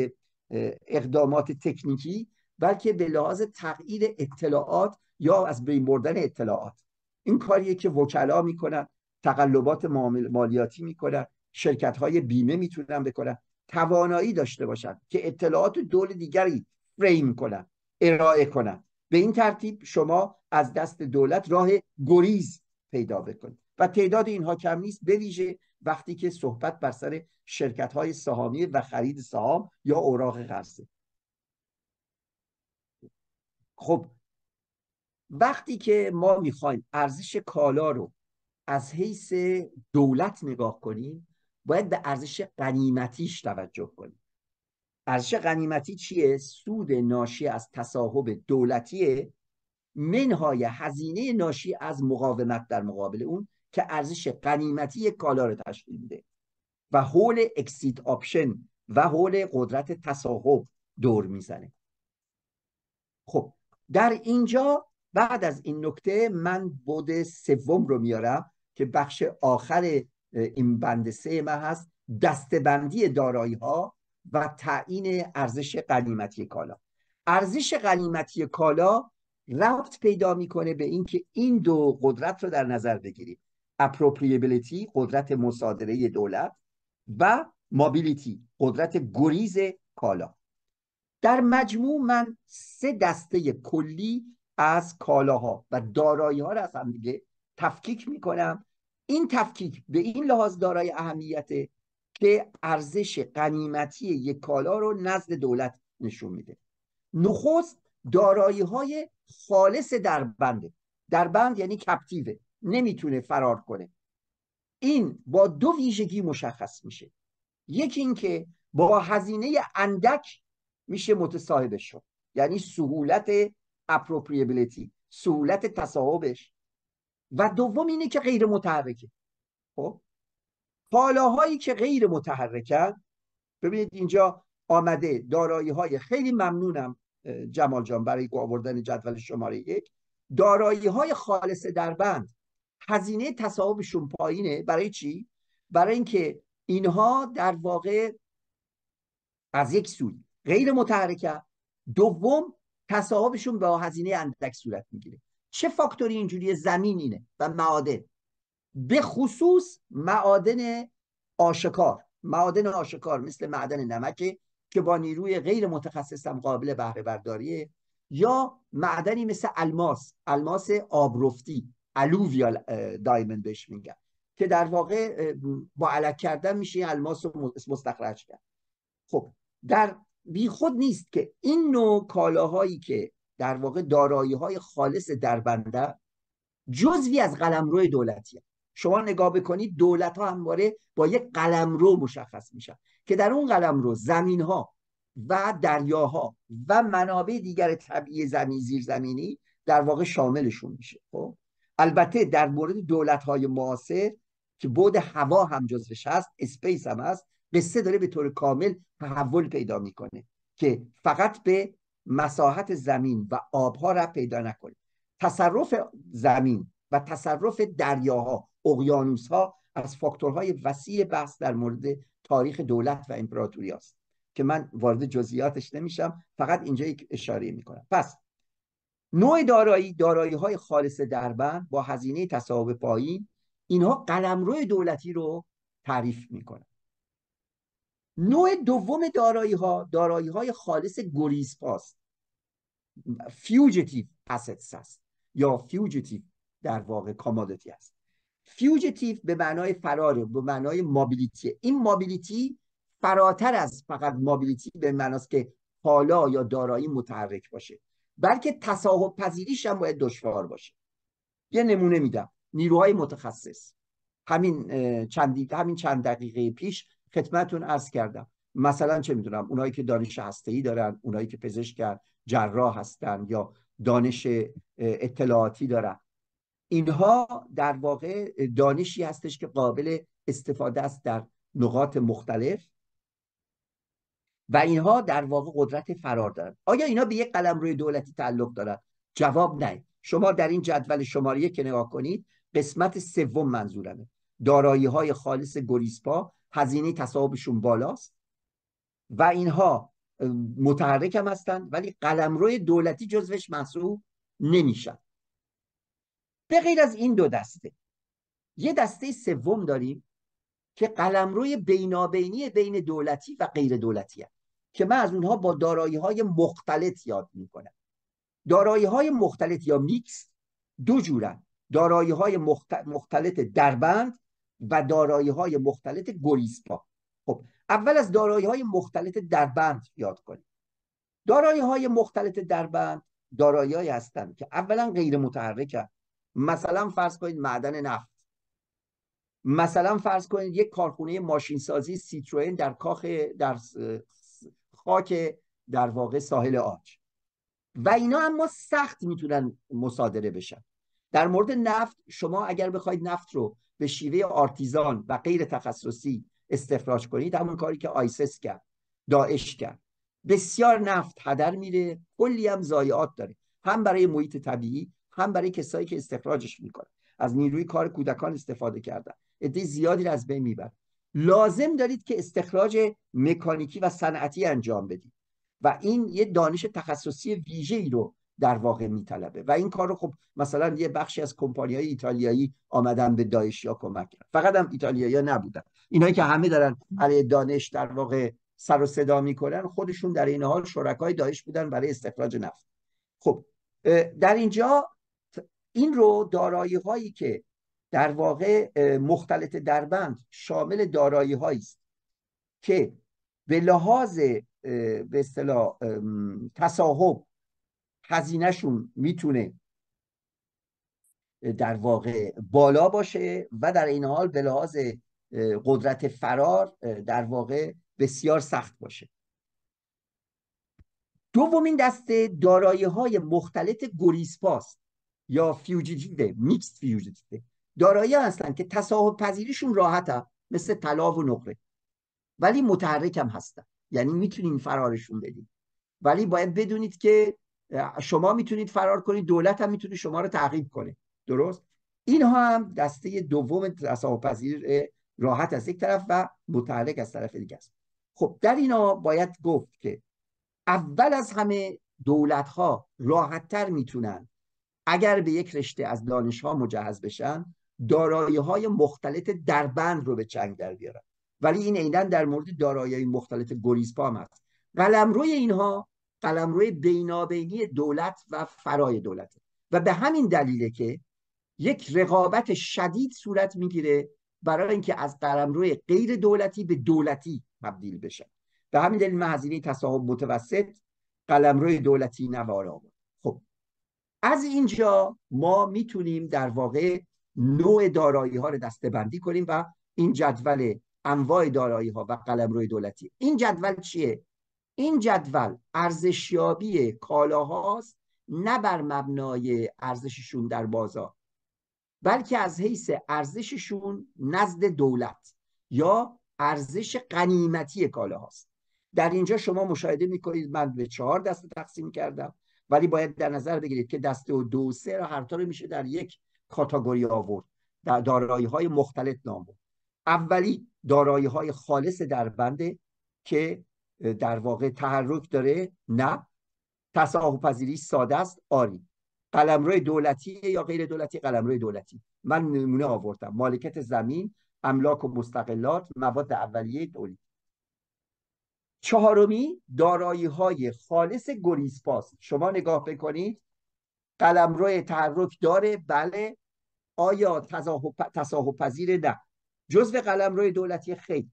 اقدامات تکنیکی بلکه به لحاظ تغییر اطلاعات یا از بین بردن اطلاعات. این کاریه که وکلا می‌کنن تقلبات مالیاتی می‌کنن شرکت های بیمه می‌تونن بکنن توانایی داشته باشن که اطلاعات دول دیگری فریم کنن. ارائه کنن به این ترتیب شما از دست دولت راه گریز پیدا بکنید. و تعداد اینها کم نیست بویژه وقتی که صحبت بر سر شرکت های سهامی و خرید سهام یا اوراق قرضه خب وقتی که ما می‌خوایم ارزش کالا رو از حیث دولت نگاه کنیم باید به ارزش غنیمتیش توجه کنیم. ارزش غنیمتی چیه؟ سود ناشی از تصاحب دولتیه. منهای هزینه ناشی از مقاومت در مقابل اون که ارزش غنیمتی کالا رو تشکیل میده. و حول اکسید آپشن و حول قدرت تصاحب دور می‌زنه. خب در اینجا بعد از این نکته من بود سوم رو میارم که بخش آخر این بند سه من هست. دستبندی دارایی ها و تعیین ارزش قنیمتی کالا. ارزش قنیمتی کالا ربط پیدا می‌کنه به اینکه این دو قدرت رو در نظر بگیریم. اپروپریبلیتی قدرت مصادره دولت و مابیلیتی قدرت گریز کالا. در مجموع من سه دسته کلی از کالاها و دارایی ها را از هم دیگه تفکیک می‌کنم. این تفکیک به این لحاظ دارای اهمیته که ارزش قنیمتی یک کالا رو نزد دولت نشون میده. نخست دارایی های خالص در بنده در بند یعنی کپتیوه نمی‌تونه فرار کنه. این با دو ویژگی مشخص میشه. یکی اینکه با هزینه اندک میشه متصاحبش شد. یعنی سهولت اپروپریبیلیتی سهولت تصاحبش. و دوم اینه که غیر متحرکه خب؟ کالاهایی که غیر متحرکن ببینید اینجا آمده دارایی های خیلی ممنونم جمال جان برای آوردن جدول شماره یک. دارایی های خالص در بند. هزینه تصاحبشون پایینه. برای چی؟ برای اینکه اینها در واقع از یک سوی غیر متحرکه دوم تصاحبشون با هزینه اندک صورت می‌گیره. چه فاکتوری اینجوری زمین اینه و معادن؟ به خصوص معادن آشکار معادن آشکار مثل معدن نمکه که با نیروی غیر متخصصم قابل بهره برداریه یا معدنی مثل الماس الماس آبرفتی الوویال دایمند بهش میگن که در واقع با علک کردن میشه این الماس رو مستخرج کرد. خب در بی خود نیست که این نوع کالاهایی که در واقع دارایی های خالص در بنده جزوی از قلمرو دولتی شما نگاه بکنید دولت ها همواره با یک قلمرو مشخص میشن که در اون قلمرو زمین ها و دریاها و منابع دیگر طبیعی زمین زیرزمینی در واقع شاملشون میشه خب؟ البته در مورد دولت های معاصر که بود هوا هم جزوش هست اسپیس هم هست قصه داره به طور کامل تحول پیدا می‌کنه که فقط به مساحت زمین و آبها را پیدا نکنه. تصرف زمین و تصرف دریاها اقیانوسها از فاکتورهای وسیع بحث در مورد تاریخ دولت و امپراتوری است که من وارد جزئیاتش نمیشم فقط اینجا یک اشاره می‌کنم. پس نوع دارایی دارایی های خالص دربند با هزینه تصاحب پایین اینها قلمرو دولتی رو تعریف می‌کنن. نوع دوم دارایی ها دارایی های خالص گریزپاست fugitive assets هست یا fugitive در واقع commodity است. فیوجتیو به معنای فراره به معنای مابیلیتی این مابیلیتی فراتر از فقط مابیلیتی به معناست که حالا یا دارایی متحرک باشه بلکه تصاحب پذیریش هم باید دشوار باشه. یه نمونه میدم نیروهای متخصص. همین چند همین چند دقیقه پیش خدمتون عرض کردم. مثلا چه می‌دونم اونایی که دانش هسته‌ای دارن اونایی که پزشکن جراح هستن یا دانش اطلاعاتی دارن. اینها در واقع دانشی هستش که قابل استفاده است در نقاط مختلف و اینها در واقع قدرت فرار دارن. آیا اینا به یک قلم روی دولتی تعلق دارن؟ جواب نه. شما در این جدول شماره که نگاه کنید قسمت سوم منظورمه. دارایی های خالص گریسپا هزینه تصاحبشون بالاست و اینها متحرک هم هستن ولی قلمروی دولتی جزوش محسوب نمیشن. به غیر از این دو دسته. یه دسته سوم داریم که قلمروی بینابینی بین دولتی و غیر دولتی هست. که من از اونها با دارایی های مختلط یاد می‌کنم. دارایی های مختلط یا میکس دو جورن. دارایی های مختلط دربند و دارایی های مختلط گریسپا خب اول از دارایی های مختلط دربند یاد کنیم. دارایی های مختلط دربند دارایی هستند که اولا غیر متحرکن. مثلا فرض کنید معدن نفت. مثلا فرض کنید یک کارخونه ماشینسازی سیتروین در کاخ در خاک در واقع ساحل آج. و اینا اما سخت می‌تونن مصادره بشن. در مورد نفت شما اگر بخواید نفت رو به شیوه آرتیزان و غیر تخصصی استخراج کنید همون کاری که آیسس کرد داعش کرد. بسیار نفت هدر میره کلی هم ضایعات داره. هم برای محیط طبیعی هم برای کسایی که استخراجش می‌کنن. از نیروی کار کودکان استفاده کردن. عده زیادی رو از بین می‌برد لازم دارید که استخراج مکانیکی و صنعتی انجام بدید. و این یه دانش تخصصی ویژه ای رو در واقع میطلبه. و این کار رو خب مثلا یه بخشی از کمپانی های ایتالیایی آمدن به داعش یا کمک کرد فقط هم ایتالیایی نبودن. اینایی که همه دارن علیه دانش در واقع سر و صدا می‌کنن خودشون در این حال شرکای داعش بودن برای استخراج نفت. خب در اینجا این رو دارایی هایی که در واقع مختلط دربند شامل دارایی هایی است که به لحاظ به اصطلاح تصاحب هزینهشون می‌تونه در واقع بالا باشه و در این حال به لحاظ قدرت فرار در واقع بسیار سخت باشه. دومین دسته دارایی های مختلط گریزپاست. یا fugitive mixed fugitive دارایی هستن که تصاحب پذیریشون راحت مثل طلا و نقره. ولی متحرک هم هستن. یعنی می‌تونیم فرارشون بدیم ولی باید بدونید که شما می‌تونید فرار کنید دولت هم می‌تونه شما رو تعقیب کنه. درست؟ اینها هم دسته دوم تصاحب پذیر راحت از یک طرف و متحرک از طرف دیگه است. خب در اینا باید گفت که اول از همه دولت ها راحت تر می‌تونن اگر به یک رشته از دانش ها مجهز بشن دارایی های مختلط دربند رو به چنگ در بیارن. ولی این عینا در مورد دارایی گریزپا هم هست روی اینها روی بینابینی دولت و فرای دولت و به همین دلیله که یک رقابت شدید صورت می‌گیره برای اینکه از قلمروی غیر دولتی به دولتی تبدیل بشه. به همین دلیل من هزینه تصاحب متوسط قلمروی دولتی نوارا خب از اینجا ما می‌تونیم در واقع نوع دارایی ها رو دسته بندی کنیم و این جدول انواع دارایی ها و قلمروی دولتی. این جدول چیه؟ این جدول ارزشیابی کالاهاست نه بر مبنای ارزششون در بازار بلکه از حیث ارزششون نزد دولت یا ارزش قنیمتی کالاهاست. در اینجا شما مشاهده می‌کنید من به چهار دسته تقسیم کردم. ولی باید در نظر بگیرید که دسته و دو سه هر رو میشه در یک کاتگوری آورد. در دارایی های مختلف نام بود اولی دارایی های خالص در بنده که در واقع تحرک داره نه تصاحب پذیری ساده است آری. قلمرو دولتی یا غیر دولتی؟ قلمرو دولتی. من نمونه آوردم. مالکت زمین املاک و مستقلات مواد اولیه تولید. چهارمی دارایی های خالص گریزپاس. شما نگاه بکنید قلمرو تحرک داره بله. آیا تصاحب پذیر نه؟ جزو قلمرو دولتی خیلی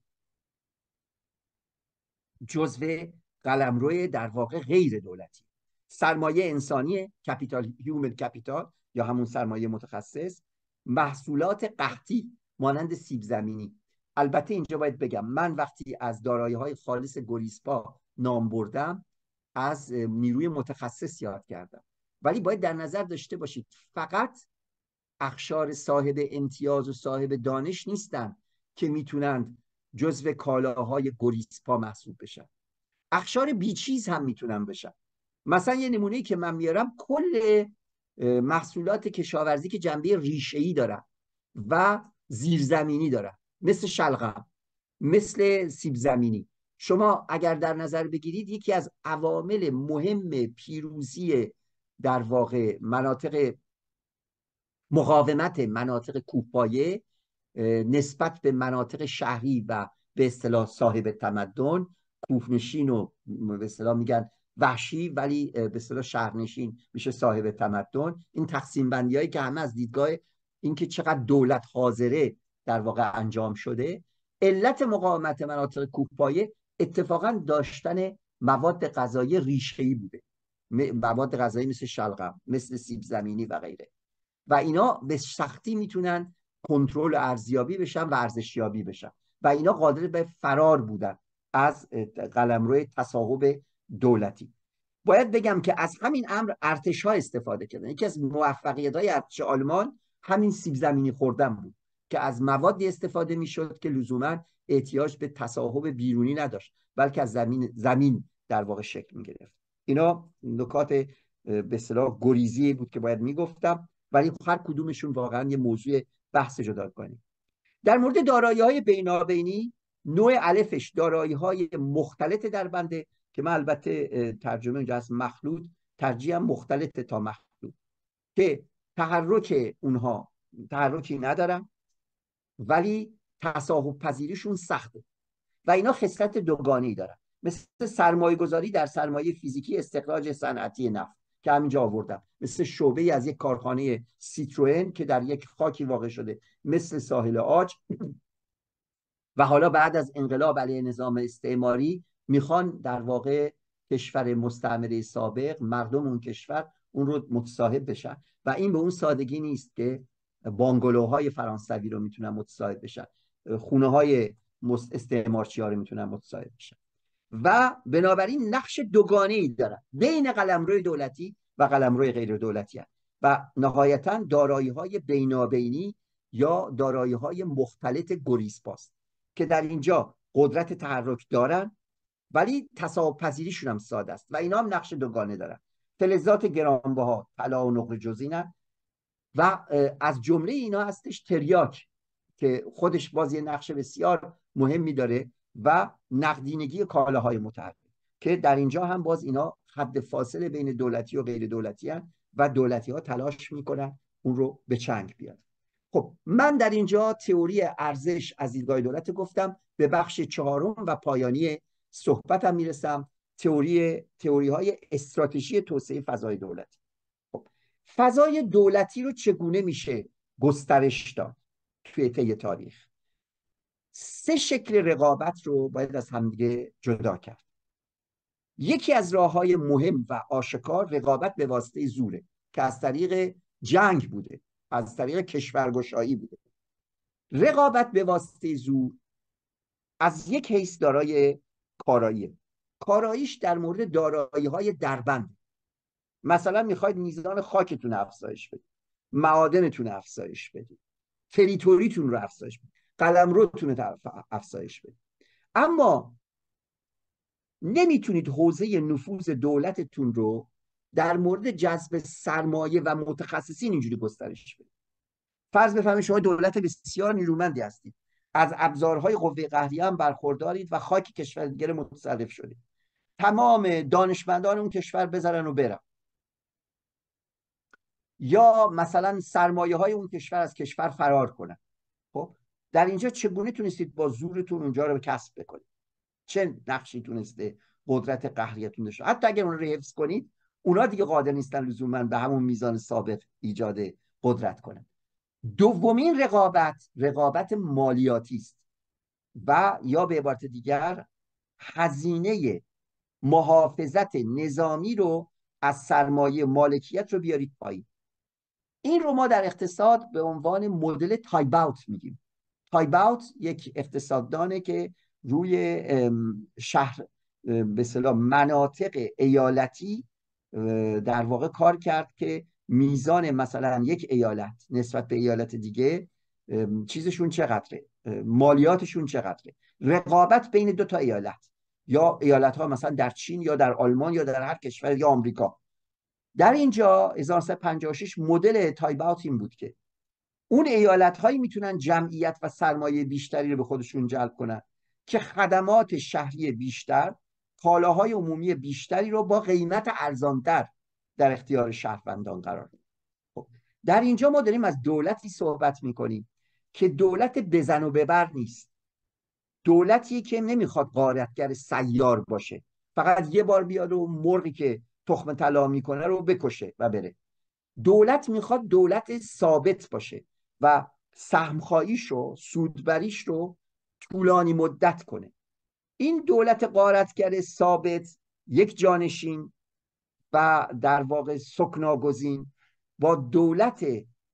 جزو قلمرو در واقع غیر دولتی. سرمایه انسانی capital human capital یا همون سرمایه متخصص. محصولات قحطی مانند سیب زمینی. البته اینجا باید بگم من وقتی از دارایی های خالص گریزپا نام بردم از نیروی متخصص یاد کردم. ولی باید در نظر داشته باشید فقط اخشار صاحب امتیاز و صاحب دانش نیستن که می‌تونند جزو کالاهای گریسپا محسوب بشن. اخشار بیچیز هم می‌تونن بشن. مثلا یه نمونه که من میارم کل محصولات کشاورزی که جنبه ریشه‌ای دارن و زیرزمینی دارن. مثل شلغم مثل سیب زمینی. شما اگر در نظر بگیرید یکی از عوامل مهم پیروزی در واقع مناطق مقاومت مناطق کوهپایه نسبت به مناطق شهری و به اصطلاح صاحب تمدن کوهنشین و به اصطلاح میگن وحشی ولی به اصطلاح شهرنشین میشه صاحب تمدن. این تقسیم بندی هایی که همه از دیدگاه اینکه چقدر دولت حاضره در واقع انجام شده. علت مقاومت مناطق کوهپایه اتفاقا داشتن مواد غذایی ریشه‌ای بوده. مواد غذایی مثل شلغم مثل سیب زمینی و غیره. و اینا به سختی می‌تونن کنترل ارزیابی بشن و ارزشیابی بشن. و اینا قادر به فرار بودن از قلمرو تصاحب دولتی. باید بگم که از همین امر ارتش ها استفاده کردن. یکی از موفقیت های ارتش آلمان همین سیب زمینی خوردن بود. که از موادی استفاده می‌شد که لزوما احتیاج به تصاحب بیرونی نداشت بلکه از زمین زمین در واقع شکل می گرفت اینا نکات به اصطلاح گریزی بود که باید می‌گفتم ولی هر کدومشون واقعا یه موضوع بحث جدا کنیم در مورد دارایی های بینابینی نوع الفش دارایی های مختلط در بنده که من البته ترجمه اینجا از مخلوط ترجیح مختلط تا محدود که تحرک اونها تحرکی ندارن ولی تصاحب پذیریشون سخته. و اینا خصلت دوگانی دارن. مثل سرمایه گذاری در سرمایه فیزیکی استخراج صنعتی نفت که همینجا آوردم. مثل شعبه از یک کارخانه سیتروئن که در یک خاکی واقع شده مثل ساحل آج. و حالا بعد از انقلاب علیه نظام استعماری می‌خوان در واقع کشور مستعمره سابق مردم اون کشور اون رو متصاحب بشن. و این به اون سادگی نیست که بانگلوهای فرانسوی رو می‌تونن متصاحب بشن. خونه های استعمارچی ها رو می‌تونن متصاحب بشن. و بنابراین نقش دوگانه ای دارن. بین قلمرو دولتی و قلمرو غیر دولتی و نهایتا دارایی های بینابینی یا دارایی های مختلط گریزپاست که در اینجا قدرت تحرک دارن ولی تصاحب پذیریشون هم ساده است. و اینا هم نقش دوگانه دارن. فلزات گرانبها طلا و نقره جزینن. و از جمله اینا هستش تریاک که خودش بازی نقش بسیار مهمی داره و نقدینگی کالاهای متحرک که در اینجا هم باز اینا حد فاصله بین دولتی و غیر دولتی هن و دولتی ها تلاش می‌کنن اون رو به چنگ بیارن. خب من در اینجا تئوری ارزش از دیدگاه دولت گفتم به بخش چهارم و پایانی صحبتم می‌رسم. تئوری تئوری های استراتژی توسعه فضای دولتی. فضای دولتی رو چگونه میشه گسترش داد توی طی تاریخ؟ سه شکل رقابت رو باید از همدیگه جدا کرد. یکی از راه های مهم و آشکار رقابت به واسطه زوره که از طریق جنگ بوده از طریق کشورگشایی بوده. رقابت به واسطه زور از یک حیث دارای کارایی کاراییش در مورد دارایی های دربند. مثلا می‌خواید میزان خاکتون افزایش بدید معادنتون افزایش بدید تریتوریتون رو افزایش بدید قلم روتون افزایش بدید. اما نمی‌تونید حوزه نفوذ دولتتون رو در مورد جذب سرمایه و متخصصین اینجوری گسترش بدید. فرض بفهمید شما دولت بسیار نیرومندی هستید. از ابزارهای قوه قهریه هم برخوردارید و خاک کشور دیگه متصرف شدید. تمام دانشمندان اون کشور بذارن و برن. یا مثلا سرمایه های اون کشور از کشور فرار کنن. خب در اینجا چگونه تونستید با زورتون اونجا رو کسب بکنید؟ چه نقشی تونسته قدرت قهریتون داشته؟ حتی اگر اون رو حفظ کنید اونا دیگه قادر نیستن لزوما به همون میزان سابق ایجاد قدرت کنن. دومین رقابت رقابت مالیاتی است. و یا به عبارت دیگر هزینه محافظت نظامی رو از سرمایه مالکیت رو بیارید پایین. این رو ما در اقتصاد به عنوان مدل تایباوت میگیم. تایباوت یک اقتصاددانه که روی شهر به مناطق ایالتی در واقع کار کرد که میزان مثلا یک ایالت نسبت به ایالت دیگه چیزشون چقدره؟ مالیاتشون چقدره؟ رقابت بین دو تا ایالت یا ایالت ها مثلا در چین یا در آلمان یا در هر کشور یا آمریکا. در اینجا 1956 مدل تایباوت این بود که اون ایالت هایی می‌تونن جمعیت و سرمایه بیشتری رو به خودشون جلب کنن که خدمات شهری بیشتر کالاهای عمومی بیشتری رو با قیمت ارزانتر در اختیار شهروندان قرار خب در اینجا ما داریم از دولتی صحبت می‌کنیم که دولت بزن و ببر نیست. دولتی که نمی‌خواد قارتگر سیار باشه. فقط یه بار بیاد و مرغی که تخم طلا می‌کنه رو بکشه و بره. دولت می‌خواد دولت ثابت باشه و سهمخواهیش رو سودبریش رو طولانی مدت کنه. این دولت قارتگر ثابت یک جانشین و در واقع سکناگزین با دولت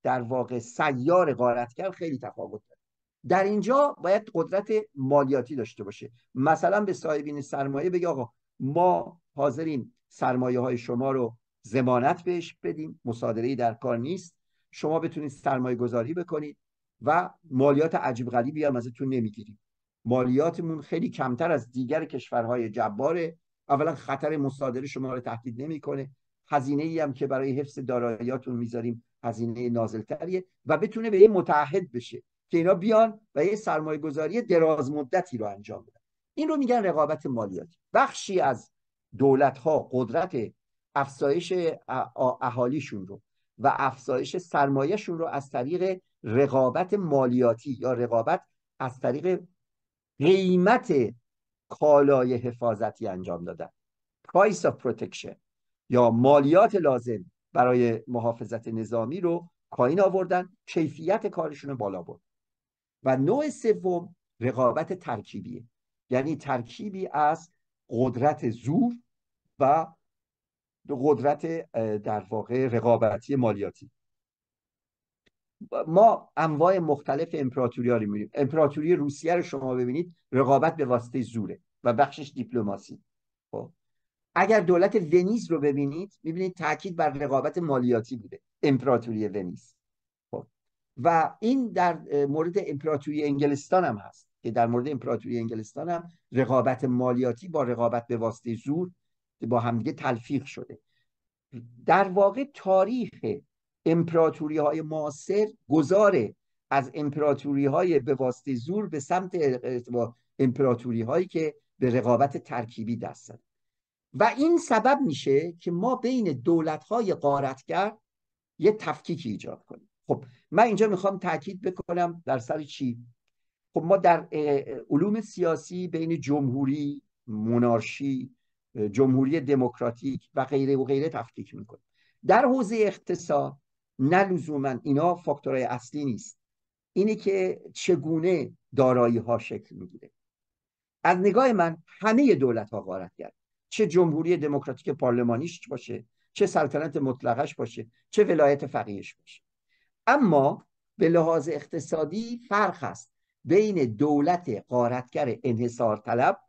در واقع سیار غارتگر خیلی تفاوت داره. در اینجا باید قدرت مالیاتی داشته باشه. مثلا به صاحبین سرمایه بگه آقا ما حاضریم سرمایه های شما رو زمانت بهش بدیم مصادره در کار نیست. شما بتونید سرمایه گذاری بکنید و مالیات عجیب غریبی هم ازتون نمی‌گیریم. مالیاتمون خیلی کمتر از دیگر کشورهای جباره. اولا خطر مصادره شما رو تهدید نمی‌کنه. هزینه ای هم که برای حفظ داراییاتون می‌ذاریم هزینه نازلتریه و بتونه به این متحد بشه که اینا بیان و یه سرمایه گذاری دراز مدتی رو انجام بدن. این رو میگن رقابت مالیاتی. بخشی از دولت ها قدرت افزایش اهالیشون رو و افزایش سرمایهشون رو از طریق رقابت مالیاتی یا رقابت از طریق قیمت کالای حفاظتی انجام دادن. Price of protection یا مالیات لازم برای محافظت نظامی رو پایین آوردن کیفیت کارشون رو بالا برد. و نوع سوم رقابت ترکیبیه. یعنی ترکیبی از قدرت زور و قدرت در واقع رقابتی مالیاتی. ما انواع مختلف امپراتوری ها رو می‌بینیم. امپراتوری روسیه رو شما ببینید رقابت به واسطه زوره و بخشش دیپلماسی. خب اگر دولت ونیز رو ببینید می‌بینید تاکید بر رقابت مالیاتی بوده امپراتوری ونیز. خب و این در مورد امپراتوری انگلستان هم هست که در مورد امپراتوری انگلستان هم رقابت مالیاتی با رقابت به واسطه زور با همدیگه تلفیق شده. در واقع تاریخ امپراتوری های معاصر گذاره از امپراتوری های به واسطه زور به سمت امپراتوری هایی که به رقابت ترکیبی دست و این سبب میشه که ما بین دولت های قارتگر یه تفکیکی ایجاد کنیم. خب من اینجا می‌خوام تاکید بکنم در سر چی؟ خب ما در علوم سیاسی بین جمهوری مونارشی جمهوری دموکراتیک و غیره و غیره تفکیک می‌کنیم در حوزه اقتصاد نه لزوما اینا فاکتورهای اصلی نیست. اینه که چگونه دارایی ها شکل می‌گیره. از نگاه من همه دولت ها غارتگر چه جمهوری دموکراتیک پارلمانیش باشه چه سلطنت مطلقش باشه چه ولایت فقیهش باشه. اما به لحاظ اقتصادی فرق هست بین دولت غارتگر انحصار طلب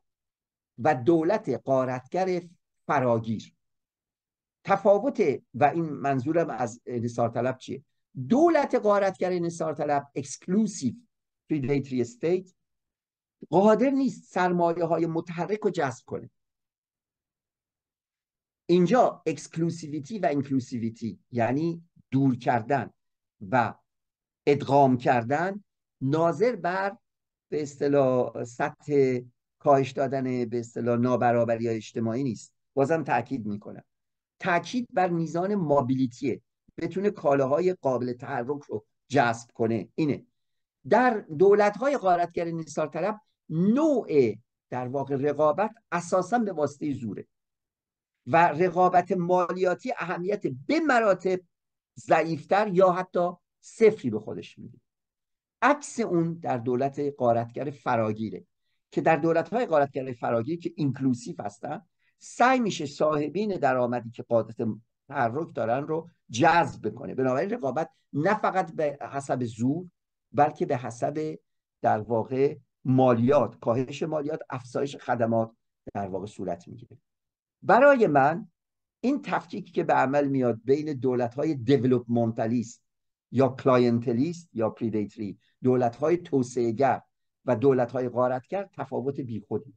و دولت غارتگر فراگیر. تفاوت و این منظورم از انحصار طلب چیه؟ دولت غارتگر انحصار طلب exclusive predatory state قادر نیست سرمایه های متحرک رو جذب کنه. اینجا exclusivity و inclusivity یعنی دور کردن و ادغام کردن ناظر بر به اصطلاح سطح کاهش دادن به اصطلاح نابرابری اجتماعی نیست. بازم تاکید می‌کنم. تاکید بر میزان mobility ه بتونه کالاهای قابل تحرک رو جذب کنه. اینه. در دولت های غارتگر نثار طلب نوع در واقع رقابت اساسا به واسطه زوره و رقابت مالیاتی اهمیت به مراتب ضعیفتر یا حتی صفری به خودش میده. عکس اون در دولت قارتگر فراگیره. که در دولت های قارتگر فراگیر که اینکلوسیو هستن سعی میشه صاحبین درآمدی که قادرت تحرک دارن رو جذب بکنه. بنابراین رقابت نه فقط به حسب زور بلکه به حسب در واقع مالیات کاهش مالیات افزایش خدمات در واقع صورت می‌گیره. برای من این تفکیک که به عمل میاد بین دولت های developmentalist یا clientelist یا predatory دولت های توسعه و دولت های غارتگر تفاوت بیخودی.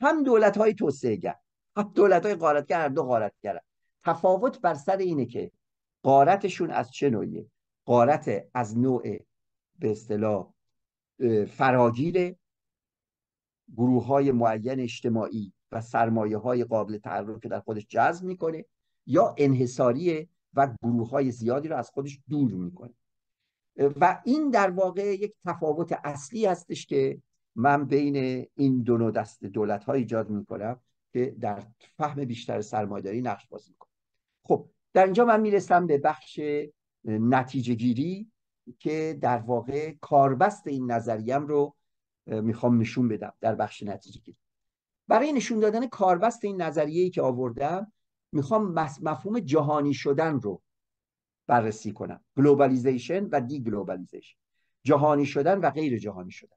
هم دولت های توسعه هم دولت های غارتگر هر دو غارتگر تفاوت بر سر اینه که غارتشون از چه نوعیه؟ غارت از نوع به اصطلاح فراگیر گروه های معین اجتماعی و سرمایه های قابل تعرف که در خودش جذب می‌کنه یا انحصاریه و گروه های زیادی رو از خودش دور می‌کنه. و این در واقع یک تفاوت اصلی هستش که من بین این دو نوع دست دولت ها ایجاد می‌کنم که در فهم بیشتر سرمایداری نقش بازی می‌کنه خب در اینجا من می‌رسم به بخش نتیجه گیری که در واقع کاربست این نظریه‌م رو می‌خوام نشون بدم در بخش نتیجه گیری برای نشون دادن کاربست این نظریه‌ای که آوردم می‌خوام مفهوم جهانی شدن رو بررسی کنم. globalization و deglobalization جهانی شدن و غیر جهانی شدن.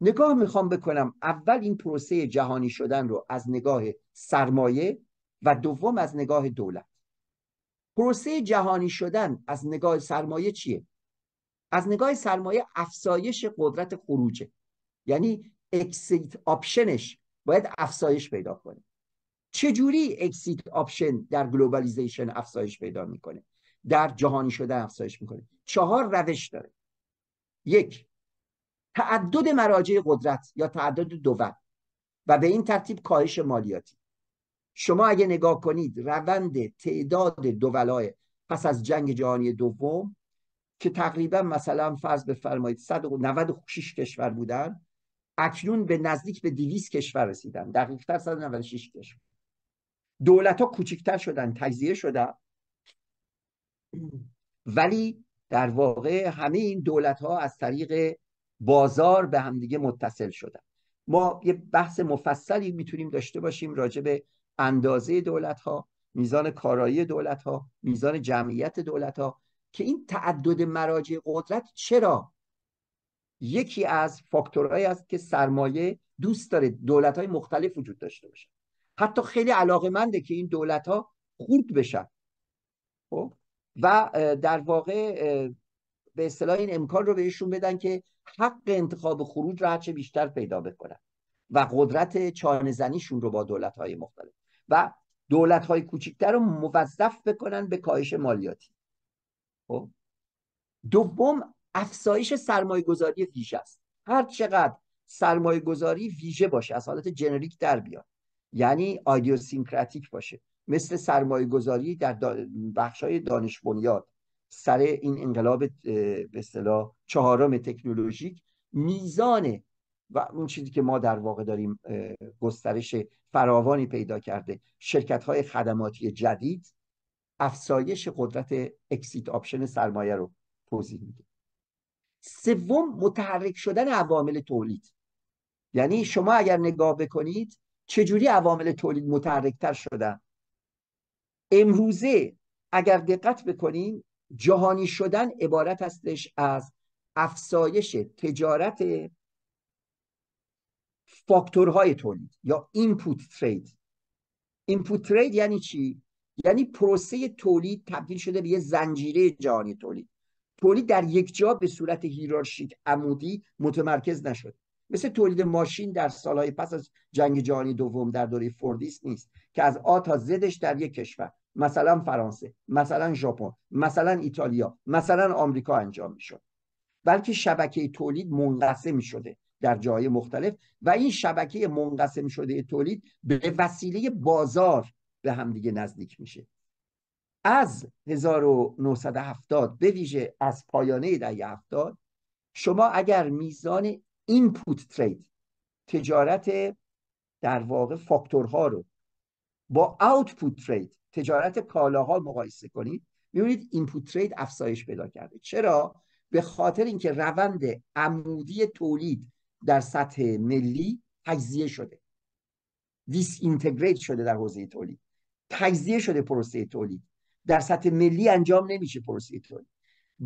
نگاه می‌خوام بکنم اول این پروسه جهانی شدن رو از نگاه سرمایه و دوم از نگاه دولت. پروسه جهانی شدن از نگاه سرمایه چیه؟ از نگاه سرمایه افزایش قدرت خروجه. یعنی exit option ش باید افزایش پیدا کنه. چجوری exit option در globalization افزایش پیدا می‌کنه؟ در جهانی شدن افزایش می‌کنه. چهار روش داره. یک تعدد مراجع قدرت یا تعدد دول و به این ترتیب کاهش مالیاتی. شما اگه نگاه کنید روند تعداد دولای پس از جنگ جهانی دوم که تقریبا مثلا فرض بفرمایید 196 کشور بودن اکنون به نزدیک به 200 کشور رسیدن. دقیقتر 196 کشور. دولت ها کوچکتر شدن تجزیه شدن. ولی در واقع همه این دولت ها از طریق بازار به همدیگه متصل شدن. ما یه بحث مفصلی می‌تونیم داشته باشیم راجع به اندازه دولت ها میزان کارایی دولت ها میزان جمعیت دولت ها که این تعدد مراجع قدرت چرا؟ یکی از فاکتورهایی است که سرمایه دوست داره دولت های مختلف وجود داشته باشه. حتی خیلی علاقه منده که این دولت ها خورد بشن. خب؟ و در واقع به اصطلاح این امکان رو بهشون بدن که حق انتخاب خروج رو هرچه بیشتر پیدا بکنن و قدرت چانه زنیشون رو با دولت های مختلف و دولت های کوچکتر رو موظف بکنن به کاهش مالیاتی. خب؟ دوم افزایش سرمایه گذاری ویژه است. هر چقدر سرمایه گذاری ویژه باشه از حالت جنریک در بیاد یعنی idiosyncratic باشه مثل سرمایه گذاری در بخش های دانش بنیاد. سر این انقلاب به اصطلاح چهارم تکنولوژیک میزان و اون چیزی که ما در واقع داریم گسترش فراوانی پیدا کرده شرکت های خدماتی جدید افزایش قدرت exit option سرمایه رو توضیح میده. سوم متحرک شدن عوامل تولید. یعنی شما اگر نگاه بکنید چجوری عوامل تولید متحرکتر شدن؟ امروزه اگر دقت بکنیم جهانی شدن عبارت هستش از افزایش تجارت فاکتورهای تولید یا input trade input trade یعنی چی؟ یعنی پروسه تولید تبدیل شده به یه زنجیره جهانی تولید. تولید در یک جا به صورت hiérarchique عمودی متمرکز نشد. مثل تولید ماشین در سالهای پس از جنگ جهانی دوم در دوره فوردیس نیست که از آ تا زدش در یک کشور. مثلا فرانسه مثلا ژاپن مثلا ایتالیا مثلا آمریکا انجام می‌شد. بلکه شبکه تولید منقسم شده در جای مختلف و این شبکه منقسم شده تولید به وسیله بازار به همدیگه نزدیک میشه. از 1970 به ویژه از پایانه دهه 70 شما اگر میزان input trade تجارت در واقع فاکتورها رو. با output trade تجارت کالاها مقایسه کنید می‌بینید input trade افزایش پیدا کرده. چرا؟ به خاطر اینکه روند عمودی تولید در سطح ملی تجزیه شده. disintegrate شده در حوزه تولید. تجزیه شده پروسه تولید. در سطح ملی انجام نمیشه پروسه تولید.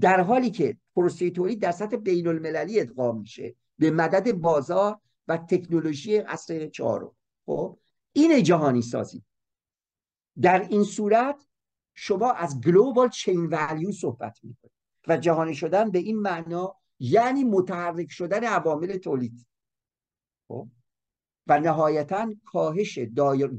در حالی که پروسه تولید در سطح بین المللی ادغام میشه. به مدد بازار و تکنولوژی عصر چهارم. خب این جهانی سازی. در این صورت شما از گلوبال چین ولیو صحبت می‌کنید و جهانی شدن به این معنا یعنی متحرک شدن عوامل تولید. خب و نهایتا کاهش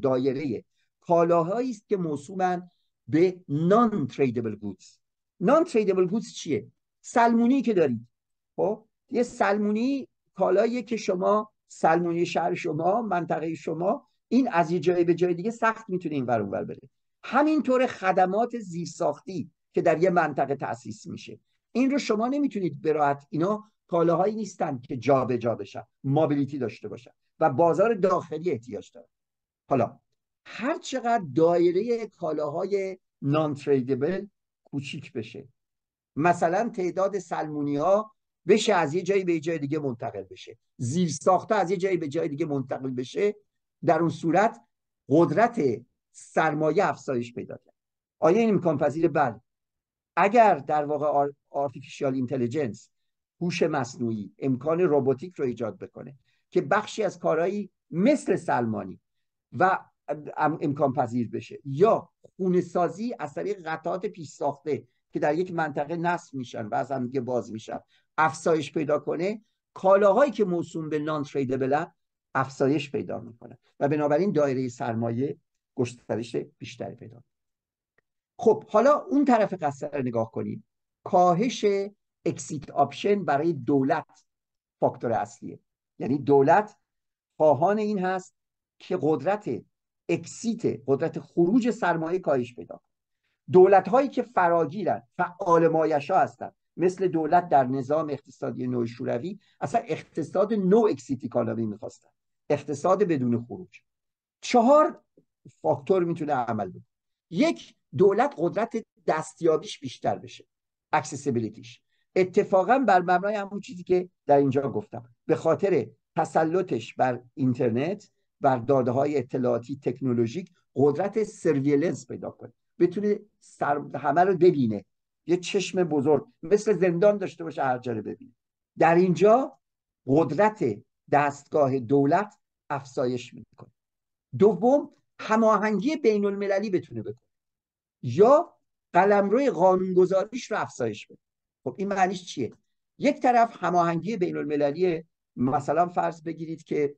دایره کالاهایی است که موسومن به نان تریدبل گودز نان تریدبل گودز چیه؟ سلمونی که دارید. خب یه سلمونی کالایی که شما سلمونی شهر شما منطقه شما این از یه جای به جای دیگه سخت می‌تونه این ور بره. همینطور خدمات زیرساختی که در یه منطقه تأسیس میشه. این رو شما نمی‌تونید به اینا کالاهایی نیستن که جابجا جا بشن مابیلیتی داشته باشن و بازار داخلی احتیاج داره حالا هر چقدر دایره کالاهای non-tradable کوچیک بشه مثلا تعداد سلمونی ها بشه از یه جایی به یه جای دیگه منتقل بشه. زیر ساخته از یه جایی به جای دیگه منتقل بشه. در اون صورت قدرت سرمایه افزایش پیدا کرد. آیا این امکان پذیر بله. اگر در واقع artificial intelligence هوش مصنوعی امکان روباتیک رو ایجاد بکنه که بخشی از کارهایی مثل سلمانی و امکان پذیر بشه یا خونه سازی از طریق قطعات پیش ساخته که در یک منطقه نصب میشن و از هم دیگه باز میشن افزایش پیدا کنه کالاهایی که موسوم به نان تریدبلن افزایش پیدا می‌کنه و بنابراین دایره سرمایه گسترش بیشتری پیدا خب حالا اون طرف قصه نگاه کنیم. کاهش exit option برای دولت فاکتور اصلیه. یعنی دولت خواهان این هست که قدرت exit قدرت خروج سرمایه کاهش پیدا دولت هایی که فراگیرن فعال مایشاء هستن. مثل دولت در نظام اقتصادی نوع شوروی اصلا اقتصاد no exit ی کالابی می‌خواستن. اقتصاد بدون خروج. چهار فاکتور می‌تونه عمل بکنه. یک دولت قدرت دستیابیش بیشتر بشه. accessibility ش اتفاقا بر مبنای همون چیزی که در اینجا گفتم. به خاطر تسلطش بر اینترنت بر داده های اطلاعاتی تکنولوژیک قدرت surveillance پیدا کنه. بتونه سر همه رو ببینه. یه چشم بزرگ مثل زندان داشته باشه هر جا ببینه. در اینجا قدرت دستگاه دولت افزایش می‌کنه. دوم هماهنگی بین المللی بتونه بکنه. یا قلمروی قانونگذاریش رو افزایش بده. خب این معنیش چیه؟ یک طرف هماهنگی بین المللی مثلا فرض بگیرید که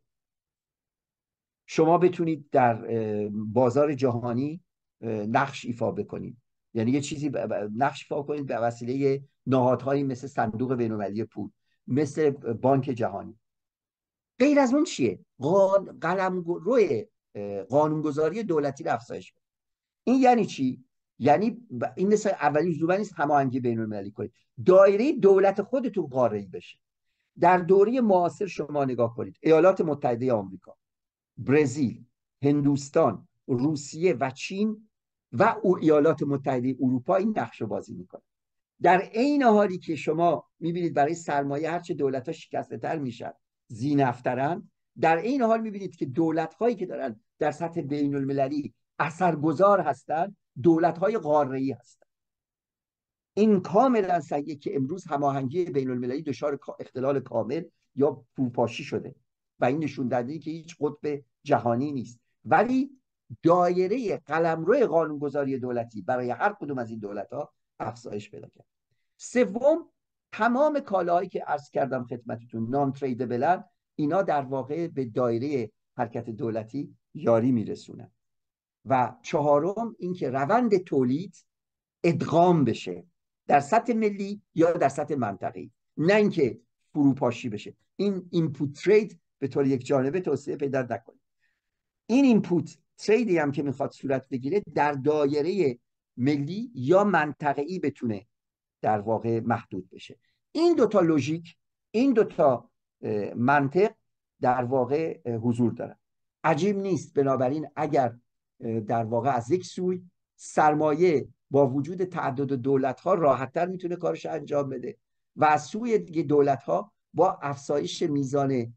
شما بتونید در بازار جهانی نقش ایفا بکنید. یعنی یه چیزی نقش ایفا کنید به وسیله نهادهایی مثل صندوق بینالمللی پول مثل بانک جهانی. غیر از اون چیه؟ قلم روی قانونگذاری دولتی رو افزایش این یعنی چی؟ یعنی این مثل اولین لزوما نیست هماهنگی بین المللی کنید. دایره دولت خودتون قاره بشه. در دوره معاصر شما نگاه کنید. ایالات متحده آمریکا برزیل هندوستان روسیه و چین و ایالات متحده اروپا این نقش بازی می‌کنه. در عین حالی که شما می‌بینید برای سرمایه هرچه دولت ها شکسته تر میشن زینفترن در این حال می‌بینید که دولت هایی که دارن در سطح بین المللی اثرگذار هستند دولت های قاره هستند این کاملا صحیحه که امروز هماهنگی بین المللی دچار اختلال کامل یا فروپاشی شده و این نشون داده که هیچ قطب جهانی نیست. ولی دایره قلمرو قانونگذاری دولتی برای هر کدوم از این دولت ها افزایش پیدا کرد. سوم تمام کالاهایی که عرض کردم خدمتتون non-tradable ن اینا در واقع به دایره حرکت دولتی یاری میرسونن. و چهارم اینکه روند تولید ادغام بشه در سطح ملی یا در سطح منطقه‌ای نه اینکه فروپاشی بشه. این input trade به طور یک جانبه توسعه پیدا نکنه این input trade ی هم که می‌خواد صورت بگیره در دایره ملی یا منطقه‌ای بتونه در واقع محدود بشه. این دوتا لوژیک این دوتا منطق در واقع حضور دارن. عجیب نیست بنابراین اگر در واقع از یک سوی سرمایه با وجود تعدد دولت ها راحتتر می‌تونه کارش انجام بده و از سوی دیگه دولت ها با افزایش میزان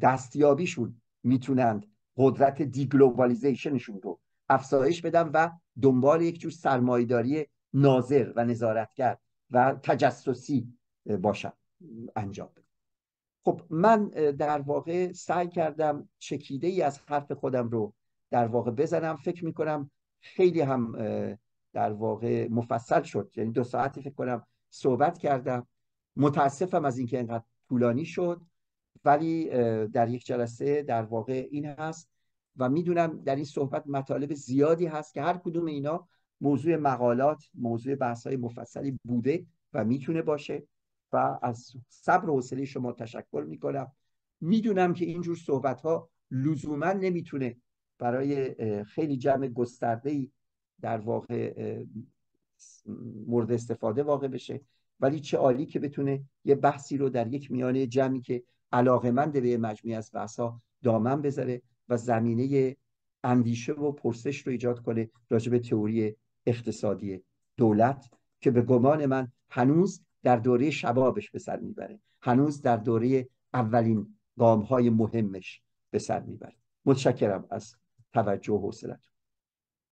دستیابیشون می‌تونند قدرت دیگلوبالیزیشنشون رو افزایش بدن و دنبال یک جور سرمایداری ناظر و نظارتگر و تجسسی باشن انجام بدن خب من در واقع سعی کردم چکیده ای از حرف خودم رو در واقع بزنم. فکر می‌کنم خیلی هم در واقع مفصل شد. یعنی دو ساعتی فکر کنم صحبت کردم. متاسفم از اینکه اینقدر طولانی شد. ولی در یک جلسه در واقع این هست و می‌دونم در این صحبت مطالب زیادی هست که هر کدوم اینا موضوع مقالات موضوع بحث های مفصلی بوده و می‌تونه باشه و از صبر و حوصله شما تشکر می‌کنم. می‌دونم که اینجور صحبت ها لزوما نمی‌تونه برای خیلی جمع گسترده ای در واقع مورد استفاده واقع بشه ولی چه عالی که بتونه یه بحثی رو در یک میانه جمعی که علاقه منده به مجموعی از بحث ها دامن بذاره و زمینه اندیشه و پرسش رو ایجاد کنه راجع به تئوری اقتصادی دولت که به گمان من هنوز در دوره شبابش به سر می‌بره. هنوز در دوره اولین گام های مهمش به سر می‌بره. متشکرم از توجه و حوصلتون